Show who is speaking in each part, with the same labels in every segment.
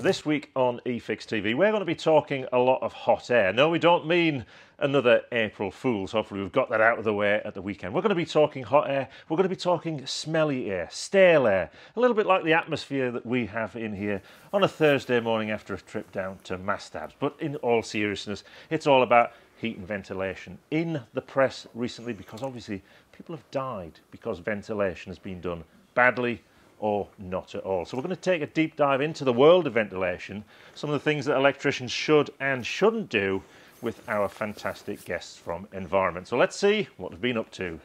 Speaker 1: This week on eFIXX TV, we're going to be talking a lot of hot air. No, we don't mean another April Fool's. Hopefully, we've got that out of the way at the weekend. We're going to be talking hot air. We're going to be talking smelly air, stale air, a little bit like the atmosphere that we have in here on a Thursday morning after a trip down to Mastabs. But in all seriousness, it's all about heat and ventilation in the press recently because obviously people have died because ventilation has been done badly or not at all. So we're going to take a deep dive into the world of ventilation, some of the things that electricians should and shouldn't do with our fantastic guests from Envirovent. So let's see what they've been up to.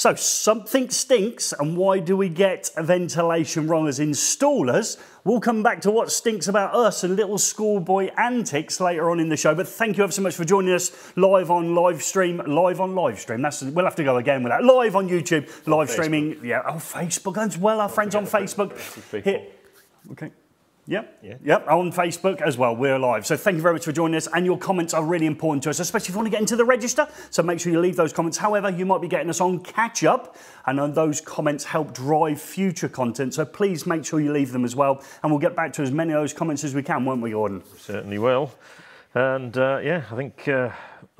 Speaker 2: So something stinks, and why do we get ventilation wrong as installers? We'll come back to what stinks about us and little schoolboy antics later on in the show. But thank you ever so much for joining us live on live stream, live on live stream. That's we'll have to go again with that. Live on YouTube, live streaming. Yeah, oh Facebook as well. Our friends on Facebook. Here. Okay. Yep. Yeah. Yep. On Facebook as well. We're live. So thank you very much for joining us. And your comments are really important to us, especially if you want to get into the register. So make sure you leave those comments. However, you might be getting us on catch up, and those comments help drive future content. So please make sure you leave them as well. And we'll get back to as many of those comments as we can, won't we, Gordon?
Speaker 1: Certainly will. And uh, yeah, I think. Uh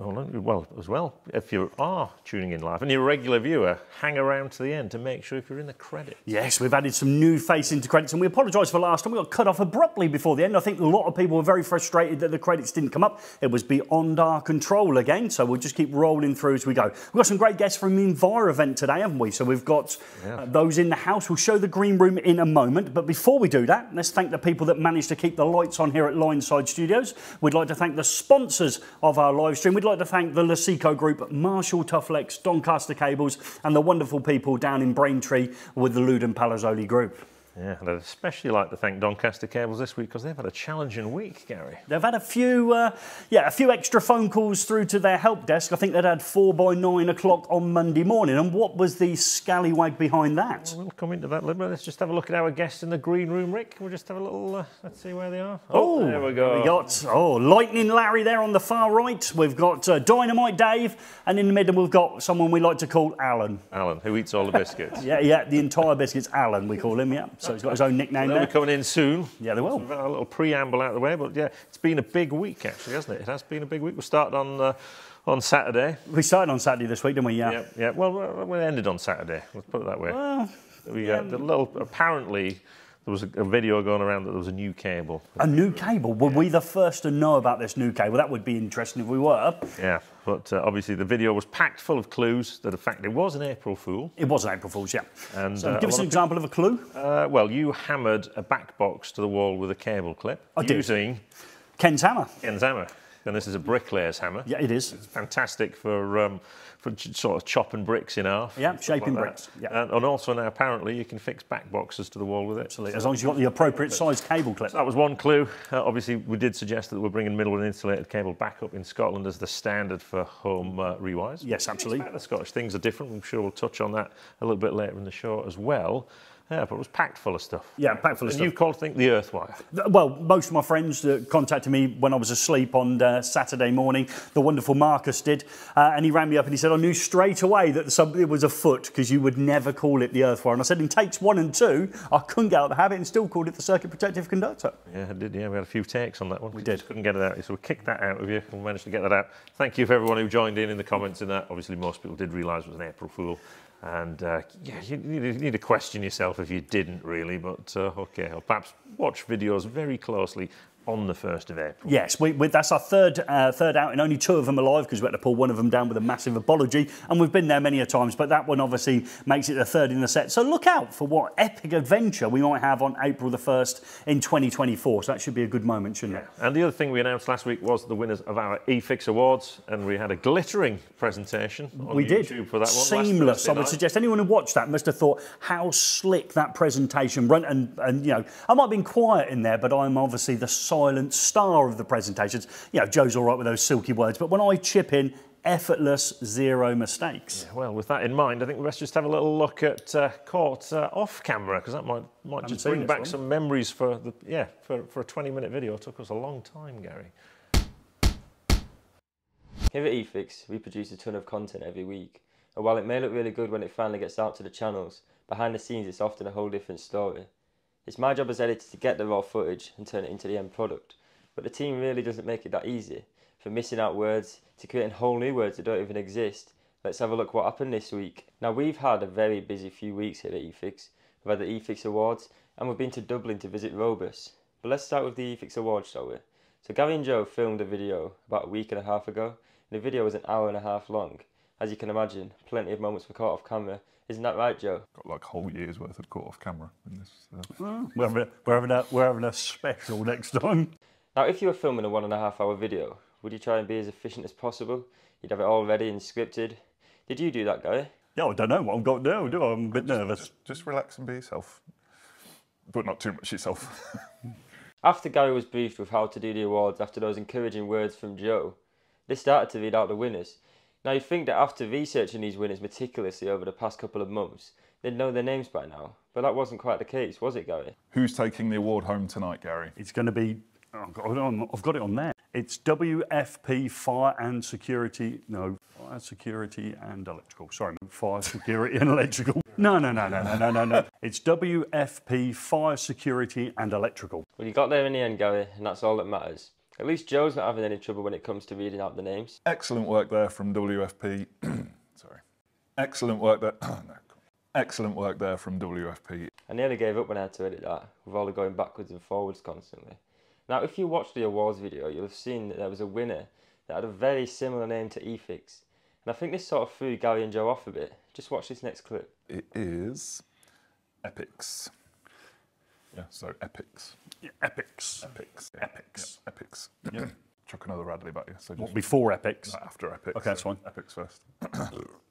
Speaker 1: well, as well, if you are tuning in live and you're a regular viewer, hang around to the end to make sure if you're in the credits.
Speaker 2: Yes, we've added some new face into credits, and we apologise for last time. We got cut off abruptly before the end. I think a lot of people were very frustrated that the credits didn't come up. It was beyond our control again, so we'll just keep rolling through as we go. We've got some great guests from the Envirovent today, haven't we? So we've got yeah. uh, those in the house. We'll show the green room in a moment, but before we do that, let's thank the people that managed to keep the lights on here at Lineside Studios. We'd like to thank the sponsors of our live stream. We'd like to thank the Seco Group, Marshall Tufflex, Doncaster Cables, and the wonderful people down in Braintree with the Lewden Palazzoli Group.
Speaker 1: Yeah, and I'd especially like to thank Doncaster Cables this week because they've had a challenging week, Gary.
Speaker 2: They've had a few, uh, yeah, a few extra phone calls through to their help desk. I think they'd had four by nine o'clock on Monday morning. And what was the scallywag behind that?
Speaker 1: Well, we'll come into that a little bit. Let's just have a look at our guests in the green room, Rick. We'll just have a little, uh, let's see where they are.
Speaker 2: Oh, oh there we go. We got, oh, Lightning Larry there on the far right. We've got uh, Dynamite Dave. And in the middle, we've got someone we like to call Alan.
Speaker 1: Alan, who eats all the biscuits.
Speaker 2: yeah, yeah, the entire biscuits. Alan, we call him, yeah. So he's got his own nickname
Speaker 1: name They'll be coming in soon.
Speaker 2: Yeah, they will.
Speaker 1: A little preamble out of the way, but yeah, it's been a big week actually, hasn't it? It has been a big week. We started on uh, on Saturday.
Speaker 2: We started on Saturday this week, didn't we? Yeah.
Speaker 1: Yeah. yeah. Well, we ended on Saturday. Let's put it that way. Well, we uh, yeah. little apparently there was a, a, video going around that there was a new cable.
Speaker 2: A new cable? Were yeah. we the first to know about this new cable? That would be interesting if we were.
Speaker 1: Yeah, but uh, obviously the video was packed full of clues that in fact it was an April Fool.
Speaker 2: It was an April Fool's, yeah. And so uh, give us an example of a clue.
Speaker 1: Uh, well, you hammered a back box to the wall with a cable clip.
Speaker 2: I
Speaker 1: using
Speaker 2: did. Ken's hammer.
Speaker 1: Ken's hammer. And this is a bricklayer's hammer.
Speaker 2: Yeah, it is.
Speaker 1: It's fantastic for um, for sort of chopping bricks in half.
Speaker 2: Yeah, shaping like bricks.
Speaker 1: Yeah. And, and, also now apparently you can fix back boxes to the wall with it.
Speaker 2: Absolutely, as long as you've got the appropriate size cable clip.
Speaker 1: So that was one clue. Uh, obviously, we did suggest that we're bringing mineral insulated cable back up in Scotland as the standard for home uh, rewires.
Speaker 2: Yes, absolutely.
Speaker 1: The Scottish things are different. I'm sure we'll touch on that a little bit later in the show as well. Yeah, but it was packed full of stuff.
Speaker 2: Yeah, packed full
Speaker 1: of
Speaker 2: and
Speaker 1: stuff. You called think the earth Earthwire?
Speaker 2: Well, most of my friends that contacted me when I was asleep on uh, Saturday morning, the wonderful Marcus did, uh, and he rang me up and he said, I knew straight away that somebody was afoot because you would never call it the earth Earthwire. And I said, in takes one and two, I couldn't get out of the habit and still called it the Circuit Protective Conductor.
Speaker 1: Yeah, I did. Yeah, we had a few takes on that one.
Speaker 2: We did.
Speaker 1: Couldn't get it out, so we kicked that out of you and managed to get that out. Thank you for everyone who joined in in the comments in that. Obviously, most people did realise it was an April Fool. And uh, yeah, you need, to, question yourself if you didn't really, but uh, okay, or perhaps watch videos very closely on the 1st of April.
Speaker 2: Yes, we, we, that's our third uh, third outing. Only two of them alive because we had to pull one of them down with a massive apology. And we've been there many a times, but that one obviously makes it the third in the set. So look out for what epic adventure we might have on April the 1st in 2024. So that should be a good moment, shouldn't yeah. it?
Speaker 1: And the other thing we announced last week was the winners of our eFIXX Awards, and we had a glittering presentation
Speaker 2: we
Speaker 1: YouTube
Speaker 2: did.
Speaker 1: for that
Speaker 2: one. Seamless. I would suggest anyone who watched that must have thought how slick that presentation went. And, and you know, I might have been quiet in there, but I'm obviously the silent star of the presentations. You know, Joe's all right with those silky words, but when I chip in, effortless, zero mistakes.
Speaker 1: Yeah, well, with that in mind, I think let's just have a little look at uh, caught uh, off camera because that might might just bring back one. some memories for the yeah for, for a 20 minute video. It took us a long time, Gary.
Speaker 3: Here at eFIXX, we produce a ton of content every week, and while it may look really good when it finally gets out to the channels, behind the scenes it's often a whole different story. It's my job as editor to get the raw footage and turn it into the end product. But the team really doesn't make it that easy. From missing out words to creating whole new words that don't even exist. Let's have a look what happened this week. Now we've had a very busy few weeks here at eFIXX. We've had the eFIXX Awards and we've been to Dublin to visit Robus. But let's start with the eFIXX Awards, shall we? So and Joe filmed a video about a week and a half ago. And the video was an hour and a half long. As you can imagine, plenty of moments were caught off camera. Isn't that right, Joe?
Speaker 4: Got like a whole year's worth of caught off camera in this.
Speaker 2: Uh... We're, having a, we're, having a, we're having a special next time.
Speaker 3: Now, if you were filming a one and a half hour video, would you try and be as efficient as possible? You'd have it all ready and scripted. Did you do that, Gary?
Speaker 2: Yeah, I don't know what I've got to do. do I? I'm a bit nervous.
Speaker 4: Just, just relax and be yourself, but not too much yourself.
Speaker 3: after Gary was briefed with how to do the awards after those encouraging words from Joe, they started to read out the winners. Now you'd think that after researching these winners meticulously over the past couple of months, they'd know their names by now. But that wasn't quite the case, was it, Gary?
Speaker 4: Who's taking the award home tonight, Gary?
Speaker 2: It's going to be. Oh, I've, got it on, I've got it on there. It's WFP Fire and Security. No, Fire Security and Electrical. Sorry, Fire Security and Electrical. No, no, no, no, no, no, no, no. It's WFP Fire Security and Electrical.
Speaker 3: Well, you got there in the end, Gary, and that's all that matters. At least Joe's not having any trouble when it comes to reading out the names.
Speaker 4: Excellent work there from WFP. Sorry. Excellent work there. Oh, no. Excellent work there from WFP.
Speaker 3: I nearly gave up when I had to edit that, with all the going backwards and forwards constantly. Now, if you watched the awards video, you'll have seen that there was a winner that had a very similar name to eFIXX. And I think this sort of threw Gary and Joe off a bit. Just watch this next clip.
Speaker 4: It is Epix. Yeah, so epics.
Speaker 2: Yeah, epics.
Speaker 4: Epics.
Speaker 2: Yeah. Epics.
Speaker 4: Yeah. Epics. Yeah. Chuck another Radley about you. So
Speaker 2: just before epics?
Speaker 4: Right after epics.
Speaker 2: Okay, that's fine.
Speaker 4: Epics first.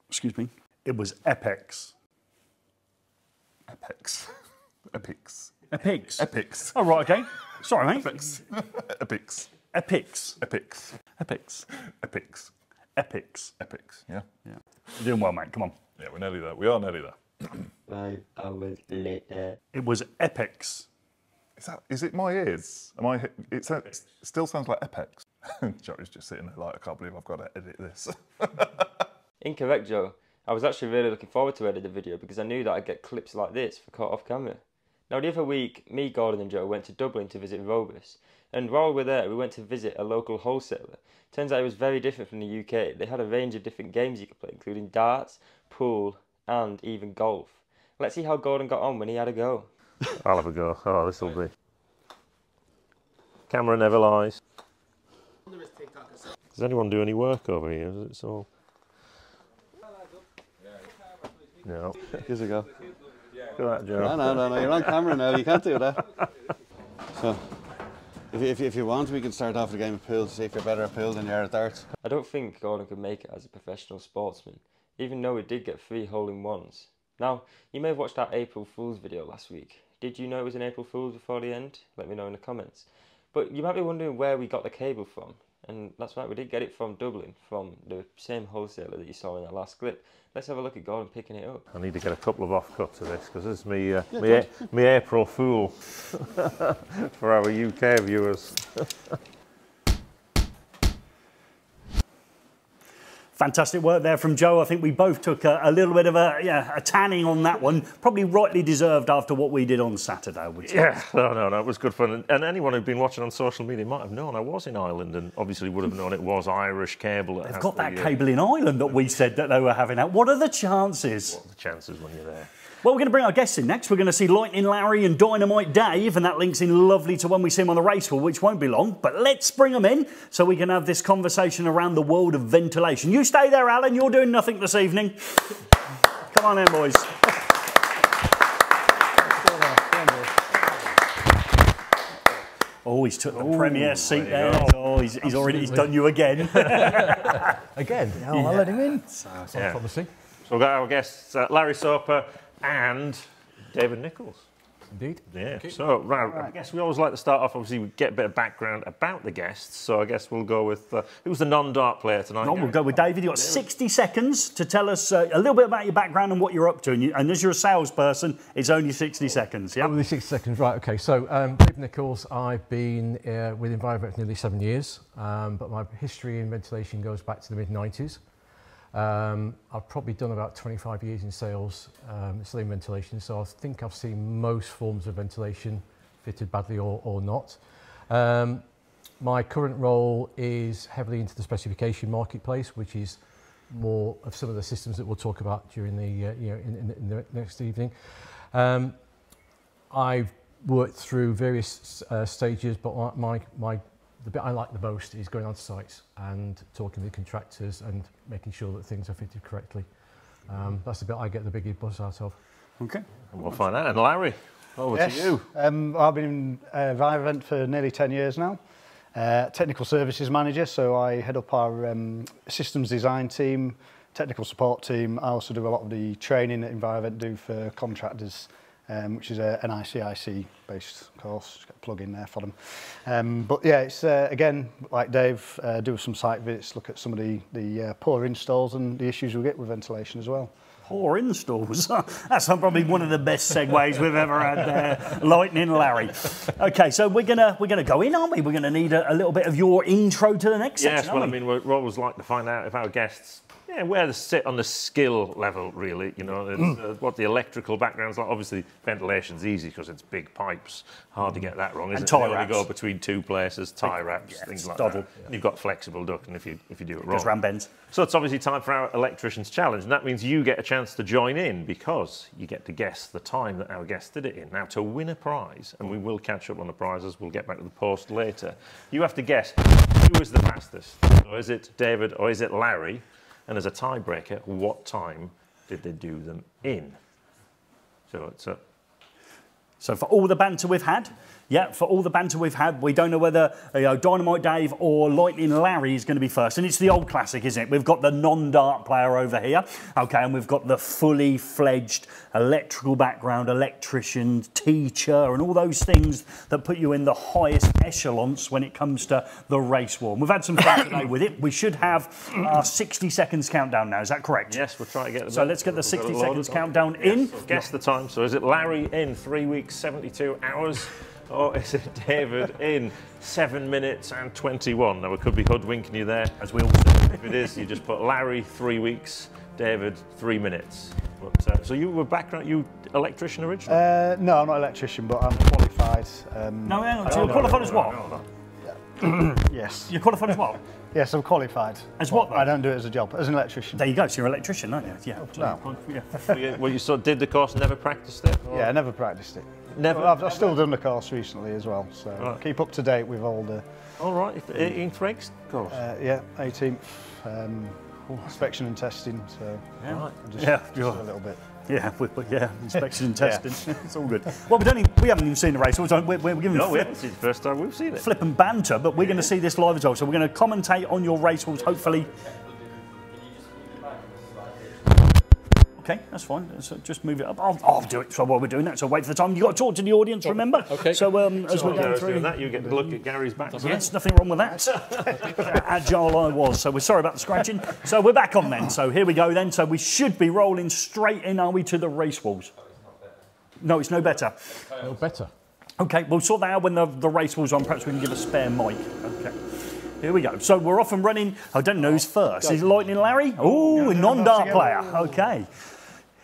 Speaker 2: Excuse me. It was epics.
Speaker 4: Epics. epics.
Speaker 2: Epics.
Speaker 4: Epics.
Speaker 2: Oh, right, okay. Sorry, mate.
Speaker 4: Epics. epics.
Speaker 2: Epics.
Speaker 4: Epics.
Speaker 2: Epics.
Speaker 4: Epics.
Speaker 2: Epics.
Speaker 4: Epics. Yeah.
Speaker 2: Yeah. You're doing well, mate. Come on.
Speaker 4: Yeah, we're nearly there. We are nearly there.
Speaker 3: Five hours later.
Speaker 2: It was Epics.
Speaker 4: Is that? Is it my ears? Am I? It's, it still sounds like Epex. Joe's just sitting there like, I can't believe I've got to edit this.
Speaker 3: Incorrect, Joe. I was actually really looking forward to edit the video because I knew that I'd get clips like this for caught off camera. Now, the other week, me, Gordon, and Joe went to Dublin to visit Robus, and while we were there, we went to visit a local wholesaler. Turns out it was very different from the UK. They had a range of different games you could play, including darts, pool, and even golf. Let's see how Gordon got on when he had a go.
Speaker 1: I'll have a go. Oh, this will be. Camera never lies. Does anyone do any work over here? Is it so? No.
Speaker 5: Years ago.
Speaker 1: Look at that, Joe.
Speaker 5: No, no, no, no, you're on camera now. You can't do that. So, if, if, if you want, we can start off with a game of pool to see if you're better at pool than you are at darts.
Speaker 3: I don't think Gordon could make it as a professional sportsman, even though he did get three hole-in-ones. Now, you may have watched our April Fool's video last week. Did you know it was an April Fool's before the end? Let me know in the comments. But you might be wondering where we got the cable from. And that's right, we did get it from Dublin, from the same wholesaler that you saw in that last clip. Let's have a look at Gordon picking it up.
Speaker 1: I need to get a couple of offcuts of this because this is me, uh, me, me April Fool for our UK viewers.
Speaker 2: Fantastic work there from Joe. I think we both took a, a little bit of a, yeah, a tanning on that one. Probably rightly deserved after what we did on Saturday, I would say.
Speaker 1: Yeah, no, no, no, it was good fun. And anyone who'd been watching on social media might have known I was in Ireland and obviously would have known it was Irish cable.
Speaker 2: They've got that
Speaker 1: uh,
Speaker 2: cable in Ireland that we said that they were having out. What are the chances?
Speaker 1: What are the chances when you're there?
Speaker 2: Well, we're going to bring our guests in next. We're going to see Lightning Larry and Dynamite Dave, and that links in lovely to when we see him on the race hall, which won't be long. But let's bring them in so we can have this conversation around the world of ventilation. You stay there, Alan. You're doing nothing this evening. Come on in, boys. Oh, he's took the premier seat there. Oh, he's, he's already he's done you again.
Speaker 6: Again? No, I'll let him in. So, it's not
Speaker 1: Yeah.
Speaker 6: promising.
Speaker 1: So we've got our guests, uh, Larry Soper and David Nichols.
Speaker 6: Indeed.
Speaker 1: Yeah. So, right, I guess we always like to start off. Obviously, we get a bit of background about the guests. So, I guess we'll go with uh, who's the non-dart player tonight?
Speaker 2: No, we'll go with David. You've got 60 seconds to tell us uh, a little bit about your background and what you're up to. And, you, and as you're a salesperson, it's only 60 seconds. Yeah.
Speaker 6: Only 60 seconds, right, okay. So, um, Dave Nichols, I've been uh, with Envirovent for nearly seven years, um, but my history in ventilation goes back to the mid 90s. Um, I've probably done about 25 years in sales, um, selling ventilation, so I think I've seen most forms of ventilation fitted badly or, or not. Um, my current role is heavily into the specification marketplace, which is more of some of the systems that we'll talk about during the uh, you know in, in, in the next evening. Um, I've worked through various uh, stages, but my, my the bit I like the most is going on to sites and talking to contractors and making sure that things are fitted correctly. Um, that's the bit I get the biggest buzz out of.
Speaker 2: Okay.
Speaker 1: We'll find out. And Larry, over
Speaker 7: yes.
Speaker 1: to you.
Speaker 7: Um, I've been in uh, Vivant for nearly 10 years now. Uh, technical services manager, so I head up our um, systems design team, technical support team. I also do a lot of the training that Envirovent do for contractors um, which is a, an ICIC based course. Just get a plug in there for them. Um, but yeah, it's uh, again, like Dave, uh, do some site visits, look at some of the, the uh, poor installs and the issues we get with ventilation as well.
Speaker 2: Poor installs. That's probably one of the best segues we've ever had there. Lightning Larry. Okay, so we're gonna we're gonna go in, aren't we? We're gonna need a, a little bit of your intro to the next
Speaker 1: yes,
Speaker 2: section.
Speaker 1: well, I
Speaker 2: we?
Speaker 1: mean, we always like to find out if our guests yeah, where they sit on the skill level, really. You know, mm. uh, what the electrical background's like. Obviously, ventilation's easy because it's big pipes. Hard to get that wrong, isn't
Speaker 2: and tie
Speaker 1: it?
Speaker 2: wraps.
Speaker 1: go between two places, tie wraps,
Speaker 2: yeah,
Speaker 1: things like
Speaker 2: double.
Speaker 1: that. And you've got flexible ducting if you if you do it wrong.
Speaker 2: Just ram bends.
Speaker 1: So it's obviously time for our electrician's challenge, and that means you get a chance to join in because you get to guess the time that our guest did it in. Now, to win a prize, and we will catch up on the prizes, we'll get back to the post later. You have to guess who is the fastest. So is it David or is it Larry? And as a tiebreaker, what time did they do them in? So.
Speaker 2: So for all the banter we've had, yeah, for all the banter we've had, we don't know whether you know, Dynamite Dave or Lightning Larry is going to be first. And it's the old classic, isn't it? We've got the non-dart player over here, okay, and we've got the fully fledged electrical background, electrician, teacher, and all those things that put you in the highest echelons when it comes to the race war. And we've had some fun today with it. We should have our 60 seconds countdown now. Is that correct?
Speaker 1: Yes, we'll try to get.
Speaker 2: So let's get the 60 seconds countdown in.
Speaker 1: Yes, guess the time. So is it Larry in three weeks, 72 hours? Or is it David in seven minutes and 21? Now, we could be hoodwinking you there.
Speaker 2: As we all do.
Speaker 1: If it is, you just put Larry three weeks, David three minutes. But, uh, so you were background, you electrician originally?
Speaker 7: Uh, no, I'm not an electrician, but I'm qualified. Um,
Speaker 2: No, hang on. So you're qualified as what?
Speaker 7: yes.
Speaker 2: You're qualified as what?
Speaker 7: Yes, I'm qualified.
Speaker 2: As what, though?
Speaker 7: I don't do it as a job, as an electrician.
Speaker 2: There you go. So you're an electrician, aren't you? Yeah.
Speaker 7: No.
Speaker 2: yeah.
Speaker 1: Well, you, well, you sort of did the course, never practiced it? or-
Speaker 7: Yeah, I never practiced it.
Speaker 1: Never.
Speaker 7: Well, I've, I've still done the course recently as well, so
Speaker 1: Right.
Speaker 7: keep up to date with all the,
Speaker 1: All right, if 18th regs course.
Speaker 7: uh, yeah, 18th, um, inspection and testing, so
Speaker 2: Yeah.
Speaker 7: just,
Speaker 2: Yeah,
Speaker 7: just
Speaker 2: sure.
Speaker 7: a little bit.
Speaker 2: Yeah, we, we, yeah, inspection and
Speaker 7: Yeah.
Speaker 2: testing. it's all good. Well, we don't. Even, we haven't even seen the race. So we're, we're, we're giving
Speaker 1: no, we
Speaker 2: flip,
Speaker 1: haven't seen it. the first time we've seen it.
Speaker 2: flip and banter, but we're going to see this live as well. So we're going to commentate on your race rules. Hopefully. Okay, that's fine. So just move it up. I'll, I'll do it. So while we're doing that, so wait for the time. You've got to talk to the audience. Remember?
Speaker 6: Okay.
Speaker 2: So um, as we're going through.
Speaker 1: doing that, you get to look at Gary's back.
Speaker 2: Yes, nothing wrong with that. Agile I was, so we're sorry about the scratching. So we're back on then. So here we go then. So we should be rolling straight in, are we, to the race walls? No, it's no better.
Speaker 6: No better.
Speaker 2: Okay, we'll sort that out when the, the race wall's on. Perhaps we can give a spare mic. Okay. Here we go. So we're off and running. I don't know who's first. Is it Lightning Larry? Oh, a non-dart player. Okay.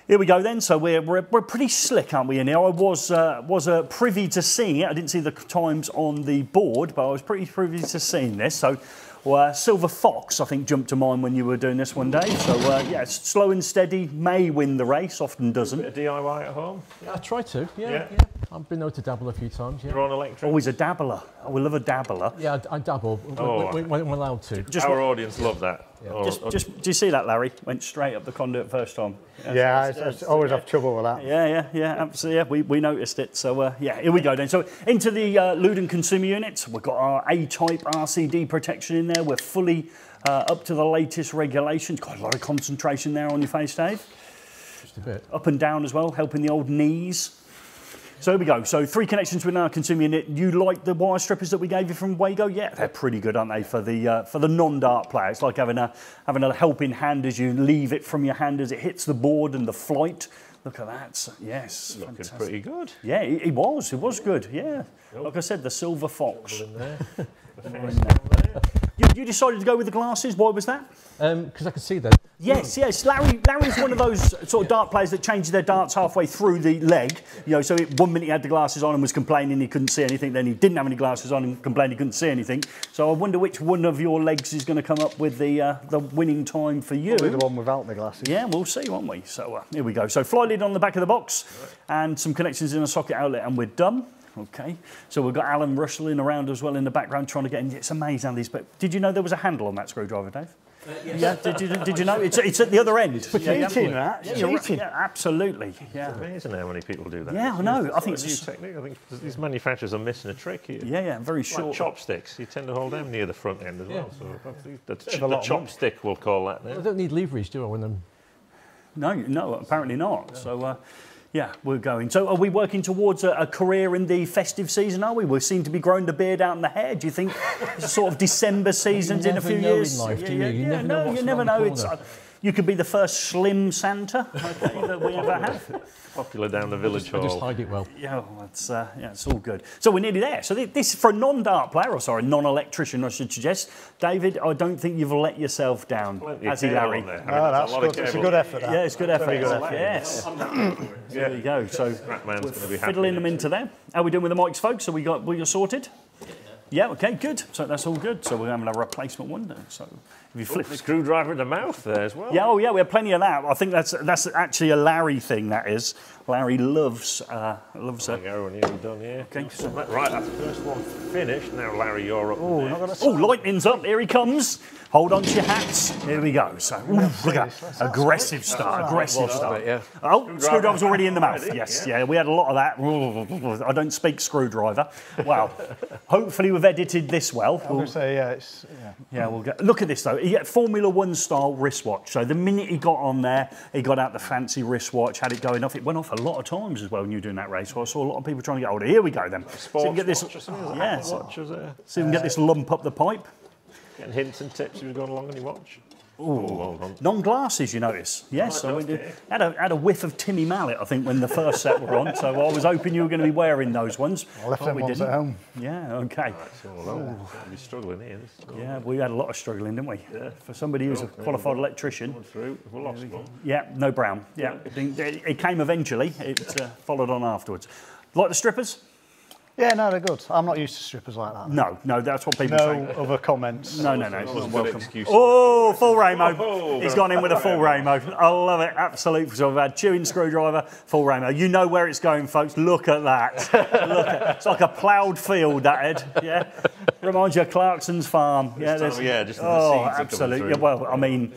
Speaker 2: Here we go then. So we're, we're, we're pretty slick, aren't we, in here? I was, uh, was uh, privy to seeing it. I didn't see the times on the board, but I was pretty privy to seeing this. So uh, Silver Fox, I think, jumped to mind when you were doing this one day. So, uh, yeah, slow and steady may win the race, often doesn't.
Speaker 1: Bit of DIY at home.
Speaker 6: Yeah, I try to. Yeah,
Speaker 1: Yeah.
Speaker 6: yeah. I've been known to dabble a few times. Yeah.
Speaker 1: You're on electric.
Speaker 2: Always a dabbler. Oh, we love a dabbler.
Speaker 6: Yeah, I, I dabble
Speaker 1: Oh.
Speaker 6: when, when, when I'm allowed to.
Speaker 2: Just,
Speaker 1: Our audience love that. Oh,
Speaker 2: just,
Speaker 1: oh,
Speaker 2: just, do you see that, Larry? Went straight up the conduit first time.
Speaker 7: Yeah, I, I always have trouble with that.
Speaker 2: Yeah, yeah, yeah, absolutely. Yeah, we, we noticed it. So, uh, yeah, here we go then. So, into the uh, Lewden consumer units, we've got our A type RCD protection in there. We're fully uh, up to the latest regulations. Got a lot of concentration there on your face, Dave.
Speaker 6: Just a bit.
Speaker 2: Up and down as well, helping the old knees. So here we go. So three connections with now consuming it. You like the wire strippers that we gave you from Wago? Yeah, they're pretty good, aren't they? For the uh, for the non-dart player, it's like having a having a helping hand as you leave it from your hand as it hits the board and the flight. Look at that. Yes,
Speaker 1: looking
Speaker 2: fantastic.
Speaker 1: pretty good.
Speaker 2: Yeah, it, he was. It was good. Yeah, like I said, the silver fox. You, you decided to go with the glasses. Why was that?
Speaker 6: Because um, I could see them.
Speaker 2: Yes, yes. Larry, Larry's one of those sort of dart players that changes their darts halfway through the leg. You know, so it, one minute he had the glasses on and was complaining he couldn't see anything. Then he didn't have any glasses on and complained he couldn't see anything. So I wonder which one of your legs is going to come up with the uh, the winning time for you.
Speaker 7: Probably the one without the glasses.
Speaker 2: Yeah, we'll see, won't we? So uh, here we go. So fly lid on the back of the box and some connections in a socket outlet and we're done. Okay, so we've got Alan rustling around as well in the background trying to get in. It's amazing how these, but did you know there was a handle on that screwdriver, Dave? Uh, yes. Yeah, did you, did you know? It's, it's at the other end.
Speaker 7: It's yeah, cheating, that.
Speaker 2: Yeah, you're right. yeah, absolutely. Yeah.
Speaker 1: It's amazing how many people do that.
Speaker 2: Yeah, I know. I think
Speaker 1: it's a new technique. I think these manufacturers are missing a trick here.
Speaker 2: Yeah, yeah, very short.
Speaker 1: Like chopsticks. You tend to hold them near the front end as well. So the, the, the chopstick, we'll call that now.
Speaker 6: I don't need leverage, do I, when I'm...
Speaker 2: No, no, apparently not. So, uh, yeah, we're going. So are we working towards a, a, career in the festive season, are we? We seem to be growing the beard out in the hair. Do you think sort of December seasons in a few years?
Speaker 6: In life,
Speaker 2: yeah,
Speaker 6: do you? You
Speaker 2: yeah,
Speaker 6: never
Speaker 2: no, you never know. It's, uh, you could be the first slim Santa okay, that we ever have.
Speaker 1: Popular down the village
Speaker 6: hall.
Speaker 1: Just
Speaker 6: hide it well.
Speaker 2: Yeah, well, it's, uh, yeah, it's all good. So we're nearly there. So this, for a non-dart player, or sorry, non-electrician, I should suggest, David, I don't think you've let yourself down,
Speaker 1: Plenty
Speaker 2: as he Larry.
Speaker 1: No,
Speaker 7: no, that's good. It's a good effort. That.
Speaker 2: Yeah, it's good effort.
Speaker 7: Good
Speaker 2: effort. Yes. there you go. So we're fiddling them into there. How are we doing with the mics, folks? So we got we got sorted? Yeah, okay, good. So that's all good. So we're having a replacement window. So if you flip
Speaker 1: the screwdriver in the mouth there as well.
Speaker 2: Yeah, oh yeah, we have plenty of that. I think that's that's actually a Larry thing. That is, Larry loves uh, loves.
Speaker 1: There we go, nearly done here. Okay, so right, that's the first one finished. Now, Larry, you're up.
Speaker 2: Oh, not gonna. Oh, lightning's up. Here he comes. Hold on to your hats. Here we go. So, oof, look at that. Aggressive start. Aggressive start.
Speaker 1: yeah.
Speaker 2: Oh, screwdriver's already in the mouth. Yes, yeah, we had a lot of that. I don't speak screwdriver. Well, hopefully we've edited this well.
Speaker 7: I'm going to say, yeah, it's,
Speaker 2: yeah. Yeah, we'll get, look at this though. He had Formula One style wristwatch. So the minute he got on there, he got out the fancy wristwatch, had it going off. It went off a lot of times as well when you were doing that race. So I saw a lot of people trying to get hold of it. Here we go then.
Speaker 1: Sports so we can get this,
Speaker 2: yeah, so, so we can get this lump up the pipe.
Speaker 1: Getting hints and tips as you're going along on your watch.
Speaker 2: Ooh, non-glasses, you notice. Yes, so we did, had, a, had a whiff of Timmy Mallett, I think, when the first set were on. So I was hoping you were going to be wearing those ones.
Speaker 7: I left them ones at home.
Speaker 2: Yeah, okay.
Speaker 1: We're struggling here.
Speaker 2: Yeah, we had a lot of struggling, didn't we? Yeah. For somebody who's a qualified electrician.
Speaker 1: Through. We lost one.
Speaker 2: Yeah, no brown. Yeah, it came eventually. It uh, followed on afterwards. Like the strippers?
Speaker 7: Yeah, no, they're good. I'm not used to strippers like that.
Speaker 2: No, no, that's what people
Speaker 7: no
Speaker 2: say.
Speaker 7: No other comments.
Speaker 2: No, no, no. welcome. Oh, full Ramo. Oh, He's gone in with a full Ramo. I love it. Absolutely. So we've had chewing screwdriver, full Ramo. You know where it's going, folks. Look at that. Look at, it's like a ploughed field, that Ed. Yeah. Reminds you of Clarkson's farm. Yeah,
Speaker 1: yeah just
Speaker 2: oh, absolutely. Yeah, well, I mean,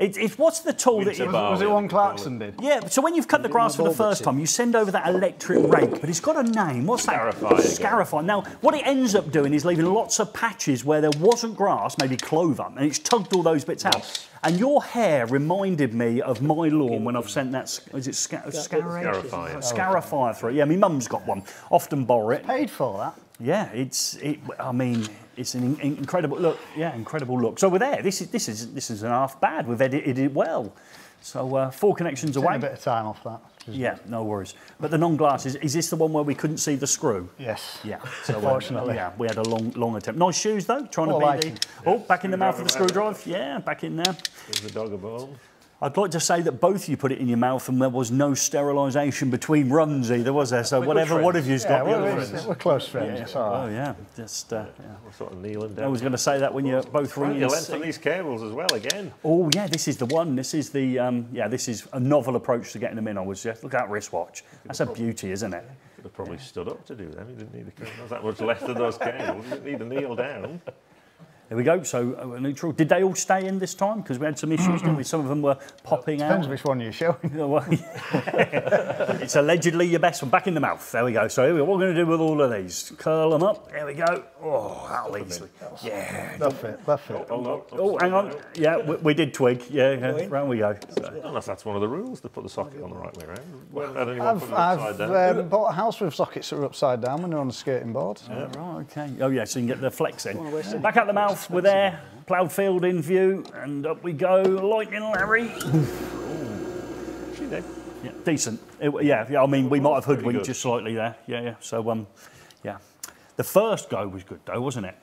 Speaker 2: it, it, what's the tool
Speaker 7: Winter
Speaker 2: that you...
Speaker 7: Was it one Clarkson did?
Speaker 2: Yeah, so when you've cut the grass for the first time, you send over that electric rake, but it's got a name. What's
Speaker 1: that?
Speaker 2: Scarifier. Now, what it ends up doing is leaving lots of patches where there wasn't grass, maybe clover, and it's tugged all those bits out. And your hair reminded me of my lawn when I've sent that, is it scar
Speaker 1: Scarifier?
Speaker 2: Scarifier through. Yeah, my mum's got one. Often borrow it.
Speaker 7: Paid for that?
Speaker 2: Yeah, it's, it, I mean, it's an in incredible look. Yeah, incredible look. So we're there. This is, this is, this is an half bad. We've edited it well. So uh, four connections
Speaker 7: away.
Speaker 2: a
Speaker 7: bit of time off that.
Speaker 2: Yeah, no worries. But the non-glass is, is this the one where we couldn't see the screw?
Speaker 7: Yes.
Speaker 2: Yeah.
Speaker 7: So, Unfortunately.
Speaker 2: Uh, yeah, we had a long, long attempt. Nice shoes though. Trying
Speaker 7: oh,
Speaker 2: to be the. Oh, back in the mouth of the screwdriver. Yeah, back in there.
Speaker 1: There's the dog a bone.
Speaker 2: I'd like to say that both of you put it in your mouth and there was no sterilisation between runs either, was there? So
Speaker 1: we're
Speaker 2: whatever one of you's
Speaker 7: yeah,
Speaker 2: got.
Speaker 7: We're, we're, we're close friends.
Speaker 2: Yeah.
Speaker 7: It's all right.
Speaker 2: Oh yeah, just uh, yeah.
Speaker 1: We're sort of kneeling down.
Speaker 2: I was going to say that when you're both
Speaker 1: right,
Speaker 2: ringing.
Speaker 1: The length of these cables as well again.
Speaker 2: Oh yeah, this is the one. This is the um, yeah. This is a novel approach to getting them in. I was just look at that wristwatch. That's a beauty, isn't it?
Speaker 1: Could have probably stood up to do them. You didn't need a, there's that much left of those cables. You didn't need to kneel down.
Speaker 2: There we go. So uh, neutral. Did they all stay in this time? Because we had some issues, didn't we? Some of them were popping
Speaker 7: Depends
Speaker 2: out.
Speaker 7: which one you're showing.
Speaker 2: it's allegedly your best one. Back in the mouth. There we go. So here we go. What we're going to do with all of these? Curl them up. There we go. Oh, that'll easily. Yeah.
Speaker 7: That's it. That's it.
Speaker 2: Oh, oh, hang on. Yeah, we, we did twig. Yeah, yeah. round we go. So.
Speaker 1: I don't know if that's one of the rules to put the socket on the right way around. We haven't had
Speaker 7: I've,
Speaker 1: put it upside
Speaker 7: I've
Speaker 1: down.
Speaker 7: um, bought a house with sockets that are upside down when they're on a skating board.
Speaker 2: Yeah, right, okay. Oh, yeah, so you can get the flex in. Back out the mouth, we're there. Ploughed field in view, and up we go. Lightning Larry.
Speaker 1: She did.
Speaker 2: Yeah, decent. It, yeah, yeah, I mean, we might have hoodwinked just slightly there. Yeah, yeah. So, um, yeah. The first go was good, though, wasn't it?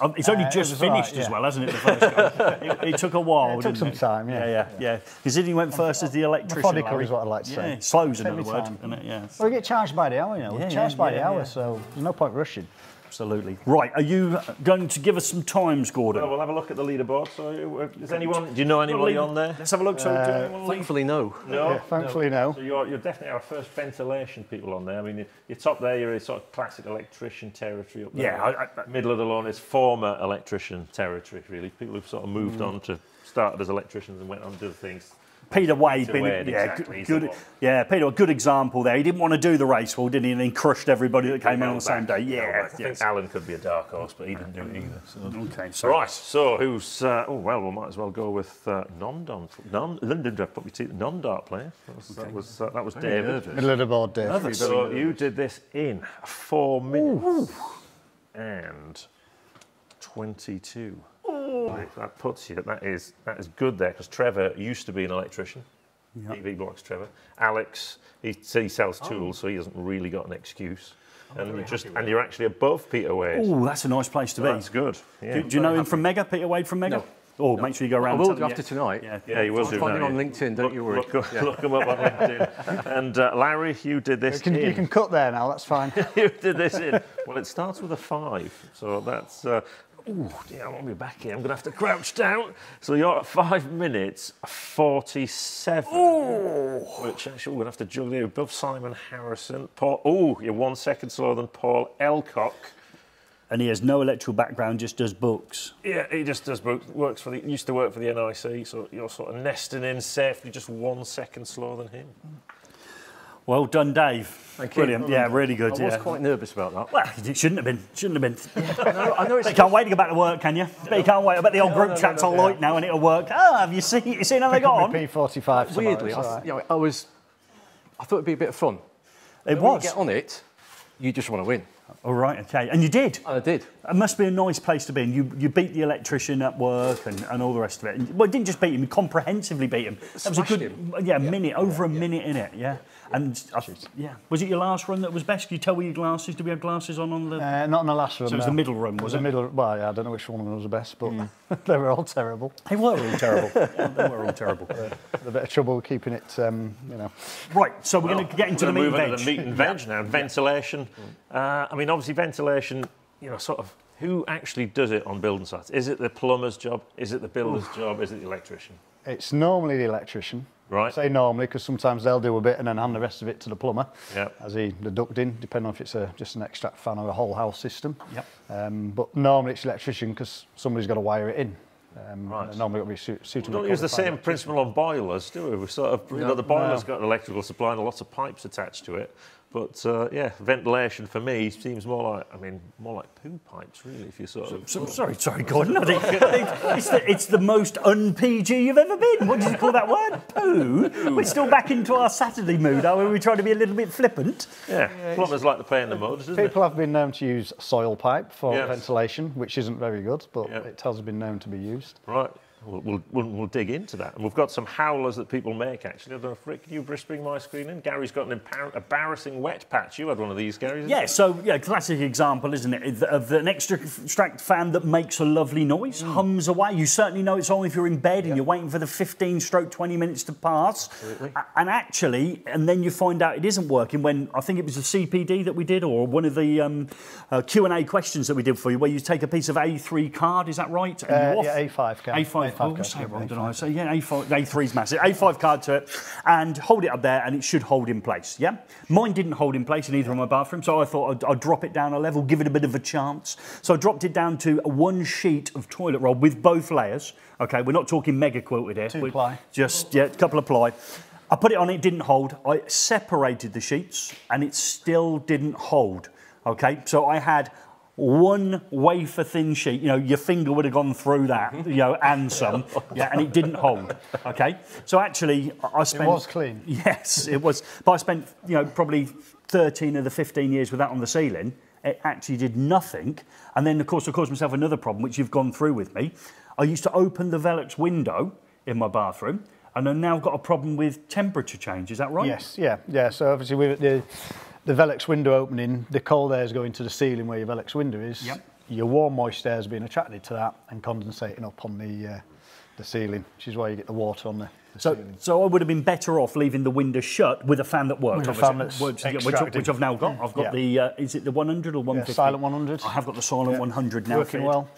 Speaker 2: Oh, It's only
Speaker 7: Uh,
Speaker 2: just
Speaker 7: was all right,
Speaker 2: finished as
Speaker 7: yeah.
Speaker 2: well, hasn't it? The first go? it, it took a while.
Speaker 7: Yeah, it took some
Speaker 2: it?
Speaker 7: time, yeah.
Speaker 2: Yeah, yeah, yeah. Because then he went first as the electrician.
Speaker 7: Methodical
Speaker 2: Larry.
Speaker 7: is what I like to
Speaker 2: yeah,
Speaker 7: say.
Speaker 2: Slow's
Speaker 7: Take
Speaker 2: another word, it? Yeah.
Speaker 7: Well, we get charged by the hour, you know.
Speaker 2: Yeah,
Speaker 7: we charged
Speaker 2: yeah,
Speaker 7: by
Speaker 2: yeah,
Speaker 7: the hour,
Speaker 2: yeah.
Speaker 7: so there's no point rushing.
Speaker 2: Absolutely. Right, are you going to give us some times, Gordon?
Speaker 1: Well, we'll have a look at the leaderboard. So, uh, does anyone? Do you know anybody on there?
Speaker 2: Let's have a look. So, do anyone leave?
Speaker 6: Thankfully, no.
Speaker 1: No.
Speaker 7: Yeah, thankfully, no.
Speaker 1: So you're, you're definitely our first ventilation people on there. I mean, you- you're top there. You're a sort of classic electrician territory up there.
Speaker 2: Yeah, I- I-
Speaker 1: Middle of the lawn is former electrician territory. Really, people who've sort of moved
Speaker 2: Mm.
Speaker 1: on to started as electricians and went on to do things.
Speaker 2: Peter Wade,
Speaker 1: Peter
Speaker 2: been,
Speaker 1: Wade,
Speaker 2: yeah,
Speaker 1: exactly.
Speaker 2: good, good- yeah, Peter, a good example there. He didn't want to do the race, well, didn't he? And then crushed everybody that came in on the same day. Yeah,
Speaker 1: I think
Speaker 2: yes.
Speaker 1: Alan could be a dark horse, but he didn't do it either. So.
Speaker 2: Okay, so
Speaker 1: Right, so who's? Uh, oh well, we might as well go with uh, non-don, non, put my teeth, non-dart player. That was that was, uh, that was David.
Speaker 7: Middle of the board, Dave.
Speaker 1: So you did this in four minutes and twenty-two. That puts you. That is that is good there because Trevor used to be an electrician. EV blocks Trevor. Alex, he, he sells tools, so he hasn't really got an excuse. and you just and you're actually above Peter Wade.
Speaker 2: Oh, that's a nice place to be.
Speaker 1: That's good. Yeah.
Speaker 2: Do, do you know him from Megger, Peter Wade from Megger?
Speaker 6: No.
Speaker 2: Oh, make sure you go around.
Speaker 6: I
Speaker 2: and
Speaker 6: will do after
Speaker 2: yeah.
Speaker 6: tonight.
Speaker 2: Yeah.
Speaker 1: yeah, you will do
Speaker 6: Find
Speaker 1: that.
Speaker 6: him on LinkedIn, don't you worry.
Speaker 1: Look,
Speaker 6: Yeah.
Speaker 1: look him up on LinkedIn. and uh, Larry, you did this
Speaker 7: You can,
Speaker 1: in.
Speaker 7: you can cut there now, that's fine.
Speaker 1: you did this in. Well, it starts with a five, so that's. Uh, Ooh, yeah, I won't be back here. I'm going to have to crouch down. So you're at five minutes, 47. Which actually we're going to have to juggle here. Above Simon Harrison. Paul. Oh, you're one second slower than Paul Elcock.
Speaker 2: And he has no electoral background, just does books.
Speaker 1: Yeah, he just does book, works for the used to work for the NIC, so you're sort of nesting in safely, just one second slower than him.
Speaker 2: Well done, Dave.
Speaker 6: Thank you.
Speaker 2: Brilliant. Yeah, really good.
Speaker 6: I was
Speaker 2: yeah.
Speaker 6: quite nervous about that.
Speaker 2: Well, it shouldn't have been. Shouldn't have been.
Speaker 6: No, I know it's
Speaker 2: You can't wait to go back to work, can you? But you can't wait. I bet the old group chats on light now and it'll work. Oh, have you seen, you seen how they got on?
Speaker 7: P45
Speaker 6: weirdly.
Speaker 7: it's
Speaker 6: I,
Speaker 7: right.
Speaker 6: you know, I was. I thought it'd be a bit of fun.
Speaker 2: It
Speaker 6: When
Speaker 2: was.
Speaker 6: you get on it, you just want to win,
Speaker 2: All right, okay. And you did.
Speaker 6: and I did.
Speaker 2: It must be a nice place to be. And you, you beat the electrician at work and, and all the rest of it. And, well, didn't just beat him, you comprehensively beat him. That was a good,
Speaker 6: him.
Speaker 2: yeah, minute, over a minute in it, yeah. And I, yeah, was it your last run that was best? Can you tell with your glasses? Did we have glasses on on the?
Speaker 7: Uh, not in the last room.
Speaker 2: So it was
Speaker 7: no.
Speaker 2: the middle room, was
Speaker 7: the
Speaker 2: it?
Speaker 7: middle. Well, yeah, I don't know which one of them was the best, but they were all terrible.
Speaker 2: They were all terrible. Yeah, they were all terrible.
Speaker 7: A bit of trouble keeping it, um, you know.
Speaker 2: Right, so we're going to get into the meat and veg.
Speaker 1: into the meat and veg now. Ventilation. Uh, I mean, obviously, ventilation. You know, sort of. Who actually does it on building sites? Is it the plumber's job? Is it the builder's job? Is it the electrician?
Speaker 7: It's normally the electrician.
Speaker 1: Right.
Speaker 7: I say normally because sometimes they'll do a bit and then hand the rest of it to the plumber.
Speaker 1: Yep.
Speaker 7: As he the duct in, depending on if it's a, just an extract fan or a whole house system.
Speaker 2: Yep.
Speaker 7: Um, but normally it's electrician because somebody's got to wire it in. Um,
Speaker 1: Right.
Speaker 7: Normally to be su-
Speaker 1: We
Speaker 7: suitable.
Speaker 1: don't use the same principle on boilers, do we? We sort of, you know, the boiler's got an electrical supply and lots of pipes attached to it. But uh, yeah, ventilation for me seems more like, I mean, more like poo pipes, really. If you sort of,
Speaker 2: So, sorry, sorry, Gordon. I think, it's, the, it's the most un-PG you've ever been. What did you call that word? Poo? We're still back into our Saturday mood, are we? We're trying to be a little bit flippant.
Speaker 1: yeah, plumbers like to play in the mud, isn't it?
Speaker 7: People have been known to use soil pipe for
Speaker 1: Yes.
Speaker 7: ventilation, which isn't very good, but
Speaker 1: Yep.
Speaker 7: it has been known to be used.
Speaker 1: Right. We'll, we'll, we'll, we'll dig into that. And we've got some howlers that people make, actually. I don't know if Rick, can you just bring my screen in? Gary's got an embarrassing wet patch. You had one of these, Gary.
Speaker 2: Yeah, so, yeah, classic example, isn't it, of an extra extract fan that makes a lovely noise, hums away. You certainly know it's on if you're in bed and you're waiting for the 15 stroke 20 minutes to pass. A- And actually, and then you find out it isn't working when, I think it was the CPD that we did, or one of the um, uh, Q&A questions that we did for you, where you take a piece of A3 card, is that right?
Speaker 7: Uh, yeah, A5 card.
Speaker 2: A5,
Speaker 7: A5
Speaker 2: oh,
Speaker 7: card,
Speaker 2: say wrong, eh?
Speaker 7: A5.
Speaker 2: don't I? So yeah, A5, A3's massive. A5 card to it, and hold it up there, and it should hold in place. Yeah, mine didn't hold in place in either of my bathroom, so I thought I'd, I'd drop it down a level, give it a bit of a chance. So I dropped it down to one sheet of toilet roll with both layers. Okay, we're not talking mega quilted here.
Speaker 7: Two
Speaker 2: We're
Speaker 7: ply.
Speaker 2: Just yeah, a couple of ply. I put it on, it didn't hold. I separated the sheets, and it still didn't hold. Okay, so I had one wafer thin sheet, you know, your finger would have gone through that, mm-hmm. you know, and some, yeah, and it didn't hold. Okay, so actually, I- spent.
Speaker 7: It was clean.
Speaker 2: Yes, it was. But I spent, you know, probably 13 of the 15 years with that on the ceiling. It actually did nothing. And then, of course, I caused myself another problem, which you've gone through with me. I used to open the Velux window in my bathroom, and I've now got a problem with temperature change. Is that right?
Speaker 7: Yes, yeah, yeah. So obviously with the the Velux window opening, the cold air is going to the ceiling where your Velux window is.
Speaker 2: Yep.
Speaker 7: your warm moist air is being attracted to that and condensating up on the uh, the ceiling, which is why you get the water on the, the
Speaker 2: So,
Speaker 7: ceiling.
Speaker 2: so I would have been better off leaving the window shut with a fan that worked.
Speaker 7: With a fan that's
Speaker 2: which, which, which I've now got. I've got
Speaker 7: Yeah.
Speaker 2: the, uh, is it the 100 or 150?
Speaker 7: silent 100.
Speaker 2: I have got the silent
Speaker 7: Yeah.
Speaker 2: 100 now.
Speaker 7: Working well.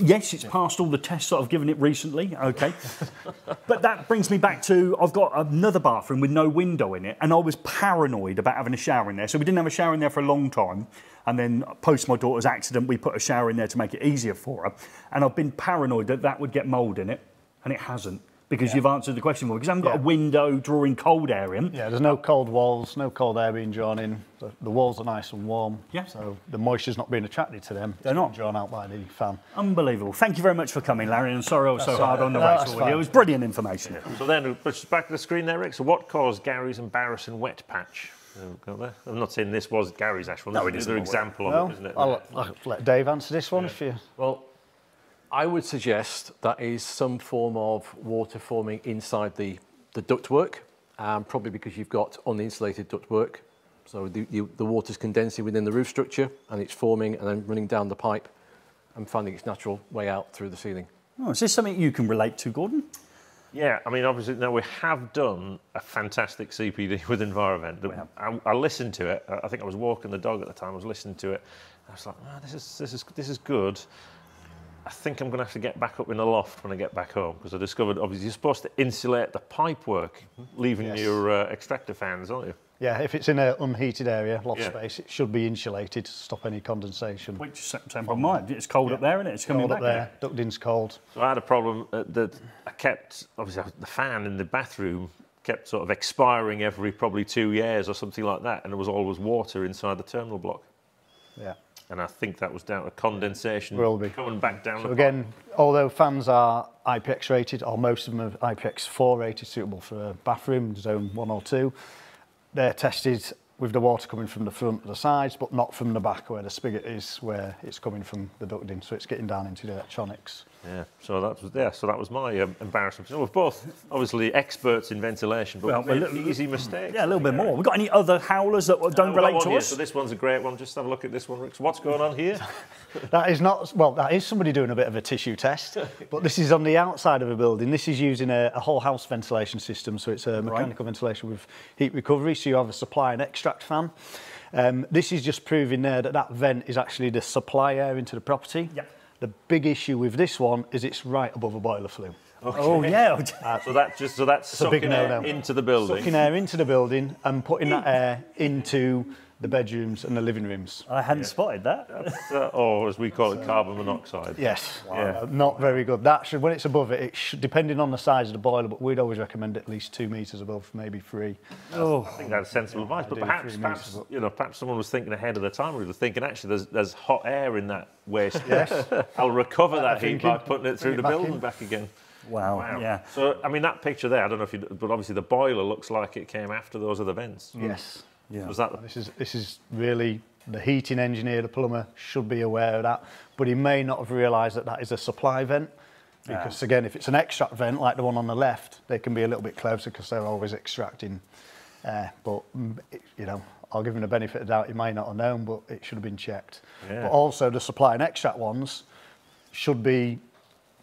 Speaker 2: Yes, it's passed all the tests that I've given it recently. Okay. but that brings me back to I've got another bathroom with no window in it, and I was paranoid about having a shower in there. So we didn't have a shower in there for a long time. And then, post my daughter's accident, we put a shower in there to make it easier for her. And I've been paranoid that that would get mould in it, and it hasn't. Because you've answered the question for me. Because I haven't got a window drawing cold air in.
Speaker 7: Yeah, there's no cold walls, no cold air being drawn in. The, the walls are nice and warm.
Speaker 2: Yeah.
Speaker 7: So the moisture's not being attracted to them.
Speaker 2: They're not.
Speaker 7: drawn out by the fan.
Speaker 2: Unbelievable. Thank you very much for coming, Larry. And sorry I was so
Speaker 7: That's
Speaker 2: hard
Speaker 7: all
Speaker 2: on the
Speaker 7: right. No,
Speaker 2: race
Speaker 7: that's
Speaker 2: you.
Speaker 7: fine.
Speaker 2: It was brilliant information.
Speaker 1: So then, just back to the screen there, Rick. So what caused Gary's embarrassing wet patch? There we go there. I'm not saying this was Gary's actual.
Speaker 2: No,
Speaker 1: this
Speaker 2: it
Speaker 1: is
Speaker 2: isn't.
Speaker 1: another example of
Speaker 7: No,
Speaker 1: it, isn't it?
Speaker 7: I'll, I'll let Dave answer this one if you.
Speaker 6: Well, I would suggest that is some form of water forming inside the, the ductwork, um, probably because you've got uninsulated ductwork. So the, you, the water's condensing within the roof structure and it's forming and then running down the pipe and finding its natural way out through the ceiling.
Speaker 2: Oh, is this something you can relate to, Gordon?
Speaker 1: Yeah, I mean, obviously, now we have done a fantastic CPD with Envirovent. The- I, I listened to it. I I think I was walking the dog at the time. I was listening to it. I was like, oh, this is this is this is good. I think I'm going to have to get back up in the loft when I get back home because I discovered obviously you're supposed to insulate the pipe work, leaving
Speaker 7: Yes.
Speaker 1: your uh, extractor fans, aren't you?
Speaker 7: Yeah, if it's in an unheated area, loft
Speaker 1: Yeah.
Speaker 7: space, it should be insulated to stop any condensation.
Speaker 2: Which same same problem mine. It's cold up there, isn't it? It's coming
Speaker 7: Cold
Speaker 2: back
Speaker 7: up there, ducting's cold.
Speaker 1: So I had a problem uh, that I kept, obviously, the fan in the bathroom kept sort of expiring every probably two years or something like that, and there was always water inside the terminal block.
Speaker 7: Yeah.
Speaker 1: And I think that was down to condensation
Speaker 7: Will be.
Speaker 1: coming back down
Speaker 7: So again, although fans are IPX rated, or most of them are IPX4 rated, suitable for a bathroom, zone one or two, they're tested with the water coming from the front or the sides, but not from the back where the spigot is, where it's coming from the ducting. So it's getting down into the electronics.
Speaker 1: Yeah, so that was yeah, so that was my um, embarrassment. So we're both obviously experts in ventilation, but
Speaker 2: Well, little-
Speaker 1: easy mistakes.
Speaker 2: Yeah, a little bit more. We've got any other howlers that don't relate to
Speaker 1: here,
Speaker 2: us?
Speaker 1: So this one's a great one. Just have a look at this one, Rick. So what's going on here?
Speaker 7: That is not, well, that is somebody doing a bit of a tissue test, but this is on the outside of a building. This is using a, a whole house ventilation system, so it's a mechanical ventilation with heat recovery, so you have a supply and extract fan. Um, this is just proving there that that vent is actually the supply air into the property.
Speaker 2: Yep.
Speaker 7: The big issue with this one is it's right above a boiler flue.
Speaker 2: Oh, yeah.
Speaker 1: Uh, so that just so that's
Speaker 7: a big
Speaker 1: sucking air
Speaker 7: no-no.
Speaker 1: into the building.
Speaker 7: Sucking air into the building and putting that air into the bedrooms and the living rooms.
Speaker 2: I hadn't spotted that.
Speaker 1: Uh, or as we call it, carbon monoxide.
Speaker 7: Yes,
Speaker 1: Yeah.
Speaker 7: Uh, not very good. That should, when it's above it, it should, depending on the size of the boiler, but we'd always recommend at least two metres above, maybe three. Oh.
Speaker 1: I think that's sensible advice. But perhaps, perhaps you know, perhaps someone was thinking ahead of the time. We were thinking actually, there's there's hot air in that waste. Yes. I'll recover that heat by putting it through
Speaker 7: Bring
Speaker 1: the
Speaker 7: back
Speaker 1: building
Speaker 7: in.
Speaker 1: back again.
Speaker 2: Wow.
Speaker 1: Wow.
Speaker 2: Yeah.
Speaker 1: So I mean, that picture there. I don't know if you, but obviously the boiler looks like it came after those other vents.
Speaker 7: Yes.
Speaker 2: Yeah.
Speaker 1: Was that the
Speaker 7: This is this is really the heating engineer, the plumber should be aware of that, but he may not have realised that that is a supply vent. Because again, if it's an extract vent like the one on the left, they can be a little bit closer because they're always extracting. Uh, but mm, you know, I'll give him the benefit of the doubt. He may not have known, but it should have been checked.
Speaker 1: Yeah.
Speaker 7: But also, the supply and extract ones should be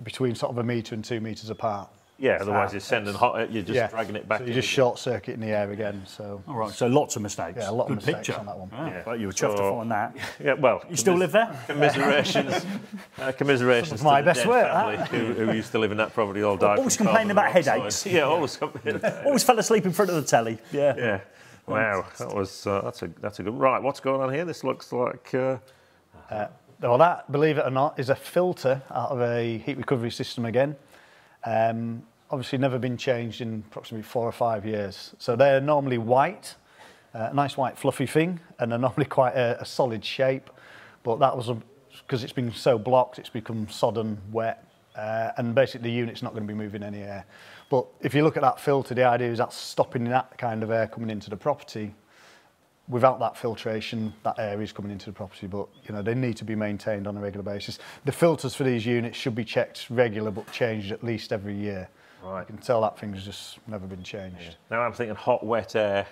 Speaker 7: between sort of a metre and two metres apart.
Speaker 1: Yeah, otherwise you're sending hot. You're just dragging it back.
Speaker 7: So you're
Speaker 1: in
Speaker 7: just
Speaker 1: again.
Speaker 7: short circuiting the air again. So
Speaker 2: All right. So lots of mistakes.
Speaker 7: Yeah, a lot of
Speaker 2: Good
Speaker 7: mistakes
Speaker 2: picture.
Speaker 7: on that one.
Speaker 2: Yeah.
Speaker 1: Yeah.
Speaker 2: But you were chuffed to find that.
Speaker 1: Yeah, well,
Speaker 2: You still live there?
Speaker 1: Commiserations, uh, commiserations.
Speaker 7: Some of my
Speaker 1: to
Speaker 7: best
Speaker 1: dead
Speaker 7: work,
Speaker 1: family who, who used to live in that property. All died.
Speaker 2: Always complaining about
Speaker 1: monoxide.
Speaker 2: headaches.
Speaker 1: Yeah, always complaining.
Speaker 2: Always fell asleep in front of the telly. Yeah.
Speaker 1: yeah. Wow, that was uh, that's a that's a good. Right, what's going on here? This looks like. Uh,
Speaker 7: Well, that, believe it or not, is a filter out of a heat recovery system again. Um, obviously, never been changed in approximately four or five years. So they're normally white, uh, a nice white fluffy thing, and they're normally quite a, a solid shape. But that was because it's been so blocked, it's become sodden, wet, uh, and basically the unit's not going to be moving any air. But if you look at that filter, the idea is that's stopping that kind of air coming into the property without that filtration, that air is coming into the property, but you know they need to be maintained on a regular basis. The filters for these units should be checked regular, but changed at least every year.
Speaker 1: Right.
Speaker 7: You can tell that thing's just never been changed.
Speaker 1: now I'm thinking hot, wet air,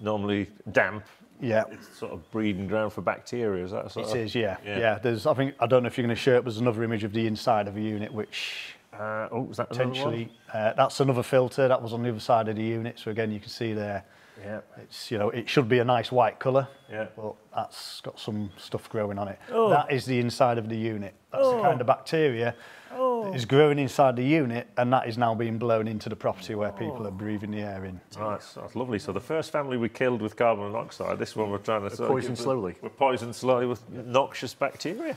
Speaker 1: normally damp.
Speaker 7: Yeah.
Speaker 1: it's sort of breeding ground for bacteria. Is that sort
Speaker 7: It
Speaker 1: of?
Speaker 7: is, yeah.
Speaker 1: Yeah.
Speaker 7: yeah. There's, I think, I don't know if you're going to show it, but there's another image of the inside of a unit, which
Speaker 1: Uh, oh, that another
Speaker 7: potentially, uh, that's another filter. That was on the other side of the unit. So again, you can see there,
Speaker 1: Yeah.
Speaker 7: it's, you know, it should be a nice white colour.
Speaker 1: Yeah.
Speaker 7: But that's got some stuff growing on it.
Speaker 1: Oh.
Speaker 7: That is the inside of the unit. That's the oh. kind of bacteria oh. that is growing inside the unit, and that is now being blown into the property where oh. people are breathing the air in.
Speaker 1: Nice, that's lovely. So the first family we killed with carbon monoxide, this one we're trying to sort of
Speaker 6: poisoned slowly.
Speaker 1: We're poisoned slowly with noxious bacteria.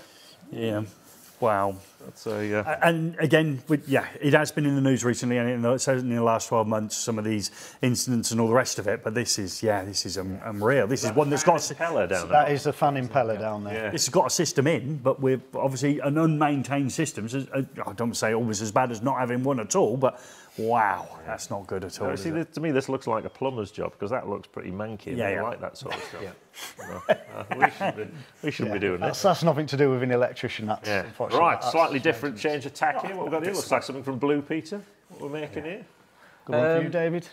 Speaker 2: Yeah. Wow.
Speaker 1: That's a, uh,
Speaker 2: And again, with, yeah, it has been in the news recently, and in the, certainly in the last 12 months, some of these incidents and all the rest of it. But this is, yeah, this is um, unreal. This is one that's got, a-
Speaker 1: Pella down there.
Speaker 7: That is a fan impeller down there.
Speaker 1: Yeah.
Speaker 2: this has got a system in, but we're obviously an unmaintained system. So, uh, I don't say always as bad as not having one at all, but wow, that's not good at all.
Speaker 1: No, see, this, to me, this looks like a plumber's job because that looks pretty manky. and
Speaker 2: Yeah,
Speaker 1: I
Speaker 2: yeah.
Speaker 1: like that sort of stuff. You know, uh, we should be, we should be doing
Speaker 7: That's,
Speaker 1: this.
Speaker 7: that's nothing to do with an electrician. That's
Speaker 1: Yeah.
Speaker 7: unfortunately,
Speaker 1: Right,
Speaker 7: that's
Speaker 1: slightly different change of tack here. What we've got here looks like something from Blue Peter. What we're making here.
Speaker 7: Good one for you,
Speaker 6: Um,
Speaker 7: David.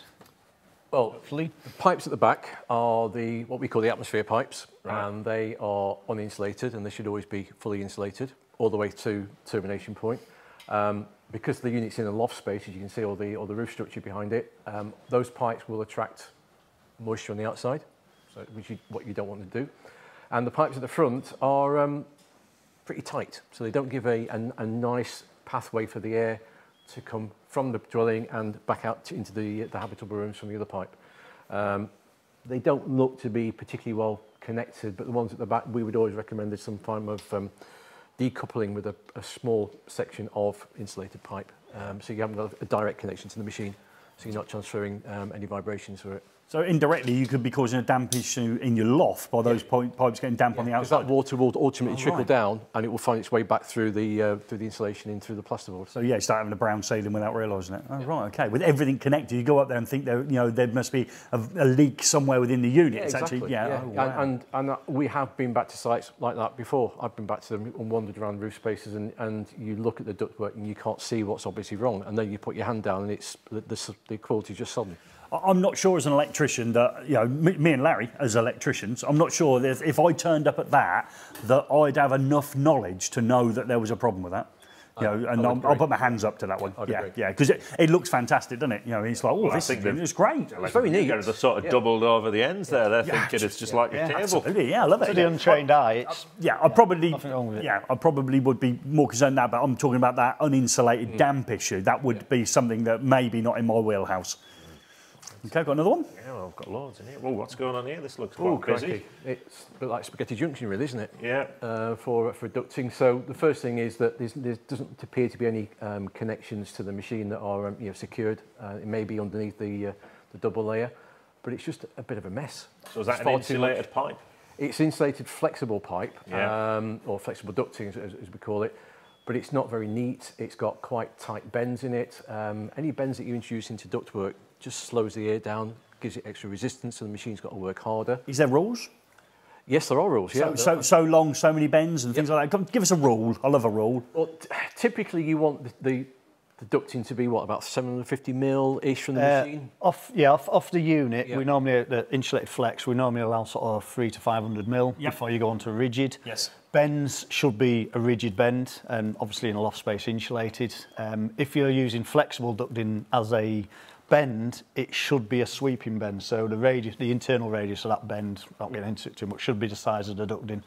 Speaker 6: Well, the pipes at the back are the what we call the atmosphere pipes, and they are uninsulated, and they should always be fully insulated all the way to termination point. Um, because the unit's in a loft space, as you can see, or the or the roof structure behind it, um, those pipes will attract moisture on the outside, so which you, what you don't want to do. And the pipes at the front are um, pretty tight, so they don't give a, a, a nice pathway for the air to come from the dwelling and back out to, into the, the habitable rooms from the other pipe. Um, they don't look to be particularly well connected, but the ones at the back, we would always recommend there's some form of um, decoupling with a, a small section of insulated pipe, um, so you haven't got a direct connection to the machine, so you're not transferring um, any vibrations through it.
Speaker 2: So indirectly, you could be causing a damp issue in your loft by those pi- pipes getting damp on the outside.
Speaker 6: Because that water will ultimately
Speaker 2: Oh,
Speaker 6: trickle
Speaker 2: right.
Speaker 6: down, and it will find its way back through the uh, through the insulation in through the plasterboard.
Speaker 2: So yeah, you start having a brown ceiling without realising it. Oh, right, okay. With everything connected, you go up there and think there, you know, there must be a, a leak somewhere within the unit. it's actually, yeah. Oh, wow.
Speaker 6: And, and, and uh, we have been back to sites like that before. I've been back to them and wandered around roof spaces, and, and you look at the ductwork and you can't see what's obviously wrong, and then you put your hand down and it's the, the, the quality's just sudden.
Speaker 2: I- I'm not sure as an electrician that, you know, me, me and Larry as electricians, I'm not sure that if I turned up at that, that I'd have enough knowledge to know that there was a problem with that. You know, and
Speaker 6: I would
Speaker 2: I'll, I'll put my hands up to that one.
Speaker 6: I'd
Speaker 2: yeah,
Speaker 6: agree.
Speaker 2: yeah, because it, it looks fantastic, doesn't it? You know, it's like, oh,
Speaker 1: I
Speaker 2: this
Speaker 1: think
Speaker 2: is it's great.
Speaker 6: It's very neat.
Speaker 1: They're sort of
Speaker 6: Yeah.
Speaker 1: doubled over the ends there. They're
Speaker 2: Yeah,
Speaker 1: thinking it's just like a table.
Speaker 2: Absolutely, yeah, I love it.
Speaker 7: To
Speaker 2: it.
Speaker 7: the untrained eye, it's
Speaker 2: Yeah, I probably,
Speaker 7: wrong with it.
Speaker 2: yeah, I probably would be more concerned now, but I'm talking about that uninsulated mm. damp issue. That would be something that maybe not in my wheelhouse. Okay, got another one?
Speaker 1: Yeah, well, I've got loads in here. Well, what's going on here? This looks quite busy.
Speaker 6: crikey. It's a bit like spaghetti junction, really, isn't it?
Speaker 1: Yeah.
Speaker 6: Uh, for, for ducting. So the first thing is that there's, there doesn't appear to be any um, connections to the machine that are um, you know, secured. Uh, it may be underneath the, uh, the double layer, but it's just a bit of a mess.
Speaker 1: So is that
Speaker 6: It's
Speaker 1: an insulated pipe?
Speaker 6: It's insulated flexible pipe,
Speaker 1: Yeah.
Speaker 6: um, or flexible ducting as, as we call it, but it's not very neat. It's got quite tight bends in it. Um, any bends that you introduce into ductwork just slows the air down, gives it extra resistance, so the machine's got to work harder.
Speaker 2: Is there rules?
Speaker 6: Yes, there are rules. Yeah.
Speaker 2: So, so, so long, so many bends and things like that. Come, give us a rule. I love a rule.
Speaker 6: Well, t- typically you want the, the, the ducting to be what about 750 mil ish from the
Speaker 7: uh,
Speaker 6: machine.
Speaker 7: off. Yeah, off, off the unit.
Speaker 6: Yeah.
Speaker 7: We normally the insulated flex. We normally allow sort of three to 500 mil
Speaker 2: Yep.
Speaker 7: before you go on to rigid.
Speaker 2: Yes.
Speaker 7: Bends should be a rigid bend, and obviously in a loft space insulated. Um, if you're using flexible ducting as a bend, it should be a sweeping bend. So the radius, the internal radius of that bend, not getting into it too much, should be the size of the ducting.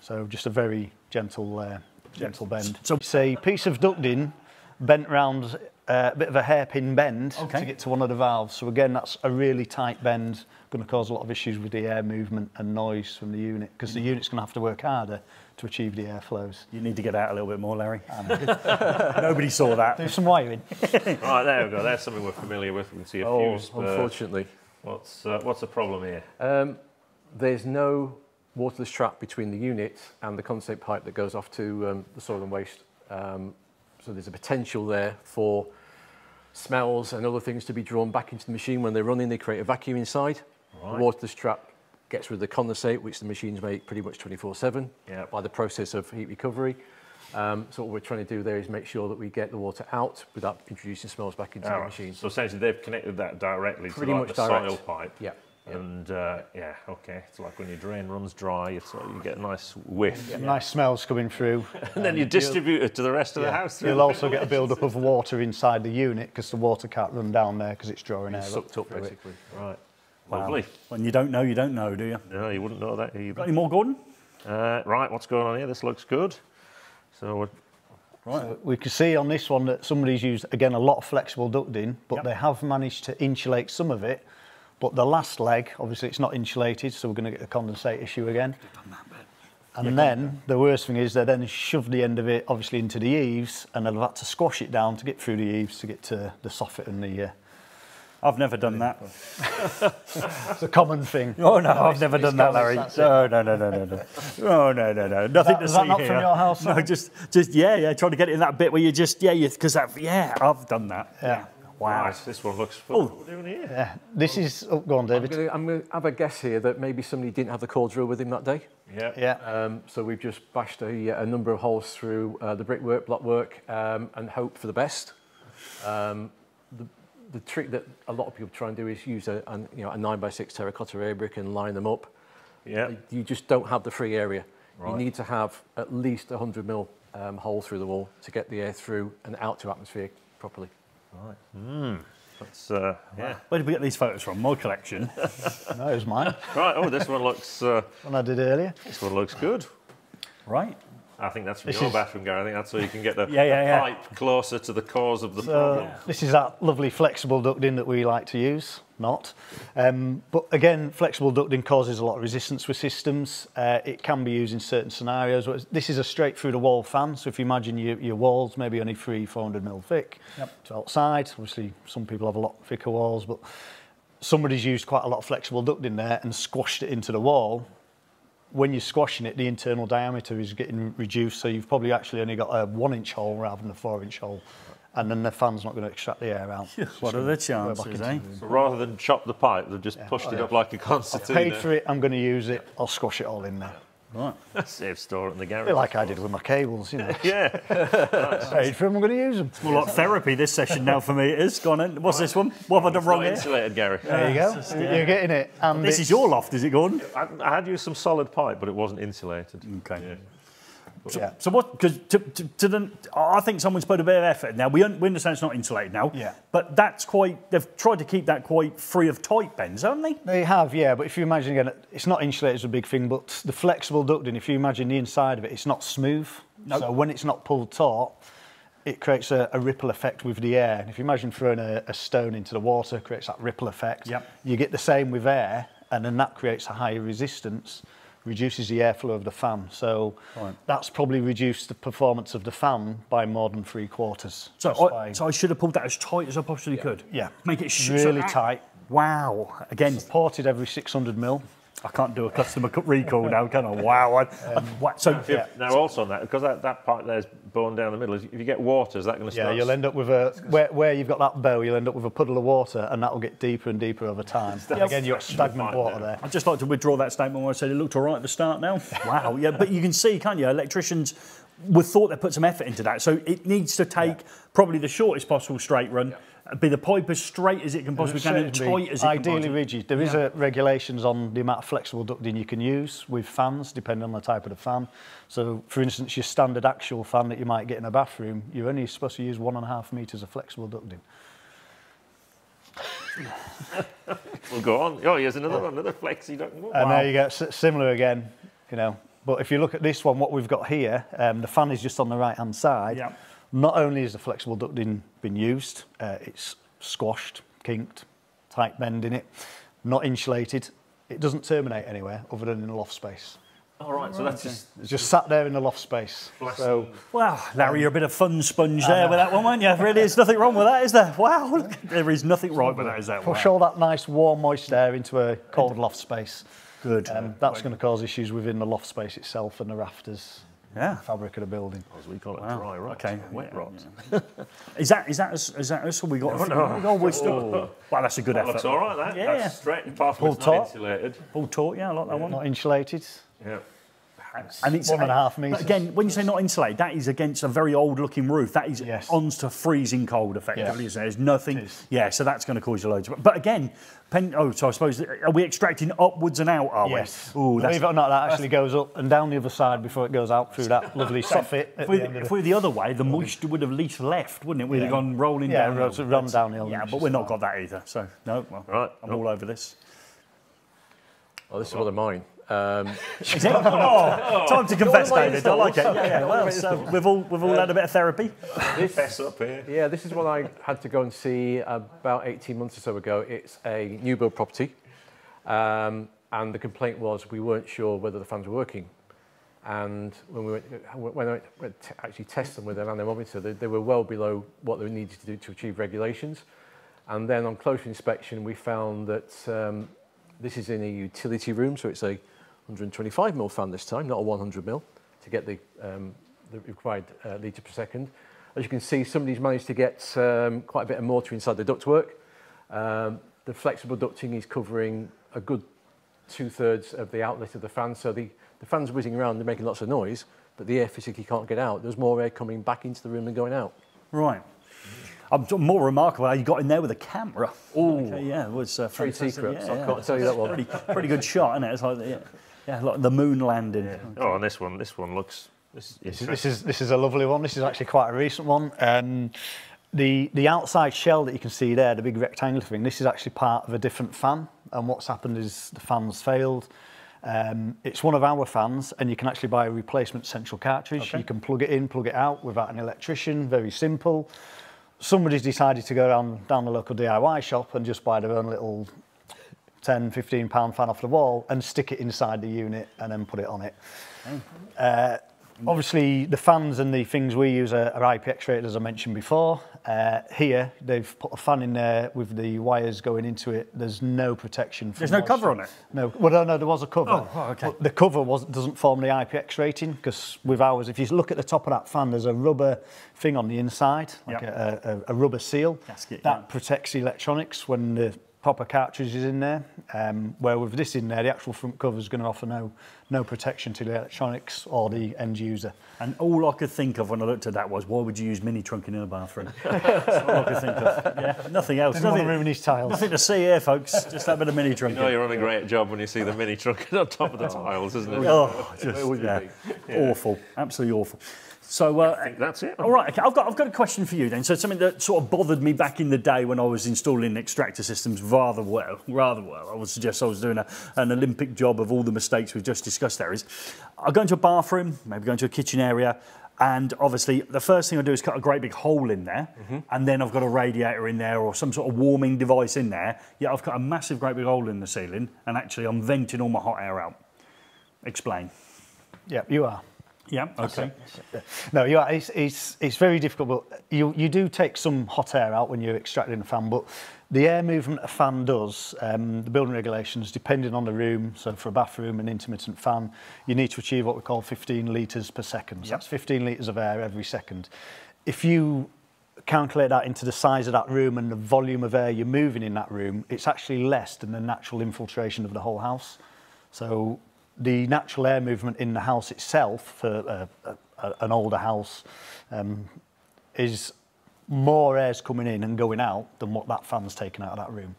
Speaker 7: So just a very gentle, uh, gentle bend.
Speaker 2: So-
Speaker 7: So say piece of ducting bent round uh, a bit of a hairpin bend
Speaker 2: Okay.
Speaker 7: to get to one of the valves. So again, that's a really tight bend, going to cause a lot of issues with the air movement and noise from the unit because the unit's going to have to work harder to achieve the airflows.
Speaker 2: You need to get out a little bit more, Larry. Nobody saw that.
Speaker 7: Do some wiring.
Speaker 1: Right, there we go. There's something we're familiar with. We can see a
Speaker 6: Oh,
Speaker 1: fuse. burst.
Speaker 6: unfortunately.
Speaker 1: What's, uh, what's the problem here?
Speaker 6: Um, there's no waterless trap between the unit and the condensate pipe that goes off to um, the soil and waste. Um, so there's a potential there for smells and other things to be drawn back into the machine when they're running. They create a vacuum inside.
Speaker 1: Right.
Speaker 6: The waterless trap gets rid of the condensate, which the machines make pretty much 24/7
Speaker 1: Yeah.
Speaker 6: by the process of heat recovery. Um, so what we're trying to do there is make sure that we get the water out without introducing smells back into
Speaker 1: All
Speaker 6: the
Speaker 1: right.
Speaker 6: machine.
Speaker 1: So essentially they've connected that directly
Speaker 6: Pretty
Speaker 1: to like
Speaker 6: much
Speaker 1: the
Speaker 6: direct.
Speaker 1: soil pipe.
Speaker 6: Yeah.
Speaker 1: And uh, yeah, okay. It's like when your drain runs dry, it's, uh, you get a nice whiff.
Speaker 7: Nice smells coming through.
Speaker 1: And then you distribute it to the rest of the house.
Speaker 7: You'll
Speaker 1: the
Speaker 7: also get a
Speaker 1: ventilation
Speaker 7: build-up of water inside the unit because the water can't run down there because it's drawing air
Speaker 1: Sucked up,
Speaker 7: through it.
Speaker 1: basically. Right. Lovely.
Speaker 2: When you don't know, you don't know, do you?
Speaker 1: No, you wouldn't know that
Speaker 2: Got
Speaker 1: either.
Speaker 2: any more, Gordon?
Speaker 1: Uh, right, what's going on here? This looks good. So we're
Speaker 7: So we can see on this one that somebody's used again a lot of flexible ducting, but
Speaker 2: Yep.
Speaker 7: they have managed to insulate some of it. But the last leg, obviously, it's not insulated, so we're going to get the condensate issue again. And then the worst thing is they then shoved the end of it obviously into the eaves, and they've had to squash it down to get through the eaves to get to the soffit and the. Uh,
Speaker 2: I've never done that.
Speaker 7: it's a common thing.
Speaker 2: Oh no, I've never done that, Larry.
Speaker 7: that's
Speaker 2: No, no, no, no, no, no. Oh no, no, no. Nothing
Speaker 7: That-
Speaker 2: to
Speaker 7: is
Speaker 2: see
Speaker 7: that not
Speaker 2: here.
Speaker 7: from your house,
Speaker 2: No, just, just yeah, yeah. Trying to get it in that bit where you just yeah, you because that yeah, I've done that.
Speaker 7: Yeah.
Speaker 2: Wow.
Speaker 1: Nice. This one looks fun.
Speaker 2: Oh.
Speaker 1: What we're doing here.
Speaker 7: Yeah. This is. Oh, go on,
Speaker 6: I'm
Speaker 7: David.
Speaker 6: going to I'm gonna have a guess here that maybe somebody didn't have the core drill with him that day.
Speaker 1: Yeah.
Speaker 7: Yeah.
Speaker 6: Um, so we've just bashed a, a number of holes through uh, the brickwork, blockwork, um, and hope for the best. Um, the, the trick that a lot of people try and do is use a, an, you know, a 9 by 6 terracotta air brick and line them up.
Speaker 1: Yeah.
Speaker 6: You just don't have the free area.
Speaker 1: Right.
Speaker 6: You need to have at least a 100 mil um, hole through the wall to get the air through and out to atmosphere properly.
Speaker 1: That's, uh, yeah.
Speaker 2: Where did we get these photos from? My collection.
Speaker 7: No, it was mine.
Speaker 1: Right. Oh, this one looks. Uh,
Speaker 7: One I did earlier.
Speaker 1: this one looks good.
Speaker 2: right.
Speaker 1: I think that's from
Speaker 7: This
Speaker 1: your
Speaker 7: is-
Speaker 1: bathroom, Gary. I think that's so you can get the,
Speaker 2: Yeah, yeah,
Speaker 1: the
Speaker 2: yeah.
Speaker 1: pipe closer to the cause of the
Speaker 7: So
Speaker 1: problem.
Speaker 7: this is that lovely flexible ducting that we like to use, not. Um, but again, flexible ducting causes a lot of resistance with systems. Uh, it can be used in certain scenarios. This is a straight through the wall fan, so if you imagine your, your walls maybe only three, 400 mil thick
Speaker 2: Yep.
Speaker 7: to outside. Obviously, some people have a lot thicker walls, but somebody's used quite a lot of flexible ducting there and squashed it into the wall. When you're squashing it, the internal diameter is getting reduced, so you've probably actually only got a one inch hole rather than a four inch hole. And then the fan's not going to extract the air out.
Speaker 2: What are the chances,
Speaker 7: into
Speaker 2: eh?
Speaker 1: So rather than chop the pipe, they've just pushed it up like a concertina.
Speaker 7: I Paid for it, I'm going to use it, I'll squash it all in there.
Speaker 2: Right.
Speaker 1: Save store in the garage.
Speaker 7: bit like I did with my cables, you know.
Speaker 1: Yeah.
Speaker 7: Paid for them, I'm going to use them.
Speaker 2: More like therapy this session now for me. It is. Go on then. What's this one? What have I done wrong here?
Speaker 1: insulated, Gary.
Speaker 7: There you go. You're getting it. And
Speaker 2: This
Speaker 7: it's-
Speaker 2: is your loft, is it, Gordon?
Speaker 1: I, I had used some solid pipe, but it wasn't insulated.
Speaker 2: Okay.
Speaker 1: Yeah.
Speaker 7: Yeah.
Speaker 2: So what? Because to, to, to the, I think someone's put a bit of effort. Now we, un, we understand it's not insulated now.
Speaker 7: Yeah.
Speaker 2: But that's quite. They've tried to keep that quite free of tight bends, haven't they?
Speaker 7: They have, yeah, but if you imagine again, it's not insulated is a big thing, but the flexible ducting, if you imagine the inside of it, it's not smooth. So when it's not pulled taut, it creates a, a ripple effect with the air. And if you imagine throwing a, a stone into the water, it creates that ripple effect.
Speaker 2: Yep.
Speaker 7: You get the same with air, and then that creates a higher resistance, reduces the airflow of the fan. So
Speaker 2: Right.
Speaker 7: that's probably reduced the performance of the fan by more than three quarters.
Speaker 2: So I,
Speaker 7: by-
Speaker 2: so I should have pulled that as tight as I possibly could.
Speaker 7: Yeah.
Speaker 2: Make it
Speaker 7: Really
Speaker 2: so-
Speaker 7: tight.
Speaker 2: Wow. Again,
Speaker 7: Supported every 600 mil.
Speaker 2: I can't do a customer recall now, can I? Wow. I,
Speaker 7: Um,
Speaker 2: I- so
Speaker 7: Yeah.
Speaker 1: Now, also on that, because that, that part there's bone down the middle, if you get water, is that going to
Speaker 7: Yeah, you'll end up with a where, where you've got that bow, you'll end up with a puddle of water, and that will get deeper and deeper over time. Again, you've got stagnant water
Speaker 1: yeah.
Speaker 7: there.
Speaker 2: I'd just like to withdraw that statement where I said it looked all right at the start now. Wow, yeah, but you can see, can't you? Electricians would thought they put some effort into that. So it needs to take probably the shortest possible straight run, be the pipe as straight as it can possibly can, and tight as it can
Speaker 7: ideally
Speaker 2: possibly.
Speaker 7: rigid. There is a regulations on the amount of flexible ducting you can use with fans, depending on the type of the fan. So, for instance, your standard actual fan that you might get in a bathroom, you're only supposed to use one and a half meters of flexible ducting.
Speaker 1: We'll go on. Oh, here's another one, another flexi duct. Wow.
Speaker 7: And there you go, s- similar again, you know. But if you look at this one, what we've got here, um, the fan is just on the right hand side.
Speaker 2: Yeah.
Speaker 7: Not only is the flexible ducting been used, uh, it's squashed, kinked, tight bend in it, not insulated. It doesn't terminate anywhere other than in the loft space.
Speaker 1: All right, so that's just
Speaker 7: It's just sat there in the loft space. So
Speaker 2: Wow, Larry, you're a bit of fun sponge there with that one, weren't you? Really, there's nothing wrong with that, is there? Wow, look, there is nothing right with that, is there?
Speaker 7: push
Speaker 2: Wow.
Speaker 7: all that nice warm moist air into a cold loft space.
Speaker 2: Good.
Speaker 7: Um, that's going to cause issues within the loft space itself and the rafters,
Speaker 2: yeah.
Speaker 7: fabric of the building.
Speaker 1: as we call it,
Speaker 2: Wow,
Speaker 1: dry rot.
Speaker 2: okay.
Speaker 1: Wet
Speaker 2: Yeah,
Speaker 1: rot.
Speaker 2: Is that is that us, is that us or we got? No, no. we're still. Oh. Wow, that's a good
Speaker 1: That
Speaker 2: effort.
Speaker 1: looks all right, that.
Speaker 2: Yeah.
Speaker 1: That's straight, apart from
Speaker 7: Full
Speaker 1: it's not insulated.
Speaker 2: Full taut, yeah, I like that one.
Speaker 7: Not insulated.
Speaker 1: Yeah.
Speaker 2: And it's
Speaker 7: One and a half
Speaker 2: But
Speaker 7: metres.
Speaker 2: again, when you say not insulated, that is against a very old-looking roof. That is
Speaker 7: Yes.
Speaker 2: on to freezing cold, effectively.
Speaker 7: Yeah.
Speaker 2: Isn't it? There's nothing.
Speaker 7: It is.
Speaker 2: Yeah, so that's going to cause you loads. Of, but again, pen, oh, so I suppose are we extracting upwards and out? Are
Speaker 7: Yes.
Speaker 2: we? Oh,
Speaker 7: Believe it or not, that actually goes up and down the other side before it goes out through that lovely soffit. at
Speaker 2: If we,
Speaker 7: the end of
Speaker 2: if
Speaker 7: the-
Speaker 2: we were the other way, the moisture would have at least left, wouldn't it? We'd have gone rolling
Speaker 7: Yeah,
Speaker 2: down.
Speaker 7: ro- to run downhill,
Speaker 2: Yeah, but we've not got that either. So no, well,
Speaker 1: Right,
Speaker 2: I'm
Speaker 1: no.
Speaker 2: all over this.
Speaker 6: Oh, this is one of mine. Um,
Speaker 2: Is it? Oh, time to confess,
Speaker 6: one of
Speaker 2: David. I like it. Yeah, yeah. Well, so we've all we've all had a bit of therapy.
Speaker 1: Fess up here.
Speaker 6: yeah, this is one I had to go and see about 18 months or so ago. It's a new build property. Um, and the complaint was we weren't sure whether the fans were working. And when we went, when I went to actually test them with an anemometer, they, they were well below what they needed to do to achieve regulations. And then on closer inspection, we found that um, this is in a utility room, so it's a 125 mil fan this time, not a 100 mil, to get the, um, the required uh, litre per second. As you can see, somebody's managed to get um, quite a bit of mortar inside the ductwork. Um, the flexible ducting is covering a good two-thirds of the outlet of the fan, so the, the fan's whizzing around they're making lots of noise, but the air physically can't get out. There's more air coming back into the room than going out.
Speaker 2: Right. I'm more remarkable how you got in there with a camera. Oh, okay, yeah, it was uh, fantastic.
Speaker 6: secrets,
Speaker 2: Yeah,
Speaker 6: I can't tell you that one.
Speaker 2: Pretty, pretty good shot, isn't it? It's like yeah, yeah, like the moon landing.
Speaker 1: Oh, and this one, this one looks. This,
Speaker 7: This is, this is this is a lovely one. This is actually quite a recent one. Um, the the outside shell that you can see there, the big rectangular thing, this is actually part of a different fan. And what's happened is the fan's failed. Um, it's one of our fans, and you can actually buy a replacement central cartridge. You can plug it in, plug it out without an electrician. Very simple. Somebody's decided to go down down the local DIY shop and just buy their own little 10, 15 pound fan off the wall and stick it inside the unit and then put it on it. Uh, obviously, the fans and the things we use are, are IPX rated, as I mentioned before. Uh, here, they've put a fan in there with the wires going into it. There's no protection.
Speaker 2: There's no cover on it?
Speaker 7: No. Well, no, no, there was a cover.
Speaker 2: Oh, oh, okay.
Speaker 7: But the cover was, doesn't form the IPX rating because with ours, if you look at the top of that fan, there's a rubber thing on the inside, like
Speaker 2: Yep.
Speaker 7: a, a, a rubber seal.
Speaker 2: Gasket,
Speaker 7: that
Speaker 2: yeah.
Speaker 7: protects the electronics when the proper cartridges in there. Um, where with this in there, the actual front cover is going to offer no no protection to the electronics or the end user.
Speaker 2: And all I could think of when I looked at that was, why would you use mini trunking in a bathroom? That's all I could think of. Yeah, nothing else.
Speaker 7: Didn't
Speaker 2: Nothing,
Speaker 7: to ruin his tiles.
Speaker 2: nothing to see here, folks. Just that bit of mini trunking.
Speaker 1: You know you're on a great job when you see the mini truck on top of the tiles, isn't it?
Speaker 2: Oh, just yeah, awful, absolutely awful. So uh,
Speaker 1: I think that's it.
Speaker 2: All right, okay. I've got I've got a question for you then. So something that sort of bothered me back in the day when I was installing extractor systems rather well, rather well. I would suggest I was doing a, an Olympic job of all the mistakes we've just discussed. There is, I go into a bathroom, maybe go into a kitchen area. And obviously, the first thing I do is cut a great big hole in there, and then I've got a radiator in there or some sort of warming device in there. Yeah, I've cut a massive, great big hole in the ceiling, and actually, I'm venting all my hot air out. Explain.
Speaker 7: Yeah, you are.
Speaker 2: Yeah. Okay.
Speaker 7: No, you are. It's, it's, it's very difficult, but you, you do take some hot air out when you're extracting a fan, but the air movement a fan does, um, the building regulations, depending on the room, so for a bathroom, an intermittent fan, you need to achieve what we call 15 litres per second. So that's 15 litres of air every second. If you calculate that into the size of that room and the volume of air you're moving in that room, it's actually less than the natural infiltration of the whole house. So the natural air movement in the house itself for a, a, an older house um, is more air's coming in and going out than what that fan's taken out of that room.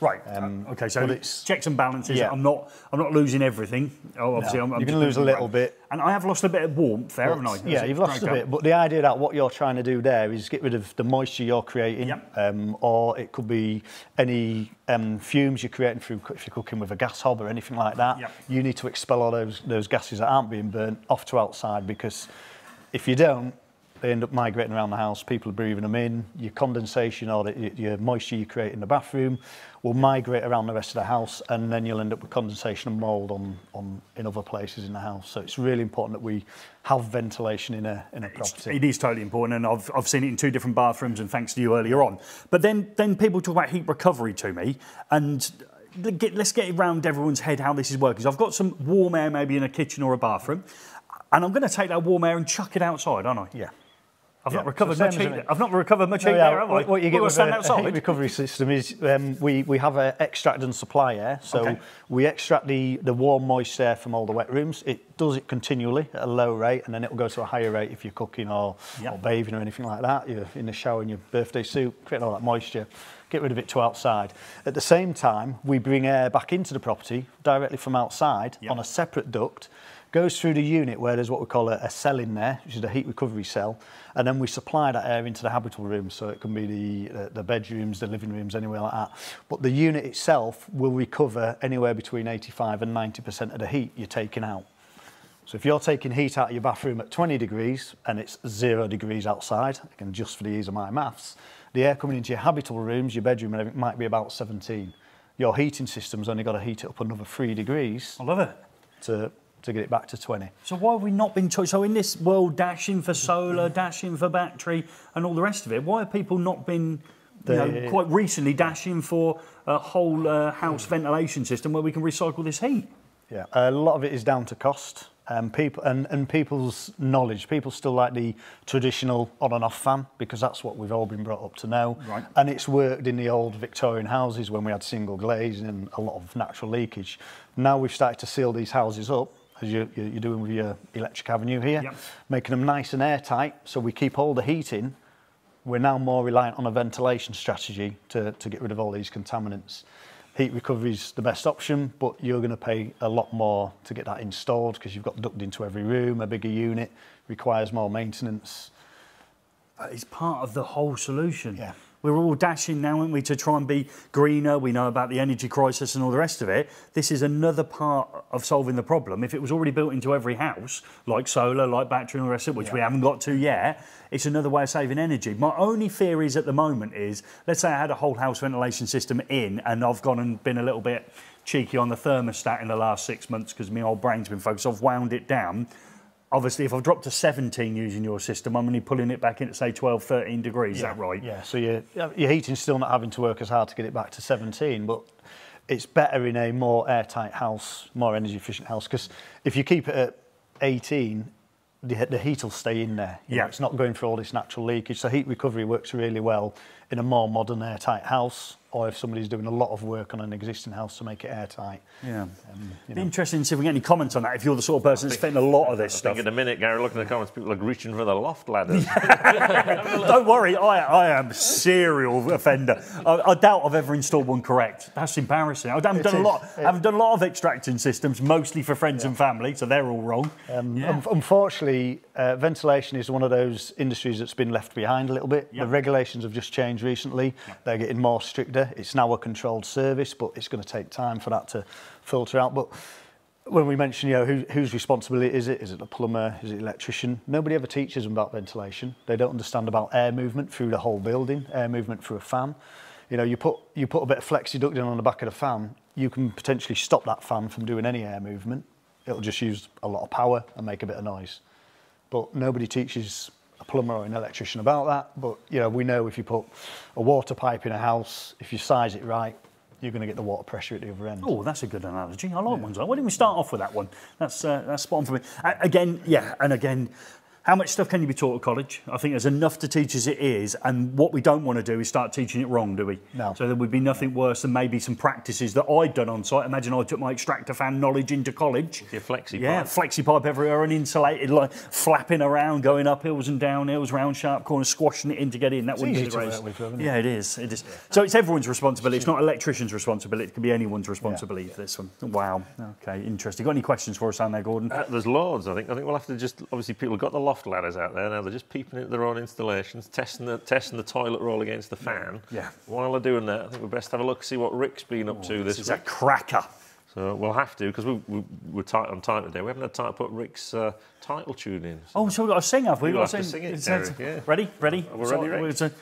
Speaker 2: Right.
Speaker 7: Um,
Speaker 2: okay. So
Speaker 7: but
Speaker 2: it's
Speaker 7: it's-
Speaker 2: checks and balances.
Speaker 7: Yeah.
Speaker 2: I'm not. I'm not losing everything. Oh, obviously,
Speaker 7: No,
Speaker 2: I'm, I'm
Speaker 7: you're gonna lose a little bit.
Speaker 2: And I have lost a bit of warmth there, haven't I?
Speaker 7: Yeah, you've lost a bit, but the idea that what you're trying to do there is get rid of the moisture you're creating,
Speaker 2: Yep.
Speaker 7: um, or it could be any um, fumes you're creating through if you're cooking with a gas hob or anything like that.
Speaker 2: Yep.
Speaker 7: You need to expel all those those gases that aren't being burnt off to outside because if you don't, they end up migrating around the house. People are breathing them in. Your condensation or the, your moisture you create in the bathroom will migrate around the rest of the house, and then you'll end up with condensation and mold on, on in other places in the house. So it's really important that we have ventilation in a in a property.
Speaker 2: It is totally important, and I've, I've seen it in two different bathrooms, and thanks to you earlier on. But then, then people talk about heat recovery to me, and let's get around everyone's head how this is working. So I've got some warm air maybe in a kitchen or a bathroom, and I'm going to take that warm air and chuck it outside, aren't I?
Speaker 7: Yeah.
Speaker 2: I've
Speaker 7: Yeah,
Speaker 2: not recovered
Speaker 7: so
Speaker 2: much heat. I've not recovered much
Speaker 7: No,
Speaker 2: heat
Speaker 7: yeah,
Speaker 2: there, have I?
Speaker 7: what, what you get
Speaker 2: We've
Speaker 7: with
Speaker 2: got to stand
Speaker 7: a, a heat recovery system is um, we, we have an extract and supply air. So
Speaker 2: Okay.
Speaker 7: we extract the, the warm, moist air from all the wet rooms. It does it continually at a low rate, and then it will go to a higher rate if you're cooking or,
Speaker 2: Yeah.
Speaker 7: or bathing or anything like that. You're in the shower in your birthday suit, creating all that moisture. Get rid of it to outside. At the same time, we bring air back into the property directly from outside on a separate duct goes through the unit where there's what we call a, a cell in there, which is a heat recovery cell, and then we supply that air into the habitable rooms. So it can be the, the, the bedrooms, the living rooms, anywhere like that. But the unit itself will recover anywhere between 85 and 90% of the heat you're taking out. So if you're taking heat out of your bathroom at 20 degrees and it's zero degrees outside, again, just for the ease of my maths, the air coming into your habitable rooms, your bedroom and everything might be about 17. Your heating system's only got to heat it up another three degrees
Speaker 2: I love it.
Speaker 7: to, to get it back to 20.
Speaker 2: So why have we not been so in this world dashing for solar, dashing for battery, and all the rest of it? Why have people not been, you know, quite recently dashing for a whole uh, house ventilation system where we can recycle this heat?
Speaker 7: Yeah, a lot of it is down to cost. Um, people and, and people's knowledge. People still like the traditional on and off fan because that's what we've all been brought up to know.
Speaker 2: Right.
Speaker 7: And it's worked in the old Victorian houses when we had single glazing and a lot of natural leakage. Now we've started to seal these houses up, as you, you're doing with your Electric Avenue here,
Speaker 2: Yep.
Speaker 7: making them nice and airtight so we keep all the heat in. We're now more reliant on a ventilation strategy to, to get rid of all these contaminants. Heat recovery is the best option, but you're going to pay a lot more to get that installed because you've got ducted into every room, a bigger unit, requires more maintenance.
Speaker 2: It's part of the whole solution.
Speaker 7: Yeah.
Speaker 2: We're all dashing now, aren't we, to try and be greener. We know about the energy crisis and all the rest of it. This is another part of solving the problem. If it was already built into every house, like solar, like battery and all the rest of it, which we haven't got to yet, it's another way of saving energy. My only fear is at the moment is, let's say I had a whole house ventilation system in and I've gone and been a little bit cheeky on the thermostat in the last six months because my old brain's been focused. I've wound it down. Obviously, if I've dropped to 17 using your system, I'm only pulling it back in at say 12, 13 degrees. Is that right?
Speaker 7: Yeah, so your, your heating's still not having to work as hard to get it back to 17, but it's better in a more airtight house, more energy efficient house, because if you keep it at 18, the, the heat will stay in there. You know,
Speaker 2: Yeah.
Speaker 7: it's not going through all this natural leakage. So heat recovery works really well in a more modern airtight house, or if somebody's doing a lot of work on an existing house to make it airtight.
Speaker 2: Yeah.
Speaker 7: Um, you
Speaker 2: Be
Speaker 7: know.
Speaker 2: interesting to see if we get any comments on that. If you're the sort of person that's fitting a lot of this
Speaker 1: I
Speaker 2: stuff,
Speaker 1: think in a minute, Gary, looking at the comments, people are reaching for the loft ladders.
Speaker 2: don't worry. I, I am serial offender. I, I doubt I've ever installed one correct. That's embarrassing. I haven't
Speaker 7: It
Speaker 2: done a
Speaker 7: is.
Speaker 2: lot. I haven't done a lot of extracting systems, mostly for friends and family, so they're all wrong.
Speaker 7: Um,
Speaker 2: Yeah.
Speaker 7: un- unfortunately, uh, ventilation is one of those industries that's been left behind a little bit.
Speaker 2: Yep.
Speaker 7: The regulations have just changed recently. They're getting more stricter. It's now a controlled service, but it's going to take time for that to filter out. But when we mention, you know, who, whose responsibility is it? Is it the plumber? Is it the electrician? Nobody ever teaches them about ventilation. They don't understand about air movement through the whole building, air movement through a fan. You know, you put you put a bit of flexi duct in on the back of the fan, you can potentially stop that fan from doing any air movement. It'll just use a lot of power and make a bit of noise. But nobody teaches a plumber or an electrician about that. But you know, we know if you put a water pipe in a house, if you size it right, you're going to get the water pressure at the other end.
Speaker 2: Oh, that's a good analogy. I like ones like. Why didn't we start off with that one? That's uh, that's spot on for me. Uh, again, yeah, and again. How much stuff can you be taught at college? I think there's enough to teach as it is, and what we don't want to do is start teaching it wrong, do we?
Speaker 7: No.
Speaker 2: So there would be nothing worse than maybe some practices that I'd done on site. Imagine I took my extractor fan knowledge into college.
Speaker 1: Your flexi
Speaker 2: Yeah,
Speaker 1: pipe.
Speaker 2: flexi pipe everywhere, uninsulated, like flapping around, going up hills and down hills, round sharp corners, squashing it in to get in. That wouldn't be
Speaker 7: to
Speaker 2: the
Speaker 7: work
Speaker 2: greatest.
Speaker 7: with, though, isn't it?
Speaker 2: Yeah, it is. It is. So it's everyone's responsibility. It's not electrician's responsibility. It can be anyone's responsibility for this one. Wow. Okay, interesting. Got any questions for us down there, Gordon?
Speaker 1: Uh, there's loads, I think. I think we'll have to just obviously people have got the loft ladders out there now. They're just peeping at their own installations, testing the testing the toilet roll against the fan.
Speaker 2: Yeah.
Speaker 1: While they're doing that, I think we best have a look see what Rick's been up to this
Speaker 2: This is a cracker.
Speaker 1: So we'll have to because we, we we're tight on time today. We haven't had time to put Rick's uh, title tune in.
Speaker 2: Oh, so we've got to sing, have we? We've got
Speaker 1: to sing it,
Speaker 2: it's-
Speaker 1: yeah.
Speaker 2: Ready? Ready?
Speaker 1: We're ready, Rick.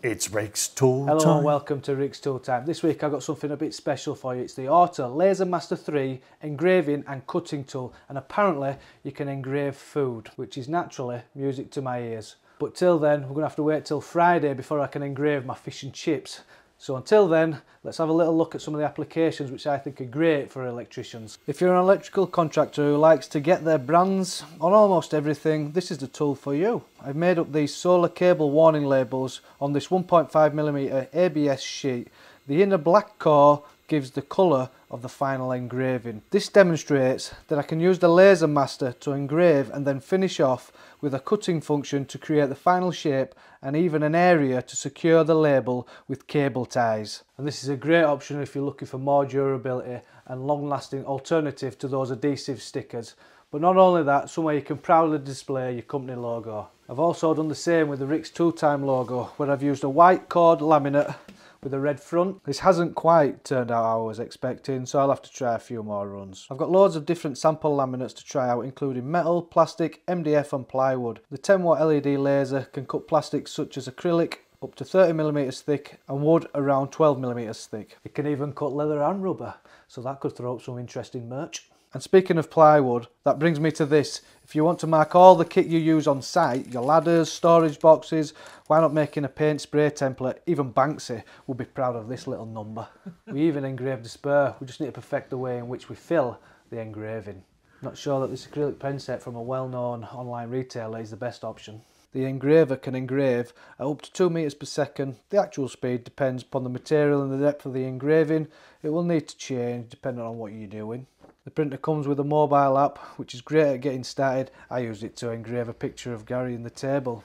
Speaker 2: It's, Rick's tool
Speaker 8: Hello
Speaker 2: time.
Speaker 8: and welcome to Rick's Tool Time. This week I've got something a bit special for you. It's the Ortur Laser Master 3 engraving and cutting tool and apparently you can engrave food which is naturally music to my ears. But till then we're going to have to wait till Friday before I can engrave my fish and chips. So until then, let's have a little look at some of the applications which I think are great for electricians. If you're an electrical contractor who likes to get their brands on almost everything, this is the tool for you. I've made up these solar cable warning labels on this 1.5mm ABS sheet. The inner black core gives the colour of the final engraving. This demonstrates that I can use the laser master to engrave and then finish off with a cutting function to create the final shape and even an area to secure the label with cable ties. And this is a great option if you're looking for more durability and long lasting alternative to those adhesive stickers. But not only that, somewhere you can proudly display your company logo. I've also done the same with the Rick's Tool Time logo where I've used a white cord laminate with a red front. This hasn't quite turned out how I was expecting, so I'll have to try a few more runs. I've got loads of different sample laminates to try out, including metal, plastic, MDF and plywood. The 10 watt LED laser can cut plastics such as acrylic, up to 30mm thick and wood around 12mm thick. It can even cut leather and rubber, so that could throw up some interesting merch. And speaking of plywood, that brings me to this. If you want to mark all the kit you use on site, your ladders, storage boxes, why not making a paint spray template? Even Banksy would be proud of this little number. we even engraved a spur. We just need to perfect the way in which we fill the engraving. Not sure that this acrylic pen set from a well-known online retailer is the best option. The engraver can engrave at up to 2 meters per second. The actual speed depends upon the material and the depth of the engraving. It will need to change depending on what you're doing. The printer comes with a mobile app which is great at getting started. I used it to engrave a picture of Gary in the table.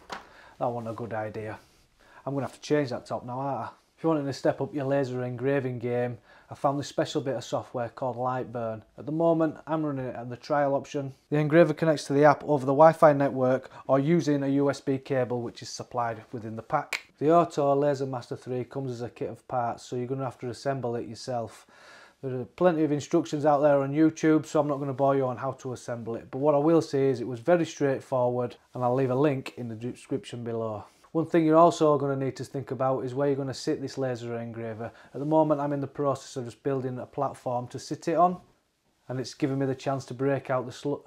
Speaker 8: That wasn't a good idea. I'm going to have to change that top now, aren't I? If you're wanting to step up your laser engraving game, I found this special bit of software called Lightburn. At the moment, I'm running it on the trial option. The engraver connects to the app over the Wi-Fi network or using a USB cable which is supplied within the pack. The Ortur Laser Master 3 comes as a kit of parts, so you're going to have to assemble it yourself. There are plenty of instructions out there on YouTube, so I'm not going to bore you on how to assemble it. But what I will say is it was very straightforward, and I'll leave a link in the description below. One thing you're also going to need to think about is where you're going to sit this laser engraver. At the moment I'm in the process of just building a platform to sit it on and it's giving me the chance to break out the slut.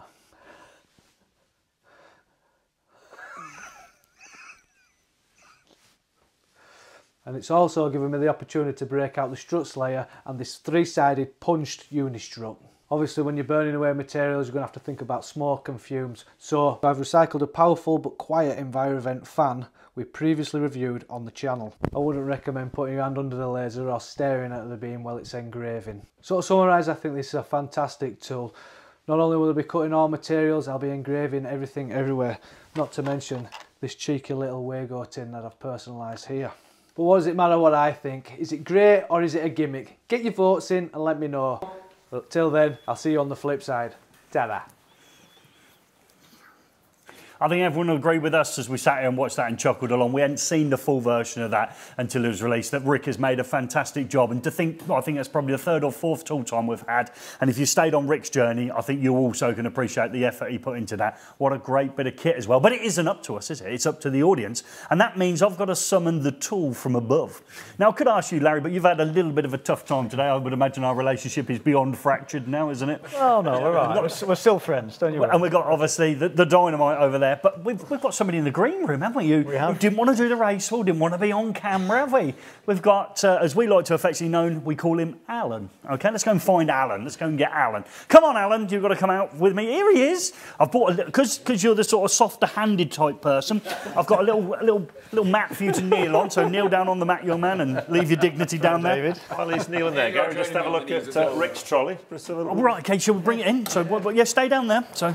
Speaker 8: And it's also given me the opportunity to break out the strut slayer and this three-sided punched uni-strut. Obviously when you're burning away materials you're going to have to think about smoke and fumes so I've recycled a powerful but quiet Envirovent fan we previously reviewed on the channel. I wouldn't recommend putting your hand under the laser or staring at the beam while it's engraving. So to summarise I think this is a fantastic tool. Not only will I be cutting all materials, I'll be engraving everything everywhere. Not to mention this cheeky little Wago tin that I've personalised here. But what does it matter what I think? Is it great or is it a gimmick? Get your votes in and let me know. Till then, I'll see you on the flip side. Ta-da.
Speaker 2: I think everyone will agree with us as we sat here and watched that and chuckled along. We hadn't seen the full version of that until it was released. That Rick has made a fantastic job, and to think, I think that's probably the third or fourth tool time we've had. And if you stayed on Rick's journey, I think you also can appreciate the effort he put into that. What a great bit of kit as well. But it isn't up to us, is it? It's up to the audience, and that means I've got to summon the tool from above. Now, I could ask you, Larry, but you've had a little bit of a tough time today. I would imagine our relationship is beyond fractured now, isn't it?
Speaker 7: Oh no, we're right. We're, still friends, don't you? worry.
Speaker 2: And we've got obviously the, the dynamite over there, but we've, we've got somebody in the green room, haven't we? You,
Speaker 7: We have.
Speaker 2: who didn't want to do the race or didn't want to be on camera, have we? We've got, uh, as we like to affectionately known, we call him Alan. Okay, let's go and find Alan. Let's go and get Alan. Come on, Alan, you've got to come out with me. Here he is. I've bought a little, because you're the sort of softer-handed type person. I've got a little, a little, little mat for you to kneel on. So kneel down on the mat, young man, and leave your dignity down there.
Speaker 7: David.
Speaker 1: While he's kneeling there, Gary, just have a look at uh, Rick's trolley. Just a little-
Speaker 2: All right, okay, shall we bring it in? So, what, what- yeah, stay down there. So,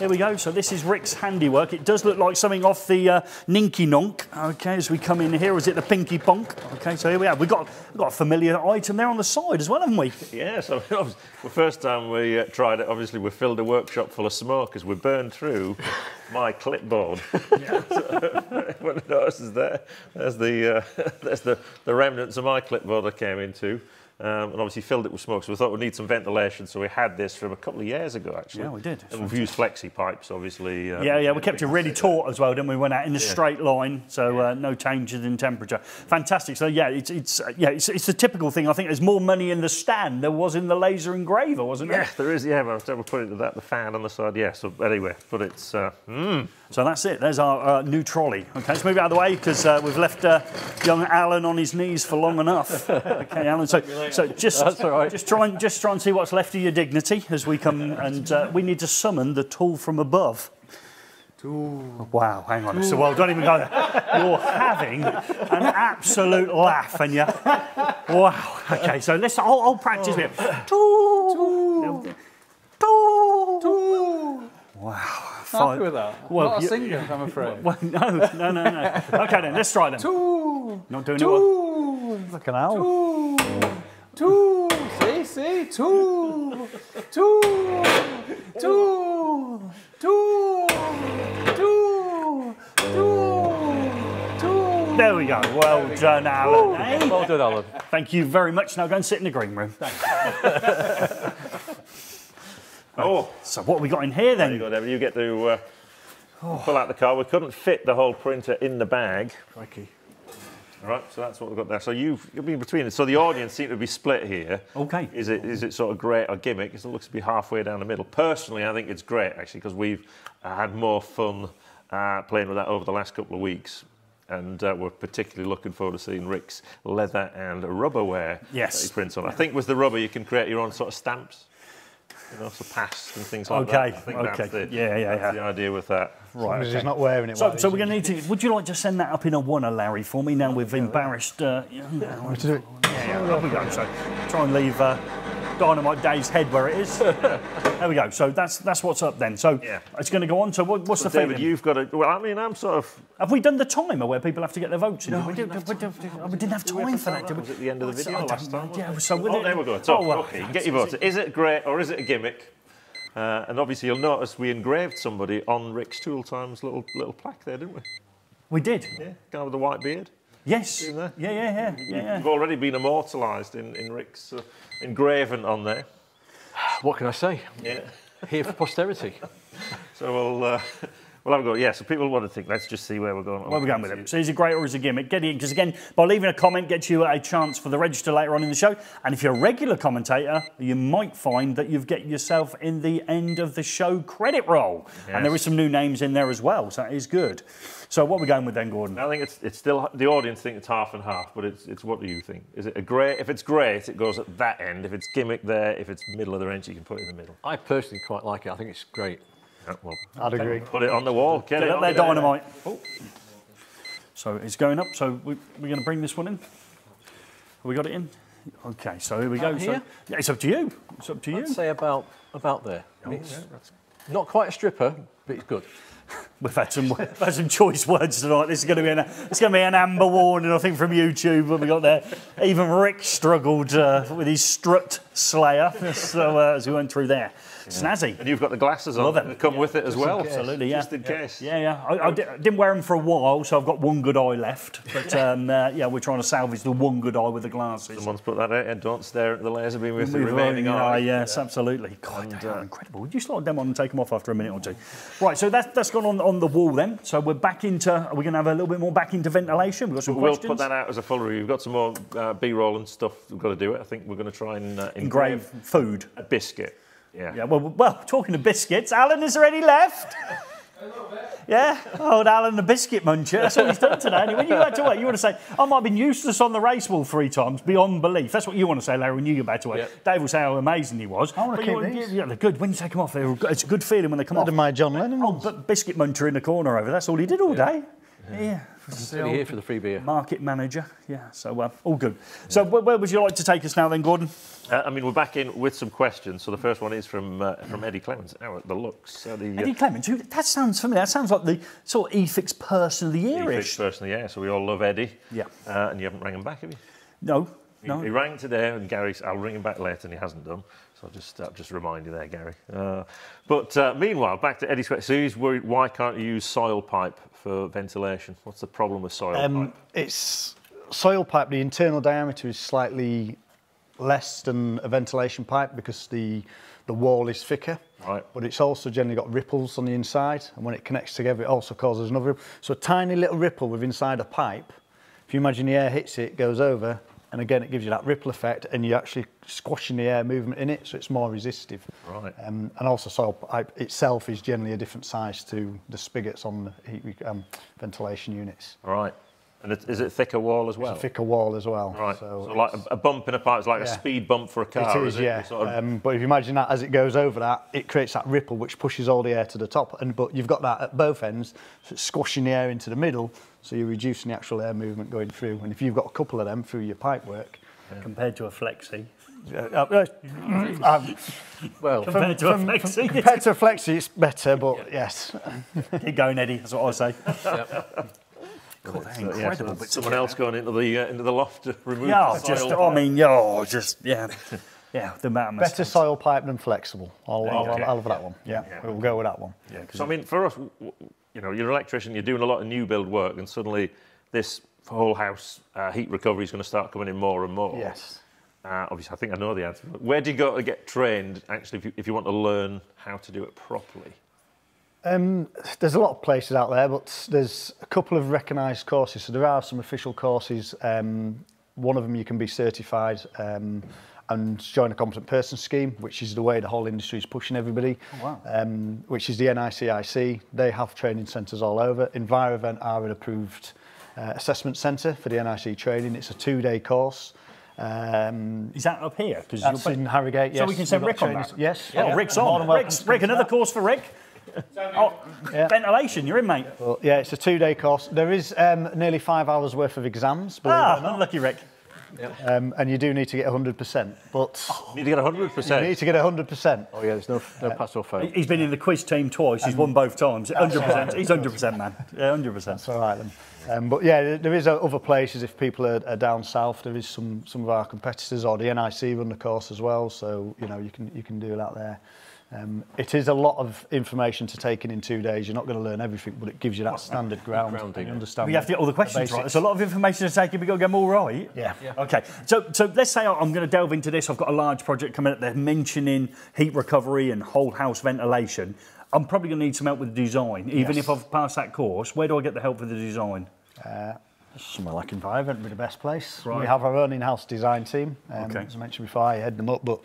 Speaker 2: here we go. So, this is Rick's handiwork. It does look like something off the uh, Ninky Nonk. Okay, as we come in here, is it the Pinky Ponk? Okay, so here we are. We've got, we've got a familiar item there on the side as well, haven't we?
Speaker 1: Yeah, so the first time we uh, tried it, obviously we filled a workshop full of smoke as we burned through my clipboard. so, everyone notices there, there's the uh, there's the, the remnants of my clipboard I came into. Um, and obviously filled it with smoke, so we thought we'd need some ventilation. So we had this from a couple of years ago, actually.
Speaker 2: Yeah, we did.
Speaker 1: And we've used flexi pipes, obviously. Uh,
Speaker 2: Yeah, yeah, we kept it really taut as well, didn't we? Went out in a straight line, so uh, no changes in temperature. Fantastic. So yeah, it's it's uh, yeah, it's, it's the typical thing. I think there's more money in the stand than there was in the laser engraver, wasn't there?
Speaker 1: Yeah,
Speaker 2: there?
Speaker 1: there is. Yeah, but we'll put it to that. The fan on the side. Yeah. So anyway, but it's. Uh, mm.
Speaker 2: So that's it. There's our uh, new trolley. Okay, let's move it out of the way because uh, we've left uh, young Alan on his knees for long enough. okay, Alan. So, so just
Speaker 6: That's all right.
Speaker 2: just try and just try and see what's left of your dignity as we come and uh, we need to summon the tool from above. Wow, hang on. So, well, don't even go there. You're having an absolute laugh, and you. Wow. Okay, so let's. I'll, I'll practice with it. Tool. Tool. Wow.
Speaker 9: Happy with that?
Speaker 2: Well,
Speaker 9: Not a singer, I'm afraid.
Speaker 2: Well, no, no, no, no. Okay, then let's try them. Not doing it well.
Speaker 7: hell.
Speaker 9: two, two, see, see, two, two, two, two, two, two, two.
Speaker 2: There we go. Well done, Alan. eh?
Speaker 6: Well done, Alan.
Speaker 2: Thank you very much. Now go and sit in the green room.
Speaker 1: Oh,
Speaker 2: So what have we got in here then?
Speaker 1: good. You get to uh, pull out the car. We couldn't fit the whole printer in the bag.
Speaker 2: Crikey.
Speaker 1: All right, so that's what we've got there. So you've, you've been between it. So the audience seem to be split here.
Speaker 2: Okay.
Speaker 1: Is it is it sort of great or gimmick? It looks to be halfway down the middle. Personally, I think it's great actually because we've uh, had more fun uh, playing with that over the last couple of weeks. And uh, we're particularly looking forward to seeing Rick's leather and rubberware
Speaker 2: Yes.
Speaker 1: that he prints on. I think with the rubber you can create your own sort of stamps, you know, so past and things like
Speaker 2: Okay,
Speaker 1: that. I think
Speaker 2: okay.
Speaker 1: that's the,
Speaker 2: Yeah, yeah,
Speaker 1: that's
Speaker 2: yeah.
Speaker 1: the idea with that.
Speaker 2: Right. Okay.
Speaker 7: he's not wearing it.
Speaker 2: So, so we're going to need to. Would you like to send that up in a oneer, Larry, for me? Now we've embarrassed. Uh, yeah,
Speaker 7: in- to do it.
Speaker 2: yeah, up we go. So try and leave uh, Dynamite Dave's head where it is. there we go. So that's that's what's up then. So
Speaker 1: Yeah.
Speaker 2: it's going to go on. So what, what's the
Speaker 1: David,
Speaker 2: feeling?
Speaker 1: you've got to. Well, I mean, I'm sort of.
Speaker 2: Have we done the timer where people have to get their votes in?
Speaker 1: No,
Speaker 2: we,
Speaker 1: we
Speaker 2: did,
Speaker 1: didn't have
Speaker 2: we, did, we didn't have time for that. Did we?
Speaker 1: Was at the end of the
Speaker 2: Oh,
Speaker 1: video last time?
Speaker 2: Yeah, so
Speaker 1: Oh, there we go. So,
Speaker 2: Oh, well.
Speaker 1: okay, get your vote. Is it great or is it a gimmick? Uh, and obviously, you'll notice we engraved somebody on Rick's Tool Times little little plaque there, didn't we?
Speaker 2: We did.
Speaker 1: Yeah, guy with the white beard.
Speaker 2: Yes. Yeah, yeah, yeah, yeah. yeah.
Speaker 1: You've already been immortalised in, in Rick's uh, engraven on there.
Speaker 6: What can I say?
Speaker 1: Yeah.
Speaker 6: Here for posterity.
Speaker 1: So we'll uh, we'll have a go. Yeah. So people want to think. Let's just see where we're going.
Speaker 2: Where we're we going with it? So is it great or is it gimmick? Get in, because again, by leaving a comment gets you a chance for the register later on in the show. And if you're a regular commentator, you might find that you've get yourself in the end of the show credit roll. And there is some new names in there as well, so that is good. So what are we going with then, Gordon?
Speaker 1: I think it's it's still the audience think it's half and half, but it's it's what do you think? Is it a great? If it's great, it goes at that end. If it's gimmick there, if it's middle of the range, you can put it in the middle.
Speaker 6: I personally quite like it. I think it's great.
Speaker 1: Yeah, well,
Speaker 7: I'd agree.
Speaker 1: put it on the wall. Get,
Speaker 2: Get
Speaker 1: it
Speaker 2: up there,
Speaker 1: there.
Speaker 2: dynamite. Oh. So it's going up. So we, we're going to bring this one in. Have we got it in? Okay, so here we go.
Speaker 6: Out
Speaker 2: So, yeah, it's up to you. It's up to you.
Speaker 6: I'd say about about there. Oh, it's not quite a stripper, but it's good.
Speaker 2: We've had some we've had some choice words tonight. This is going to be an it's going to be an amber warning, I think, from YouTube. What we got there. Even Rick struggled uh, with his strut slayer. So uh, as we went through there, snazzy.
Speaker 1: And you've got the glasses on
Speaker 2: Love it.
Speaker 1: that come with it as well.
Speaker 2: Absolutely, yeah.
Speaker 1: Just in case.
Speaker 2: Yeah, yeah. I, I, di- I didn't wear them for a while, so I've got one good eye left. But um, uh, yeah, we're trying to salvage the one good eye with the glasses.
Speaker 1: Someone's put that out. And don't stare at the laser beam with the remaining
Speaker 2: on,
Speaker 1: eye.
Speaker 2: yeah, Yes, absolutely. God,
Speaker 1: And,
Speaker 2: they are
Speaker 1: uh,
Speaker 2: incredible. Would you slide them on and take them off after a minute or two? Right, so that's that's gone on, on the wall then. So we're back into. Are we going to have a little bit more back into ventilation? We've got some
Speaker 1: We'll
Speaker 2: questions.
Speaker 1: put that out as a full review. We've got some more uh, B-roll and stuff. We've got to do it. I think we're going to try and uh,
Speaker 2: Engrave food.
Speaker 1: a biscuit. Yeah.
Speaker 2: Yeah. Well, well, talking of biscuits, Alan, is there any left? Yeah, old Alan the biscuit muncher. That's what he's done today. And when you go back to work, you want to say, I might have been useless on the race wall three times, beyond belief. That's what you want to say, Larry, when you go back to work.
Speaker 6: Yep.
Speaker 2: Dave will say how amazing he was. I
Speaker 7: wanna keep these.
Speaker 2: Yeah, they're good. When you take them off, they're, good. it's a good feeling when they come
Speaker 7: I'd
Speaker 2: off.
Speaker 7: have my John Lennon
Speaker 2: Oh, but biscuit muncher in the corner over. That's all he did all day. Yeah.
Speaker 6: Only here for the free beer.
Speaker 2: Market manager. Yeah. So uh, all good. So where, where would you like to take us now, then, Gordon?
Speaker 1: Uh, I mean, we're back in with some questions. So the first one is from uh, from Eddie Clements. Now at the looks, uh, the uh,
Speaker 2: Eddie Clements. who- That sounds familiar. That sounds like the sort of eFIXX person of the
Speaker 1: Eddie
Speaker 2: year-ish.
Speaker 1: Fitch person, yeah. So we all love Eddie.
Speaker 2: Yeah.
Speaker 1: Uh, and you haven't rang him back, have you?
Speaker 2: No.
Speaker 1: He,
Speaker 2: No.
Speaker 1: he rang today, and Gary. I'll ring him back later, and he hasn't done. So I'll just uh, just remind you there, Gary. Uh, but uh, meanwhile, back to Eddie's question. So he's worried. Why can't you use soil pipe for ventilation? What's the problem with soil
Speaker 7: Um,
Speaker 1: pipe?
Speaker 7: it's soil pipe. The internal diameter is slightly less than a ventilation pipe because the the wall is thicker.
Speaker 1: Right.
Speaker 7: But it's also generally got ripples on the inside, and when it connects together, it also causes another ripple. So a tiny little ripple with inside a pipe. If you imagine the air hits it, goes over, and again it gives you that ripple effect, and you're actually squashing the air movement in it, so it's more resistive.
Speaker 1: Right.
Speaker 7: Um, and also soil pipe itself is generally a different size to the spigots on the heat um, ventilation units.
Speaker 1: Right. And it, is it a thicker wall as well?
Speaker 7: It's a thicker wall as well.
Speaker 1: Right.
Speaker 7: So,
Speaker 1: So, like a, a bump in a pipe is like a speed bump for a car.
Speaker 7: it is,
Speaker 1: it?
Speaker 7: yeah.
Speaker 1: You Sort of,
Speaker 7: um, but if you imagine that as it goes over that, it creates that ripple which pushes all the air to the top. And but you've got that at both ends, so it's squashing the air into the middle, so you're reducing the actual air movement going through. And if you've got a couple of them through your pipe work,
Speaker 2: Compared to a flexi.
Speaker 7: uh, uh, um,
Speaker 6: Well,
Speaker 2: Compared to a flexi.
Speaker 7: compared to a flexi, it's better. But yes,
Speaker 2: Keep going, Eddie. That's what I say. God, they're
Speaker 1: so, yeah,
Speaker 2: incredible.
Speaker 1: so
Speaker 2: bits
Speaker 1: someone
Speaker 2: of
Speaker 1: else going into the uh, into the loft to remove
Speaker 2: Yeah,
Speaker 1: the
Speaker 2: just. I mean, yeah, just, yeah. Yeah, the amount of
Speaker 7: better soil pipe than flexible. I'll, I'll,
Speaker 1: Okay.
Speaker 7: I'll have that one. Yeah, we'll go with that one.
Speaker 2: Yeah, 'cause
Speaker 1: So I mean, for us, w- w- you know, you're an electrician, you're doing a lot of new build work, and suddenly this whole house uh, heat recovery is going to start coming in more and more.
Speaker 7: Yes.
Speaker 1: Uh, obviously, I think I know the answer. Where do you go to get trained, actually, if you, if you want to learn how to do it properly?
Speaker 7: Um, there's a lot of places out there, but there's a couple of recognised courses. So there are some official courses. Um, one of them you can be certified um, and join a competent person scheme, which is the way the whole industry is pushing everybody.
Speaker 2: wow.
Speaker 7: Um, which is the NICEIC. They have training centres all over. Envirovent are an approved uh, assessment centre for the NIC training. It's a two-day course. Um,
Speaker 2: Is that up here? Because
Speaker 7: that's in Harrogate.
Speaker 2: So
Speaker 7: yes.
Speaker 2: we can send Rick on that?
Speaker 7: Yes.
Speaker 2: Oh. Rick's on. Rick's,
Speaker 7: to
Speaker 2: Rick, another course for Rick. Oh,
Speaker 7: Yeah.
Speaker 2: ventilation, you're in, mate.
Speaker 7: Well, yeah, it's a two-day course. There is um, nearly five hours worth of exams, believe it or
Speaker 2: Ah, unlucky Rick.
Speaker 7: Um, and you do need to get 100%. But
Speaker 1: You need to get 100%.
Speaker 7: you need to get 100%.
Speaker 6: oh yeah, there's no no pass or fail.
Speaker 2: He's been in the quiz team twice. He's won both times. 100%. He's 100%, man. Yeah, 100%.
Speaker 7: That's all right then. Um, but yeah, there- there is uh, other places if people are, are down south. There is some some of our competitors or the NIC run the course as well. So you know you can you can do that there. Um, it is a lot of information to take in in two days. You're not going to learn everything, but it gives you that standard ground.
Speaker 6: Grounding.
Speaker 7: You understand.
Speaker 2: We have to get all the questions right.
Speaker 7: basics.
Speaker 2: There's a lot of information to take. Have We've got to get them all right?
Speaker 7: Yeah.
Speaker 2: Okay. So, so let's say I'm going to delve into this. I've got a large project coming up. They're mentioning heat recovery and whole house ventilation. I'm probably going to need some help with the design. Even
Speaker 7: Yes.
Speaker 2: if I've passed that course, where do I get the help with the design?
Speaker 7: Somewhere like Envirovent would be the best place.
Speaker 2: Right.
Speaker 7: We have our own in-house design team. Um,
Speaker 2: Okay.
Speaker 7: As I mentioned before, I head them up, but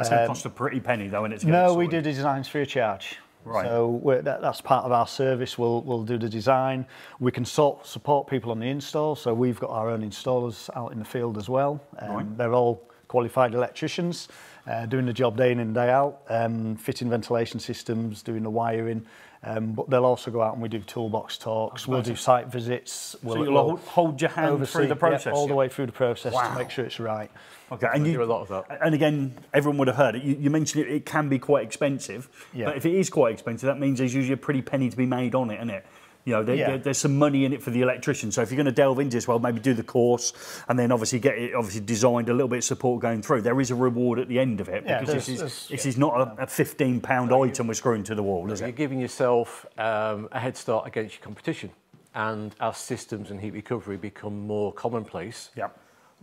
Speaker 2: That's going to
Speaker 7: um,
Speaker 2: cost a pretty penny, though, isn't it? to get it
Speaker 7: No, we do designs free of charge.
Speaker 2: Right.
Speaker 7: So we're, that, that's part of our service. We'll, we'll do the design. We can sort, support people on the install. So we've got our own installers out in the field as well. Um,
Speaker 2: Right.
Speaker 7: They're all qualified electricians, uh, doing the job day in and day out, um, fitting ventilation systems, doing the wiring. Um, but they'll also go out and we do toolbox talks. We'll do site visits. We'll,
Speaker 2: So you'll
Speaker 7: we'll
Speaker 2: hold, hold your hand
Speaker 7: oversee-
Speaker 2: through the
Speaker 7: yeah,
Speaker 2: process.
Speaker 7: all the way through the process
Speaker 2: Wow.
Speaker 7: to make sure it's right.
Speaker 2: Okay, and you
Speaker 6: do a lot of that.
Speaker 2: And again, everyone would have heard it. You, you mentioned it, it can be quite expensive.
Speaker 7: Yeah.
Speaker 2: But if it is quite expensive, that means there's usually a pretty penny to be made on it, isn't it? You know, there,
Speaker 7: Yeah.
Speaker 2: there- there's some money in it for the electrician. So if you're going to delve into this, well, maybe do the course and then obviously get it obviously designed a little bit of support going through. There is a reward at the end of it
Speaker 7: Yeah,
Speaker 2: because this is this is not a, a 15 pound item we're screwing to the wall, is it?
Speaker 6: You're giving yourself um, a head start against your competition. And as systems and heat recovery become more commonplace,
Speaker 2: Yeah.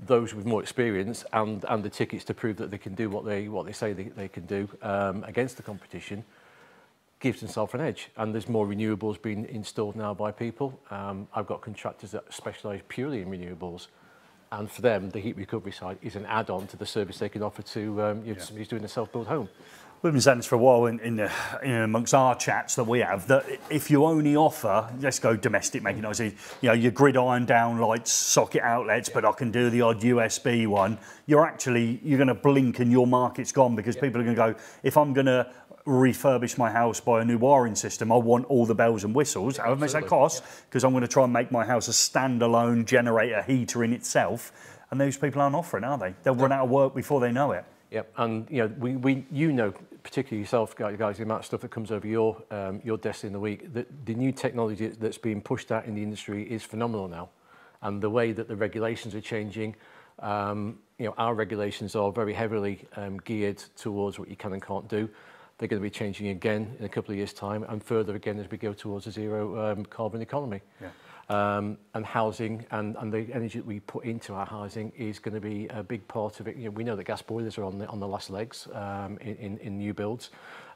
Speaker 6: those with more experience and, and the tickets to prove that they can do what they, what they say they, they can do um, against the competition gives themselves an edge. And there's more renewables being installed now by people. Um, I've got contractors that specialise purely in renewables. And for them, the heat recovery side is an add-on to the service they can offer to um, you know, somebody who's doing a self-built home.
Speaker 2: We've been saying this for a while in, in, the, in amongst our chats that we have that if you only offer, let's go domestic, make it nice, you know, your gridiron down lights, socket outlets, but I can do the odd USB one. You're actually you're going to blink and your market's gone because people are going to go. If I'm going to refurbish my house by a new wiring system, I want all the bells and whistles. However much that costs, because I'm going to try and make my house a standalone generator heater in itself. And those people aren't offering, are they? They'll run out of work before they know it.
Speaker 6: Yep, and you know, we, we you know, particularly yourself, guys, guys, the amount of stuff that comes over your um, your desk in the week. That the new technology that's being pushed out in the industry is phenomenal now, and the way that the regulations are changing. Um, you know, our regulations are very heavily um, geared towards what you can and can't do. They're going to be changing again in a couple of years' time, and further again as we go towards a zero um, carbon economy.
Speaker 2: Yeah.
Speaker 6: Um, and housing and, and the energy that we put into our housing is going to be a big part of it. You know, we know that gas boilers are on the, on the last legs um, in, in, in new builds.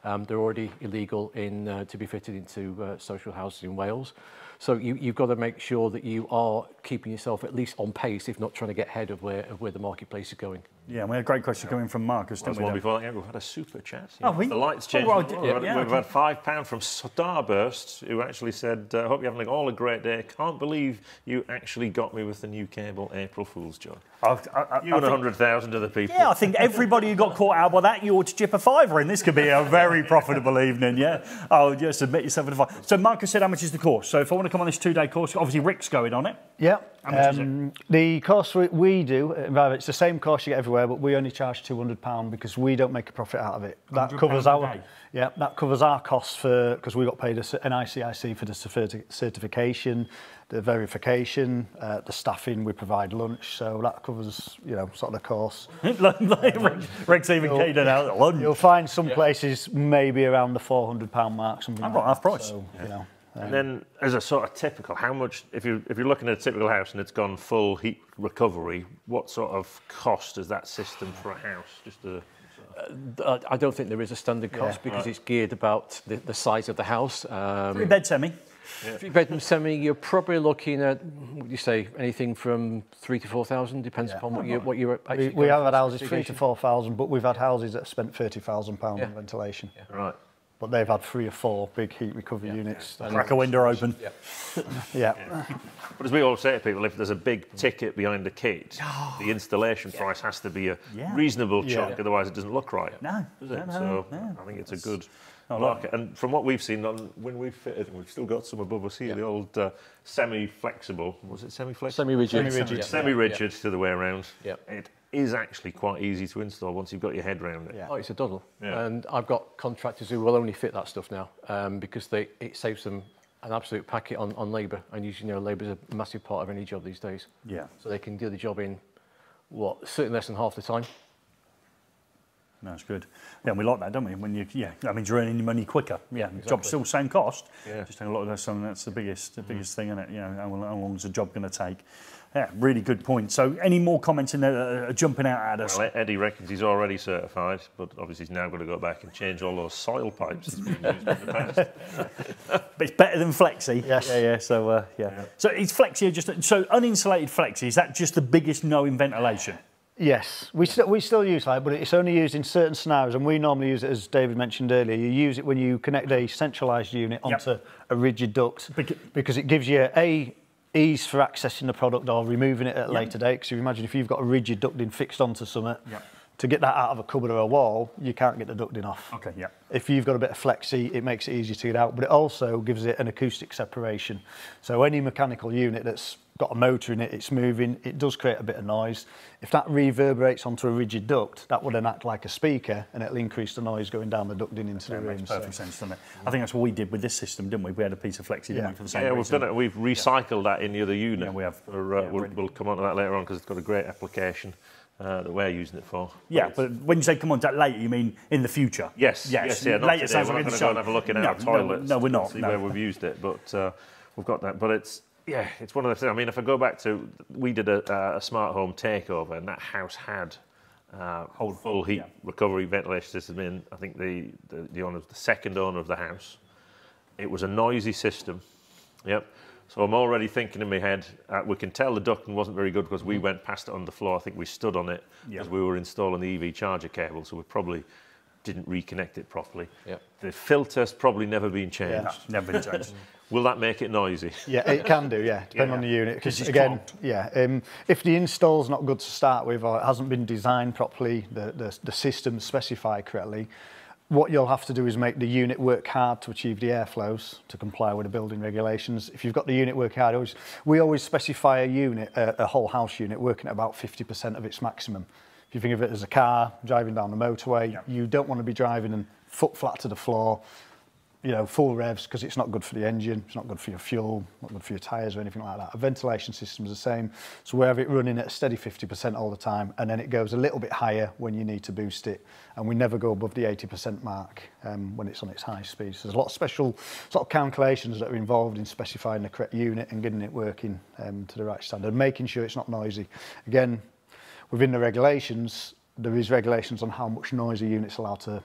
Speaker 6: Um, they're already illegal in, uh, to be fitted into uh, social housing in Wales. So you, you've got to make sure that you are keeping yourself at least on pace, if not trying to get ahead of where, of where the marketplace is going.
Speaker 2: Yeah, we had a great question coming from Marcus,
Speaker 1: There's
Speaker 2: didn't we?
Speaker 1: one before that. Yeah, we've had a super chat.
Speaker 2: Oh, we-
Speaker 1: The lights
Speaker 2: oh,
Speaker 1: changed.
Speaker 2: well,
Speaker 1: we've
Speaker 2: yeah,
Speaker 1: had, we've
Speaker 2: okay.
Speaker 1: had five pound from Starburst, who actually said, uh, "Hope you're having all a great day. Can't believe you actually got me with the new cable April Fool's, John.
Speaker 2: I've- I, I,
Speaker 1: You
Speaker 2: I
Speaker 1: and a hundred thousand other people.
Speaker 2: Yeah, I think everybody who got caught out by that, you ought to chip a fiver in. This could be a very profitable evening, yeah? Oh, just submit yourself to the five. So Marcus said how much is the course? So if I want to come on this two-day course, obviously Rick's going on it.
Speaker 7: Yeah.
Speaker 2: How much is it?
Speaker 7: Um, the course we, we do, it's the same course you get everywhere, but we only charge £200 because we don't make a profit out of it. That covers our
Speaker 2: day?
Speaker 7: yeah, that covers our costs for because we got paid a, cer- an ICIC for the certification, the verification, uh, the staffing. We provide lunch, so that covers you know sort of the course.
Speaker 2: Rick- Rick's even
Speaker 7: You'll-
Speaker 2: keen out. Lunch.
Speaker 7: You'll find some places maybe around the £400 mark, something
Speaker 2: I've
Speaker 7: like
Speaker 2: got half price.
Speaker 7: So, you know,
Speaker 1: And then, as a sort of typical, how much if you if you're looking at a typical house and it's gone full heat recovery, what sort of cost is that system for a house? Just a
Speaker 6: Uh, I don't think there is a standard cost because it's geared about the, the size of the house. Um,
Speaker 2: Three bed semi.
Speaker 6: Three bedroom semi, you're probably looking at, what you say, anything from three to four thousand, depends upon what you what you're
Speaker 7: we,
Speaker 6: actually.
Speaker 7: we
Speaker 6: going
Speaker 7: have had houses three to four thousand, but we've had houses that have spent thirty thousand pounds
Speaker 6: Yeah.
Speaker 7: on ventilation.
Speaker 1: right.
Speaker 7: But they've had three or four big heat recovery units.
Speaker 2: Crack a window open.
Speaker 7: Yeah.
Speaker 1: But as we all say to people, if there's a big ticket behind the kit, the installation price has to be a
Speaker 2: Yeah.
Speaker 1: reasonable
Speaker 7: Yeah.
Speaker 1: chunk, otherwise it doesn't look right.
Speaker 2: No,
Speaker 1: does it?
Speaker 2: no,
Speaker 1: so
Speaker 2: no.
Speaker 1: I think it's a good
Speaker 2: I like
Speaker 1: market. And from what we've seen on when we've fitted, and we've still got some above us here, the old uh, semi-flexible, was it semi-flexible?
Speaker 6: Semi-rigid.
Speaker 7: Semi-rigid.
Speaker 6: Yeah.
Speaker 1: Semi-rigid to the way around.
Speaker 6: Yeah.
Speaker 1: It is actually quite easy to install once you've got your head around it.
Speaker 7: Yeah.
Speaker 6: Oh, it's a doddle.
Speaker 1: Yeah.
Speaker 6: And I've got contractors who will only fit that stuff now um, because they, it saves them an absolute packet on, on labour. And usually, you know, labour is a massive part of any job these days.
Speaker 2: Yeah.
Speaker 6: So they can do the job in, what, certainly less than half the time.
Speaker 2: No, it's good. Yeah, and we like that, don't we? When you, yeah, that means you're earning your money quicker. Yeah, job's still same cost.
Speaker 1: Yeah.
Speaker 2: Just take a lot of those. Something that's the biggest, the biggest thing, is it? You know, how, how long is the job going to take? Yeah, really good point. So, any more comments in there that are jumping out at us?
Speaker 1: Well, Eddie reckons he's already certified, but obviously he's now got to go back and change all those soil pipes that's been used in the past.
Speaker 2: But it's better than flexi.
Speaker 7: Yes.
Speaker 2: Yeah, yeah. So, uh, yeah. So, is flexi just so uninsulated flexi? Is that just the biggest no in ventilation?
Speaker 7: Yes, we still we still use light, but it's only used in certain scenarios, and we normally use it as David mentioned earlier. You use it when you connect a centralised unit
Speaker 2: Yep.
Speaker 7: onto a rigid duct
Speaker 2: Beca-
Speaker 7: because it gives you a ease for accessing the product or removing it at a later date. Because you imagine if you've got a rigid ducting fixed onto something,
Speaker 2: Yep.
Speaker 7: To get that out of a cupboard or a wall, you can't get the ducting off.
Speaker 2: Okay, yeah.
Speaker 7: If you've got a bit of flexi, it makes it easier to get out, but it also gives it an acoustic separation. So any mechanical unit that's got a motor in it, it's moving, it does create a bit of noise. If that reverberates onto a rigid duct, that would then act like a speaker and it'll increase the noise going down the ducting into
Speaker 2: Yeah,
Speaker 7: the
Speaker 2: it
Speaker 7: room.
Speaker 2: makes
Speaker 7: So-
Speaker 2: perfect sense, doesn't it? I think that's what we did with this system, didn't we? We had a piece of flexi, didn't
Speaker 7: Yeah.
Speaker 2: we, for the same
Speaker 1: Yeah, we've done it. We've recycled that in the other unit.
Speaker 2: Yeah, we have.
Speaker 1: For, uh,
Speaker 2: Yeah,
Speaker 1: we'll,
Speaker 2: brilliant.
Speaker 1: we'll come on to that later on because it's got a great application uh, that we're using it for.
Speaker 2: Yeah,
Speaker 1: it's-
Speaker 2: but when you say come on that later, you mean in the future?
Speaker 1: Yes, yes, yeah. Not
Speaker 2: later
Speaker 1: today.
Speaker 2: sounds
Speaker 1: We're
Speaker 2: like
Speaker 1: not going to go and have a look in
Speaker 2: no,
Speaker 1: our toilets.
Speaker 2: No, no we're not.
Speaker 1: See
Speaker 2: no.
Speaker 1: where we've used it, but uh, we've got that. But it's yeah, it's one of the things. I mean, if I go back to we did a, a smart home takeover, and that house had. Uh, whole full heat
Speaker 2: yeah.
Speaker 1: recovery ventilation system in. I think the, the the owner, the second owner of the house. It was a noisy system. Yep. So I'm already thinking in my head. Uh, we can tell the ducting wasn't very good because we went past it on the floor. I think we stood on it
Speaker 2: Yeah.
Speaker 1: as we were installing the EV charger cable, so we probably didn't reconnect it properly.
Speaker 6: Yep.
Speaker 1: The filter's probably never been changed.
Speaker 2: No, never been changed.
Speaker 1: Will that make it noisy?
Speaker 7: Yeah, it can do, yeah, depending
Speaker 1: Yeah.
Speaker 7: on the unit. Because again,
Speaker 2: clogged.
Speaker 7: yeah, um, if the install's not good to start with or it hasn't been designed properly, the, the, the system specified correctly, what you'll have to do is make the unit work hard to achieve the airflows to comply with the building regulations. If you've got the unit working hard, always, we always specify a unit, a, a whole house unit, working at about 50% of its maximum. If you think of it as a car driving down the motorway, you don't want to be driving and foot flat to the floor, you know, full revs because it's not good for the engine, it's not good for your fuel, not good for your tyres or anything like that. A ventilation system is the same. So we have it running at a steady 50% all the time and then it goes a little bit higher when you need to boost it. And we never go above the 80% mark um, when it's on its high speed. So there's a lot of special sort of calculations that are involved in specifying the correct unit and getting it working um, to the right standard, making sure it's not noisy. Again, within the regulations, there is regulations on how much noise a unit's allowed to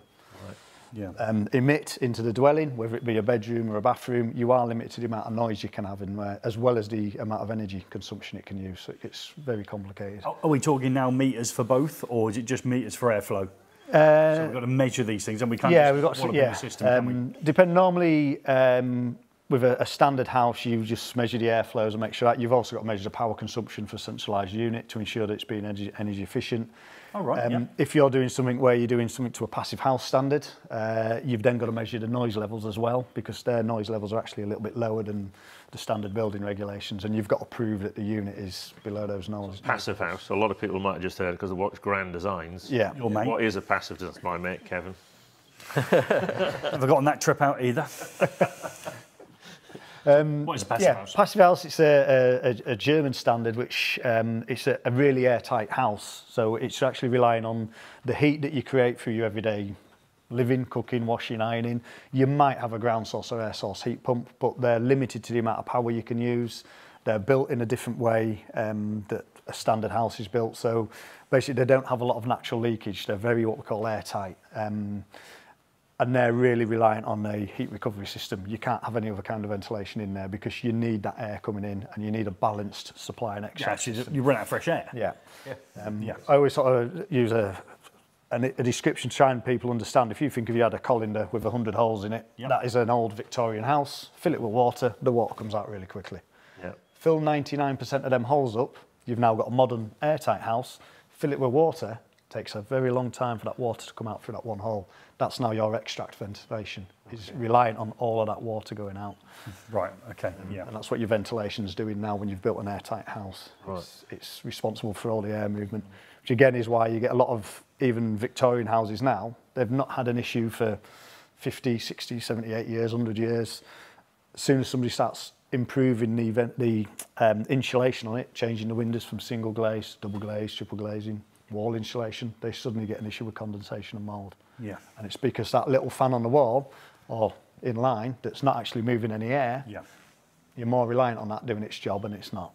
Speaker 2: Yeah.
Speaker 7: um, emit into the dwelling, whether it be a bedroom or a bathroom, you are limited to the amount of noise you can have in there, as well as the amount of energy consumption it can use. So it's very complicated.
Speaker 2: Are we talking now meters for both, or is it just meters for airflow?
Speaker 7: Uh,
Speaker 2: so we've got to measure these things, and we can't
Speaker 7: yeah,
Speaker 2: just
Speaker 7: we've got
Speaker 2: wallaby
Speaker 7: yeah.
Speaker 2: the system, we?
Speaker 7: Um, depend normally um, with a, a standard house, you just measure the airflows and make sure that you've also got to measure the power consumption for a centralised unit to ensure that it's being energy, energy efficient.
Speaker 2: All right, yeah.
Speaker 7: If you're doing something where you're doing something to a passive house standard, uh, you've then got to measure the noise levels as well because their noise levels are actually a little bit lower than the standard building regulations, and you've got to prove that the unit is below those noise. Levels.
Speaker 1: Passive house. A lot of people might have just heard because of what's grand designs.
Speaker 7: Yeah.
Speaker 2: Your mate.
Speaker 1: What is a passive? That's my mate, Kevin.
Speaker 2: Have I gotten that trip out either? what is a passive
Speaker 7: yeah,
Speaker 2: house.
Speaker 7: It's a, a, a German standard, which um, it's a, a really airtight house. So it's actually relying on the heat that you create through your everyday living, cooking, washing, ironing. You might have a ground source or air source heat pump, but they're limited to the amount of power you can use. They're built in a different way um, that a standard house is built. So basically, they don't have a lot of natural leakage. They're very what we call airtight. Um, and they're really reliant on a heat recovery system. You can't have any other kind of ventilation in there because you need that air coming in and you need a balanced supply and
Speaker 2: Yeah, actually,
Speaker 7: system.
Speaker 2: you run out of fresh air.
Speaker 7: Yeah. Um,
Speaker 2: Yeah.
Speaker 7: I always sort of use a, a, a description to try and people understand. If you think if you had a colander with 100 holes in it,
Speaker 2: Yep.
Speaker 7: that is an old Victorian house. Fill it with water, the water comes out really quickly.
Speaker 1: Yeah.
Speaker 7: Fill 99% of them holes up, you've now got a modern airtight house. Fill it with water, takes a very long time for that water to come out through that one hole. That's now your extract ventilation. It's reliant on all of that water going out.
Speaker 2: Right. Okay. Yeah.
Speaker 7: And that's what your ventilation is doing now when you've built an airtight house.
Speaker 1: Right.
Speaker 7: It's, it's responsible for all the air movement, which again is why you get a lot of even Victorian houses now. They've not had an issue for 50, 60, 70, 80 years, 100 years. As soon as somebody starts improving the, vent, the um, insulation on it, changing the windows from single glaze, double glaze, triple glazing, wall insulation, they suddenly get an issue with condensation and mould.
Speaker 2: Yeah.
Speaker 7: And it's because that little fan on the wall or in line that's not actually moving any air,
Speaker 2: Yeah.
Speaker 7: you're more reliant on that doing its job and it's not.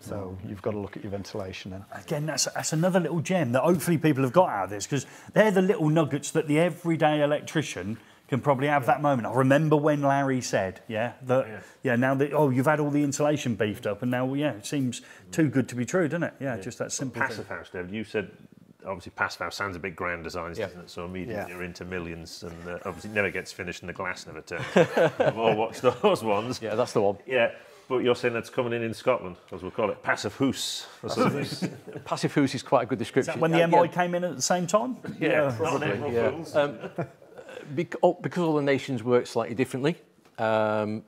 Speaker 7: So mm. you've got to look at your ventilation then.
Speaker 2: Again, that's, that's another little gem that hopefully people have got out of this because they're the little nuggets that the everyday electrician can probably have that moment. I remember when Larry said, yeah, that, yeah. now that, oh, you've had all the insulation beefed up and now, yeah, it seems too good to be true, doesn't it? Yeah, just that simple
Speaker 1: Passive
Speaker 2: thing.
Speaker 1: house, David. You said obviously passive house sounds a bit grand designs,
Speaker 3: Yeah.
Speaker 1: doesn't it? So immediately
Speaker 7: Yeah.
Speaker 1: you're into millions, and uh, obviously it never gets finished, and the glass never turns. We've all watched those ones.
Speaker 6: Yeah, that's the one.
Speaker 1: Yeah, but you're saying that's coming in in Scotland, as we'll call it, passive house or.
Speaker 6: Passive house is quite a good description.
Speaker 2: when the
Speaker 6: Yeah,
Speaker 2: MI
Speaker 6: yeah.
Speaker 2: came in at the same time?
Speaker 1: yeah,
Speaker 6: probably,
Speaker 1: not April
Speaker 6: yeah. Um, because all the nations work slightly differently, um,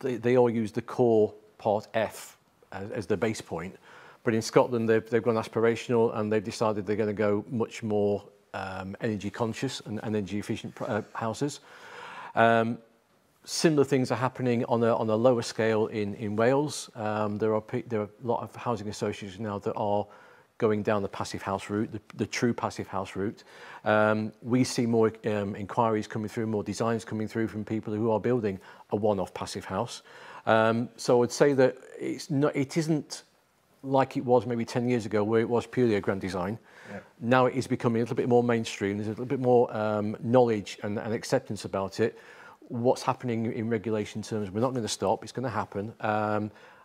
Speaker 6: they, they all use the core part F as, as the base point. But in Scotland, they've, they've gone aspirational and they've decided they're going to go much more um, energy conscious and, and energy efficient uh, houses. Um, similar things are happening on a, on a lower scale in, in Wales. Um, there, are, there are a lot of housing associations now that are going down the passive house route, the, the true passive house route. Um, we see more um, inquiries coming through, more designs coming through from people who are building a one-off passive house. Um, so I would say that it's not, it isn't like it was maybe 10 years ago where it was purely a grand design. Now it is becoming a little bit more mainstream. There's a little bit more um, knowledge and, and acceptance about it. What's happening in regulation terms, we're not going to stop. It's going to happen.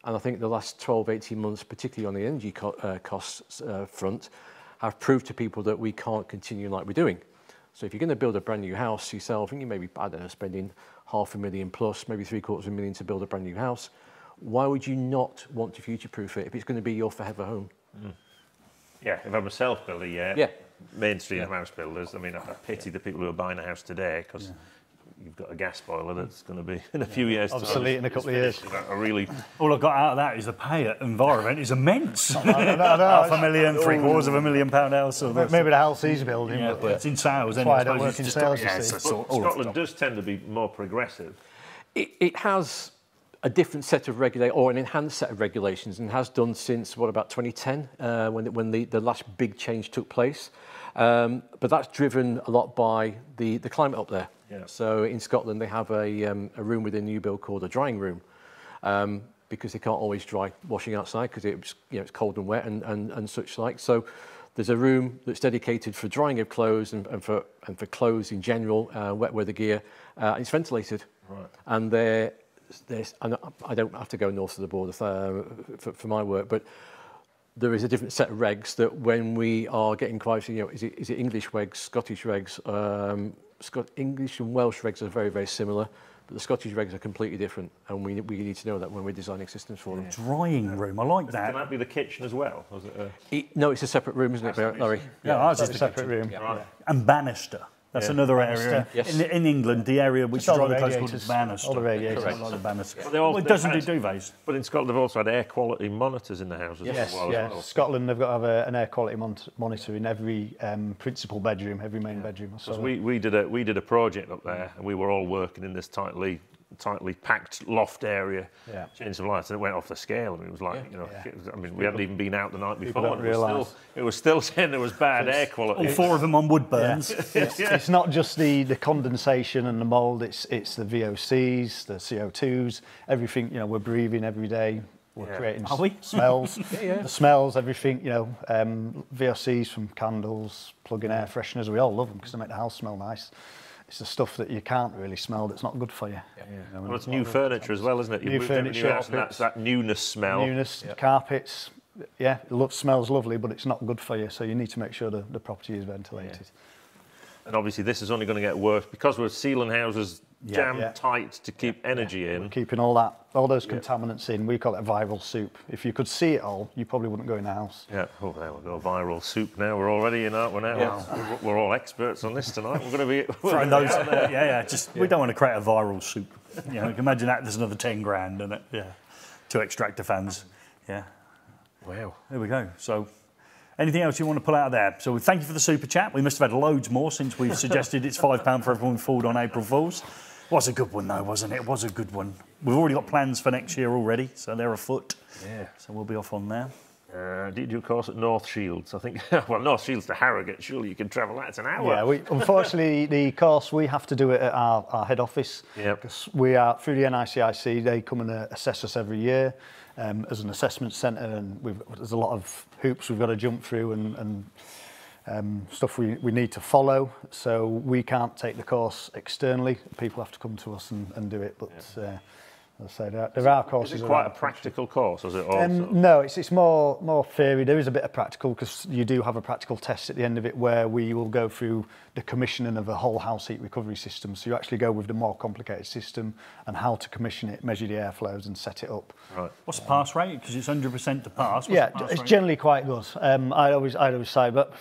Speaker 6: And I think the last 12, 18 months, particularly on the energy co uh, costs uh, front, have proved to people that we can't continue like we're doing. So if you're going to build a brand new house yourself, and you maybe, I don't know, spending half a million plus, maybe three quarters of a million to build a brand new house, why would you not want to future-proof it if it's going to be your forever home?
Speaker 1: Yeah, if I'm a self builder, yeah.
Speaker 6: Yeah.
Speaker 1: Mainstream house builders. I mean, I, I pity the people who are buying a house today because you've got a gas boiler that's going to be in a few years. time,
Speaker 7: Obsolete in a couple of years.
Speaker 1: A really
Speaker 2: All I've got out of that is the pay at Envirovent is immense.
Speaker 7: no, no, no,
Speaker 2: Half a million, three quarters of a million pound house. Or
Speaker 7: Maybe the house he's building.
Speaker 2: yeah,
Speaker 7: but,
Speaker 2: it's in sales.
Speaker 7: That's why I don't work in sales,
Speaker 2: yeah,
Speaker 7: see.
Speaker 2: it's all- all
Speaker 1: Scotland does tend to be more progressive.
Speaker 6: It, it has a different set of regulate or an enhanced set of regulations and has done since what about 2010 uh, when, when the, the last big change took place. Um, but that's driven a lot by the, the climate up there.
Speaker 1: Yeah.
Speaker 6: So in Scotland they have a, um, a room within the new build called a drying room um, because they can't always dry washing outside because it's, you know, it's cold and wet and, and, and such like. So there's a room that's dedicated for drying of clothes and, and, for, and for clothes in general, uh, wet weather gear. Uh, it's ventilated.
Speaker 1: Right.
Speaker 6: And there, there's, and I don't have to go north of the border uh, for, for my work, but there is a different set of regs that when we are getting quite, you know, is it, is it English regs, Scottish regs, um, Scot English and Welsh regs are very, very similar, but the Scottish regs are completely different, and we, we need to know that when we're designing systems for them.
Speaker 2: Drying room. I like that.
Speaker 1: Can
Speaker 2: that.
Speaker 1: that be the kitchen as well? Was it a...
Speaker 6: It, no, it's a separate room, isn't it, Larry?
Speaker 2: Yeah, ours is
Speaker 7: a
Speaker 2: the
Speaker 7: separate room.
Speaker 2: and banister. That's
Speaker 1: Yeah.
Speaker 2: another area.
Speaker 6: Yes.
Speaker 2: In, in England, the area which is rather close called banister.
Speaker 7: All the radiators.
Speaker 2: I like the banister.
Speaker 1: But all-
Speaker 2: Well, it doesn't do duvets.
Speaker 1: But in Scotland, they've also had air quality monitors in the houses
Speaker 7: Yes,
Speaker 1: as well.
Speaker 7: yeah.
Speaker 1: As well.
Speaker 7: Scotland, they've got to have a, an air quality mon- monitor in every um, principal bedroom, every main bedroom.
Speaker 1: Because we, we did a we did a project up there, and we were all working in this tightly tightly packed loft area,
Speaker 7: Yeah.
Speaker 1: changing some lights, and it went off the scale. I mean, it was like you know,
Speaker 7: Yeah.
Speaker 1: was- I mean, we hadn't even been out the night before.
Speaker 7: don't
Speaker 1: and it, was
Speaker 7: realise.
Speaker 1: still, it was still saying there was bad air quality.
Speaker 2: All four of them on wood burns.
Speaker 7: it's, it's not just the, the condensation and the mold, it's, it's the VOCs, the CO2s, everything, you know, we're breathing every day. We're
Speaker 1: Yeah.
Speaker 7: creating
Speaker 2: Are we?
Speaker 7: s- smells, the smells, everything, you know, um, VOCs from candles, plug-in air fresheners, we all love them because they make the house smell nice. It's the stuff that you can't really smell that's not good for you. you know,
Speaker 1: Well, it's new furniture as well, isn't it? You
Speaker 7: New
Speaker 1: moved into
Speaker 7: furniture,
Speaker 1: house, and that's that newness smell.
Speaker 7: Newness, carpets, yeah, it looks, smells lovely, but it's not good for you, so you need to make sure the, the property is ventilated.
Speaker 1: And obviously, this is only going to get worse because we're sealing houses
Speaker 2: Yeah.
Speaker 1: jam
Speaker 7: Yeah.
Speaker 1: tight to keep energy in.
Speaker 7: Keeping all that, all those contaminants in, we call it viral soup. If you could see it all, you probably wouldn't go in the house.
Speaker 1: Yeah. Oh, there we go. Viral soup. Now we're already in, aren't we? Now we're, we're all experts on this tonight. We're going to be
Speaker 2: Throwing those, yeah, yeah. Just we don't want to create a viral soup. You know, you can imagine that there's another ten grand in it. Yeah, two extractor fans. Yeah.
Speaker 1: Wow.
Speaker 2: There we go. So, anything else you want to pull out of there? So, thank you for the super chat. We must have had loads more since we've suggested it's five pound for everyone fooled on April Fools. Was a good one though, wasn't it? It was a good one. We've already got plans for next year already, so they're afoot.
Speaker 1: Yeah.
Speaker 2: So we'll be off on there.
Speaker 1: Uh, did you do a course at North Shields? I think. well, North Shields to Harrogate. Surely you can travel that. It's an hour.
Speaker 7: Yeah, we, unfortunately, the course we have to do it at our, our head office.
Speaker 1: Yep.
Speaker 7: 'cause we are through the NICEIC. They come and uh, assess us every year um, as an assessment centre and we've, there's a lot of hoops we've got to jump through and, and um, stuff we, we need to follow. So we can't take the course externally. People have to come to us and, and do it. But yeah. uh, as I say, there, there are
Speaker 1: Is it quite a practical course? Is it also?
Speaker 7: Um, no, it's, it's more more theory. There is a bit of practical because you do have a practical test at the end of it where we will go through the commissioning of a whole house heat recovery system. So you actually go with the more complicated system and how to commission it, measure the airflows and set it up.
Speaker 1: right.
Speaker 2: What's the pass rate? Because it's 100% to pass. What's
Speaker 7: yeah,
Speaker 2: pass
Speaker 7: it's
Speaker 2: rate?
Speaker 7: generally quite good. Um, I always I always say, but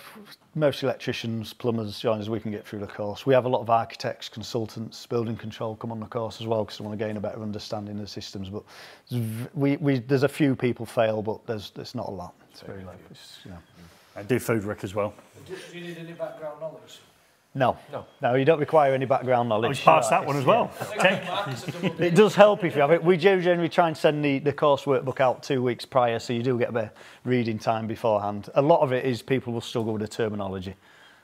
Speaker 7: most electricians, plumbers, joiners, we can get through the course. We have a lot of architects, consultants, building control come on the course as well because they want to gain a better understanding of the systems. But there's we, we, there's a few people fail, but there's there's not a lot. It's very low. It's, you know.
Speaker 2: I do food rec as well.
Speaker 8: Do, do you need any background knowledge?
Speaker 7: No,
Speaker 6: No.
Speaker 7: no, you don't require any background knowledge.
Speaker 2: was past that one as well. Check.
Speaker 7: It does help if you have it. We do generally try and send the, the course workbook out two weeks prior, so you do get a bit of reading time beforehand. A lot of it is people will struggle with the terminology.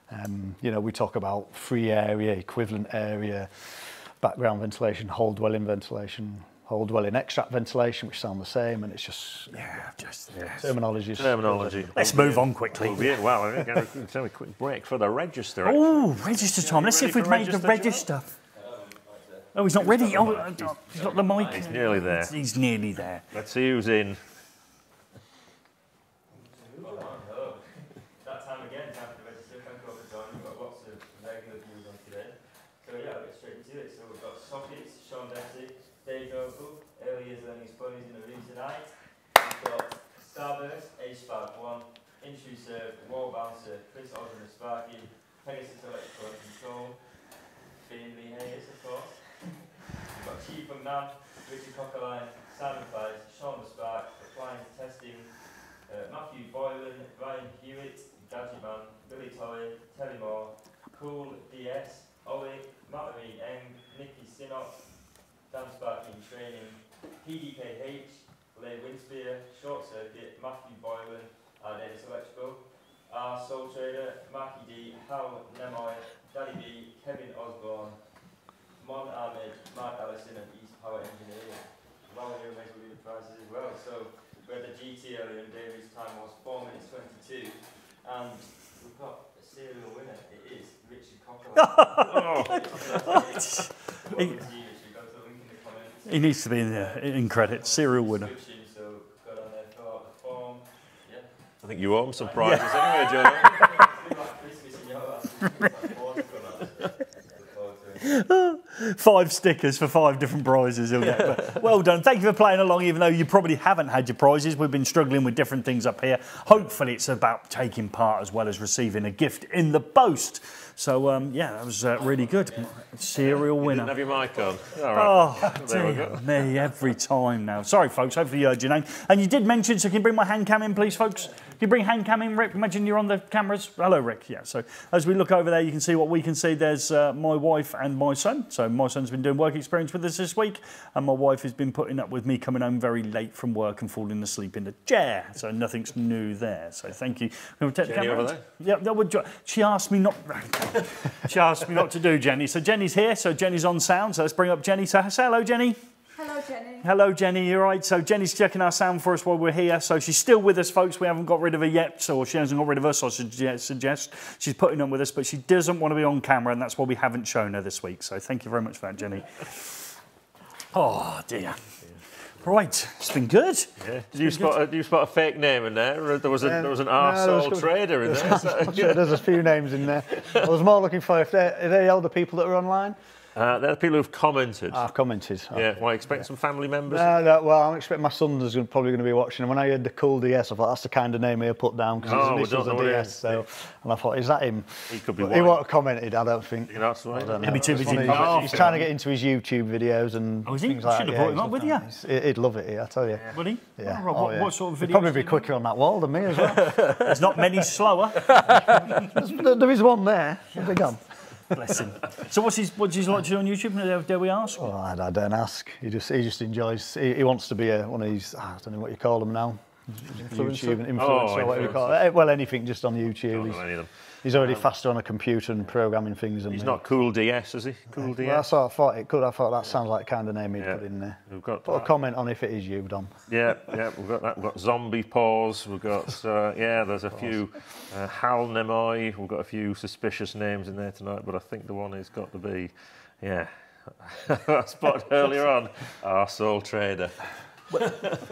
Speaker 7: Um, you know, we talk about free area, equivalent area, background ventilation, whole dwelling ventilation, whole dwelling extract ventilation, which sound the same, and it's just
Speaker 2: Yeah, just.
Speaker 7: terminology.
Speaker 1: Terminology.
Speaker 2: Let's move on quickly.
Speaker 1: We'll be in. Well, we're going to take a quick break for the register.
Speaker 2: Oh, register time. Let's see if we've made the
Speaker 1: register,
Speaker 2: register. Oh, he's not ready. Oh, uh, he's got the mic.
Speaker 1: He's nearly there.
Speaker 2: He's nearly there.
Speaker 1: Let's see who's in.
Speaker 3: That time again, time to register. Thank you all for joining. We've got lots of regular viewers on today. So yeah, I'll get straight into it. So we've got Sockets, Sean Dempsey, Dave Noble, early years learning ponies in the room tonight. We've Starburst, H-Spark 1, Intrusive, Wall Bouncer, Chris Osborne Sparky, Pegasus Electrical Control, Finley Hayes, of course, Got Chief Nam, Richard Cockerline, Simon Price, Sean the Spark, Appliance Testing, uh, Matthew Boylan, Ryan Hewitt, Gadgetman, Billy Toy, Terry Moore, Cool DS, Ollie, Matthew Eng, Nicky Sinop, Dan Sparky in Training, PDKH, Leigh Winspear, Short Circuit, Matthew Boylan, and uh, Dennis Electrical, R Soul Trader, Marky D, Hal Nemoy, Danny B, Kevin Osborne, Mon Ahmed, Mark Allison, and East Power Engineering. Well, here makes with the prizes as well. So we had the GT earlier, and David's time was 4 minutes 22, and we've got a serial winner. It is Richard Cockle. Oh.
Speaker 2: He- He needs to be in, the, in credits, serial winner.
Speaker 3: So got on there for the form. Yeah.
Speaker 1: I think you owe him some prizes anyway, Joe.
Speaker 2: five stickers for five different prizes he'll get. But well done. Thank you for playing along, even though you probably haven't had your prizes. We've been struggling with different things up here. Hopefully, it's about taking part as well as receiving a gift in the post. So, um, yeah, that was uh, really good. Serial winner.
Speaker 1: have your mic on. All right.
Speaker 2: Oh, dear me, every time now. Sorry, folks, hopefully you heard your name. And you did mention, so can you bring my hand cam in, please, folks? You bring hand cam in, Rick? Imagine you're on the cameras. Hello, Rick. Yeah, so as we look over there, you can see what we can see. There's uh, my wife and my son. So my son's been doing work experience with us this week, and my wife has been putting up with me coming home very late from work and falling asleep in the chair. So nothing's new there. So thank you. Can we take the
Speaker 1: Jenny
Speaker 2: camera
Speaker 1: over
Speaker 2: out? Yeah, that would, she asked me not. she asked me not to do Jenny. So Jenny's here. So Jenny's on sound. So let's bring up Jenny. So say hello, Jenny.
Speaker 10: Hello, Jenny.
Speaker 2: Hello, Jenny. You're right. So Jenny's checking our sound for us while we're here. So she's still with us, folks. We haven't got rid of her yet, or she hasn't got rid of us. I suggest, suggest she's putting on with us, but she doesn't want to be on camera, and that's why we haven't shown her this week. So thank you very much for that, Jenny. Oh dear. Right, it's been good.
Speaker 1: Yeah. Did you spot, a, did you spot a fake name in there? There was, a, there was an arsehole trader in there.
Speaker 7: Sure, there's a few names in there. I was more looking for if they're, are they all the older people that are online.
Speaker 1: Uh, there are people who've commented.
Speaker 7: I've commented.
Speaker 1: yeah, why expect some family members?
Speaker 7: No, no, well, I'm expecting my son's gonna- probably going to be watching. And when I heard the cool DS, I thought that's the kind of name he'll put down because
Speaker 1: Oh, we
Speaker 7: his initials are
Speaker 1: know what it
Speaker 7: DS.
Speaker 1: is.
Speaker 7: So, and I thought, is that him?
Speaker 1: He could be
Speaker 7: But. He won't have commented, I don't think.
Speaker 1: You know, that's right.
Speaker 7: I don't know.
Speaker 2: He'll be too busy
Speaker 7: one of. He's trying to get into his YouTube videos and
Speaker 2: Oh, is he?
Speaker 7: things like
Speaker 2: Should have brought
Speaker 7: yeah,
Speaker 2: him up with you.
Speaker 7: at it. He's- He'd love it, yeah, I tell you.
Speaker 2: Would he?
Speaker 7: Yeah.
Speaker 2: Oh, what,
Speaker 7: yeah.
Speaker 2: what sort of
Speaker 7: He'd
Speaker 2: videos?
Speaker 7: probably be quicker on that wall than me as well.
Speaker 2: make? There's not many slower.
Speaker 7: There's- one there. Where's it gone?
Speaker 2: Bless him. So what's his what does he like to do on YouTube? Dare, dare we ask?
Speaker 7: Well, I, I don't ask. He just he just enjoys. He, he wants to be a, one of these. ah, I don't know what you call them now. YouTube and influencer,
Speaker 1: Oh,
Speaker 7: or whatever you call it. Eh, Well, anything just on YouTube. He's,
Speaker 1: any of them.
Speaker 7: he's already faster on a computer and programming things than
Speaker 1: He's
Speaker 7: me.
Speaker 1: not cool DS, is he? Cool
Speaker 7: Well,
Speaker 1: DS.
Speaker 7: that's what I thought it could. I thought that sounds like the kind of name he'd
Speaker 1: Yeah.
Speaker 7: put in there.
Speaker 1: We've got
Speaker 7: Put a comment on if it is you, Dom.
Speaker 1: Yeah, yeah, we've got that. We've got zombie paws. We've got uh, yeah. There's a few uh, Hal Nimoy. We've got a few suspicious names in there tonight, but I think the one has got to be yeah. I spotted earlier on our soul trader.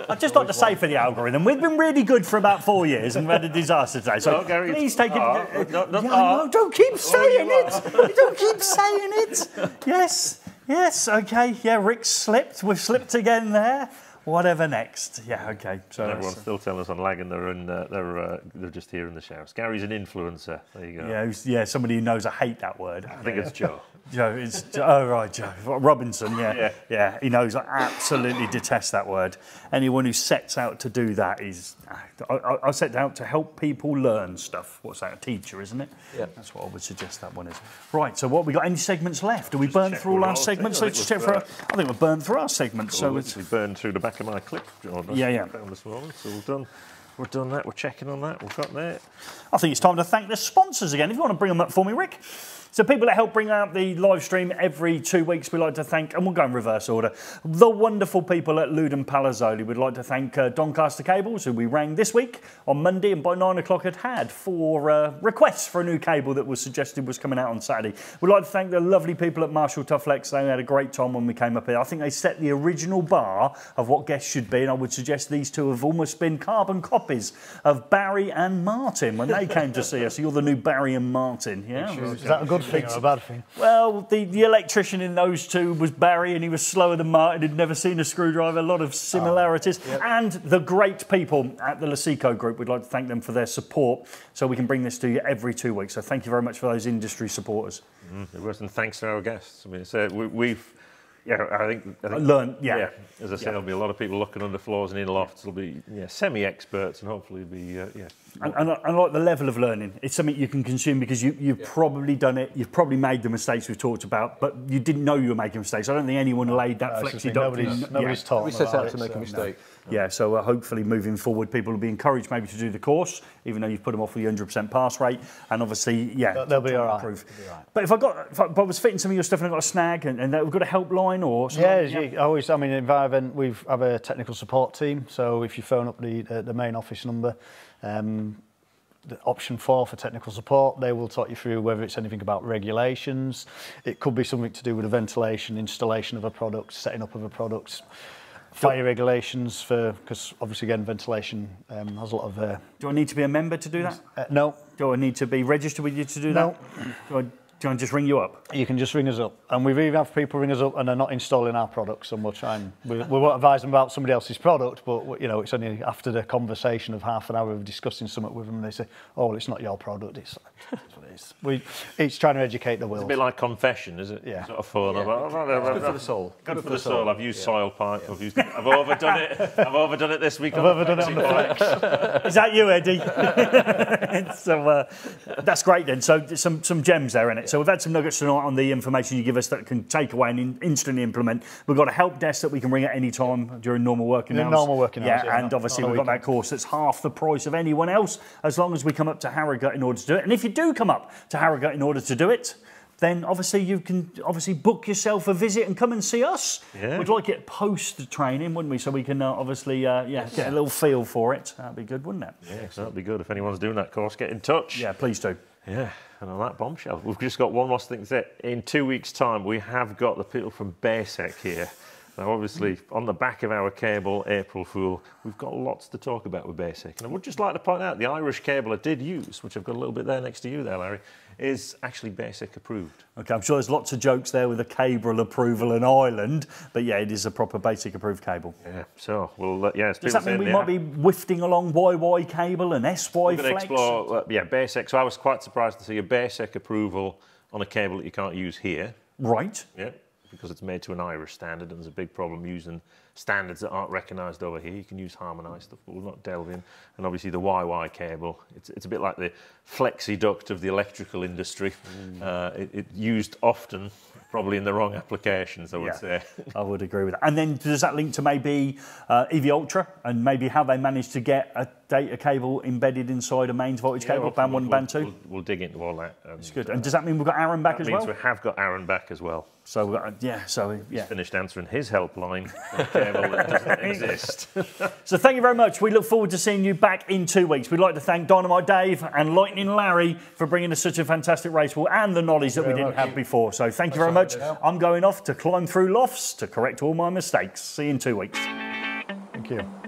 Speaker 2: I'd just like to say for the algorithm, we've been really good for about four years and we've had a disaster today. So
Speaker 1: No, Gary,
Speaker 2: please take it.
Speaker 1: not- not
Speaker 2: yeah,
Speaker 1: ah.
Speaker 2: no, don't keep saying
Speaker 1: you
Speaker 2: it. Don't keep saying it. Yes, yes, okay. Yeah, Rick slipped. We've slipped again there. Whatever next. Yeah, okay. So
Speaker 1: Everyone's
Speaker 2: that's-
Speaker 1: still telling us on lag, and they're in, uh, they're uh, they're just here in the showers. Gary's an influencer. There you go.
Speaker 2: yeah, yeah, somebody who knows I hate that word.
Speaker 1: I think it's Joe.
Speaker 2: Joe, it's oh right, Joe Robinson. Yeah,
Speaker 1: Yeah.
Speaker 2: yeah, He knows I absolutely detest that word. Anyone who sets out to do that is, I, I, I set out to help people learn stuff. What's that? A teacher, isn't it?
Speaker 3: Yeah.
Speaker 2: That's what I would suggest that one is. Right. So what we got? Any segments left? Do we burn through all our segments?
Speaker 1: through. I
Speaker 2: Let's
Speaker 1: think
Speaker 2: check for.
Speaker 1: we've,
Speaker 2: Our, I think we've burned through our segments.
Speaker 1: So
Speaker 2: So it's,
Speaker 1: we burned through the back of my clip. Jordan,
Speaker 2: Yeah, yeah.
Speaker 1: Found this morning, so we've done. We've done that. We're checking on that. We've got that.
Speaker 2: I think it's time to thank the sponsors again. If you want to bring them up for me, Rick. So people that help bring out the live stream every two weeks, we like to thank, and we'll go in reverse order, the wonderful people at Lewden Palazzoli. We'd like to thank uh, Doncaster Cables, who we rang this week on Monday, and by nine o'clock had had for uh, requests for a new cable that was suggested was coming out on Saturday. We'd like to thank the lovely people at Marshall Tufflex. They had a great time when we came up here. I think they set the original bar of what guests should be, and I would suggest these two have almost been carbon copies of Barry and Martin when they came to see us. You're the new Barry and Martin, yeah?
Speaker 7: Is that a good thing or a bad thing?
Speaker 2: Well, the, the electrician in those two was Barry, and he was slower than Martin. He'd never seen a screwdriver. A lot of similarities. And the great people at the Luceco Group. We'd like to thank them for their support, so we can bring this to you every two weeks. So thank you very much for those industry supporters.
Speaker 1: It wasn't thanks to our guests. I mean, it's, uh, we, we've yeah, I think, I think
Speaker 2: Learn, yeah.
Speaker 1: As I say, there'll be a lot of people looking under floors and in lofts. There'll be yeah, semi-experts and hopefully be uh, yeah.
Speaker 2: And, and, and like the level of learning. It's something you can consume because you, you've probably done it. You've probably made the mistakes we've talked about, but you didn't know you were making mistakes. I don't think anyone laid that
Speaker 7: No,
Speaker 2: flexi
Speaker 7: been- nobody's-
Speaker 2: document.
Speaker 7: nobody's taught
Speaker 6: We set out to make a mistake.
Speaker 2: Yeah, so uh, hopefully moving forward, people will be encouraged maybe to do the course, even though you've put them off with the 100% pass rate. And obviously, yeah,
Speaker 7: They'll- they'll be
Speaker 2: to
Speaker 7: all right.
Speaker 2: But if I got, if I, if I was fitting some of your stuff and I got a snag, and, and we've got a helpline or something,
Speaker 7: Yeah, you always. I mean, in Envirovent, we have a technical support team. So if you phone up the the, the main office number, um, the option four for technical support, they will talk you through whether it's anything about regulations. It could be something to do with the ventilation, installation of a product, setting up of a product. Fire regulations for because obviously again ventilation um, has a lot of uh,
Speaker 2: do I need to be a member to do that?
Speaker 7: uh, no
Speaker 2: Do I need to be registered with you to do
Speaker 7: No.
Speaker 2: that? Do I, do I just ring you up?
Speaker 7: You can just ring us up. And we've even had people ring us up and they're not installing our products and we'll try and, we, we won't advise them about somebody else's product, but you know, it's only after the conversation of half an hour of discussing something with them and they say, oh, well, it's not your product. It's, that's it is. We, it's trying to educate the world.
Speaker 1: It's a bit like confession, is it?
Speaker 7: Yeah.
Speaker 1: Sort of fun. about, oh,
Speaker 6: Good for the soul.
Speaker 1: Good for the soul. I've used soil pipe. I've used. I've overdone it. I've overdone it this week.
Speaker 7: I've overdone it on the
Speaker 1: flexi pipe.
Speaker 2: Is that you, Eddie? so uh, that's great then. So some some gems there in it. So we've had some nuggets tonight on the information you give us that can take away and in, instantly implement. We've got a help desk that we can ring at any time during normal working
Speaker 7: During
Speaker 2: hours.
Speaker 7: normal working hours, yeah,
Speaker 2: and
Speaker 7: not-
Speaker 2: obviously we've got that course that's half the price of anyone else, as long as we come up to Harrogate in order to do it. And if you do come up to Harrogate in order to do it. Then obviously you can obviously book yourself a visit and come and see us.
Speaker 1: Yeah.
Speaker 2: We'd like it post the training, wouldn't we? So we can uh, obviously uh, yeah get a little feel for it. That'd be good, wouldn't it?
Speaker 1: Yeah, that'd be good if anyone's doing that course. Get in touch.
Speaker 2: Yeah, please do.
Speaker 1: Yeah, and on that bombshell, we've just got one last thing to say. In two weeks' time, we have got the people from BASEC here. Now, obviously, on the back of our cable, April Fool, we've got lots to talk about with BASEC. And I would just like to point out the Irish cable I did use, which I've got a little bit there next to you there, Larry, is actually BASEC approved.
Speaker 2: Okay, I'm sure there's lots of jokes there with the cable approval in Ireland, but yeah, it is a proper BASEC approved cable.
Speaker 1: Yeah, so we'll, uh, yeah,
Speaker 2: Does that mean we might be wifting along YY cable and SY
Speaker 1: We're
Speaker 2: flex?
Speaker 1: explore, uh, yeah, BASEC. So I was quite surprised to see a BASEC approval on a cable that you can't use here.
Speaker 2: Right.
Speaker 1: Yeah, because it's made to an Irish standard, and there's a big problem using standards that aren't recognised over here. You can use harmonised stuff, but we'll not delve in. And obviously the YY cable, it's, it's a bit like the flexi duct of the electrical industry. Uh, it, it used often, probably in the wrong applications, I would
Speaker 2: Yeah.
Speaker 1: say.
Speaker 2: I would agree with that. And then does that link to maybe uh, EV Ultra and maybe how they managed to get a data cable embedded inside a mains voltage cable,
Speaker 1: we'll-
Speaker 2: band one and
Speaker 1: we'll-
Speaker 2: band two?
Speaker 1: We'll, we'll dig into all that. And,
Speaker 2: It's good. And does that mean we've got Aaron back as
Speaker 1: means
Speaker 2: well?
Speaker 1: we have got Aaron back as well.
Speaker 2: So we've got, yeah, so yeah.
Speaker 1: Finished answering his helpline cable that doesn't exist.
Speaker 2: So thank you very much. We look forward to seeing you back in two weeks. We'd like to thank Dynamite Dave and Lightning Larry for bringing us such a fantastic race and the knowledge that we didn't have before. So thank you very much. I'm going off to climb through lofts to correct all my mistakes. See you in two weeks.
Speaker 7: Thank you.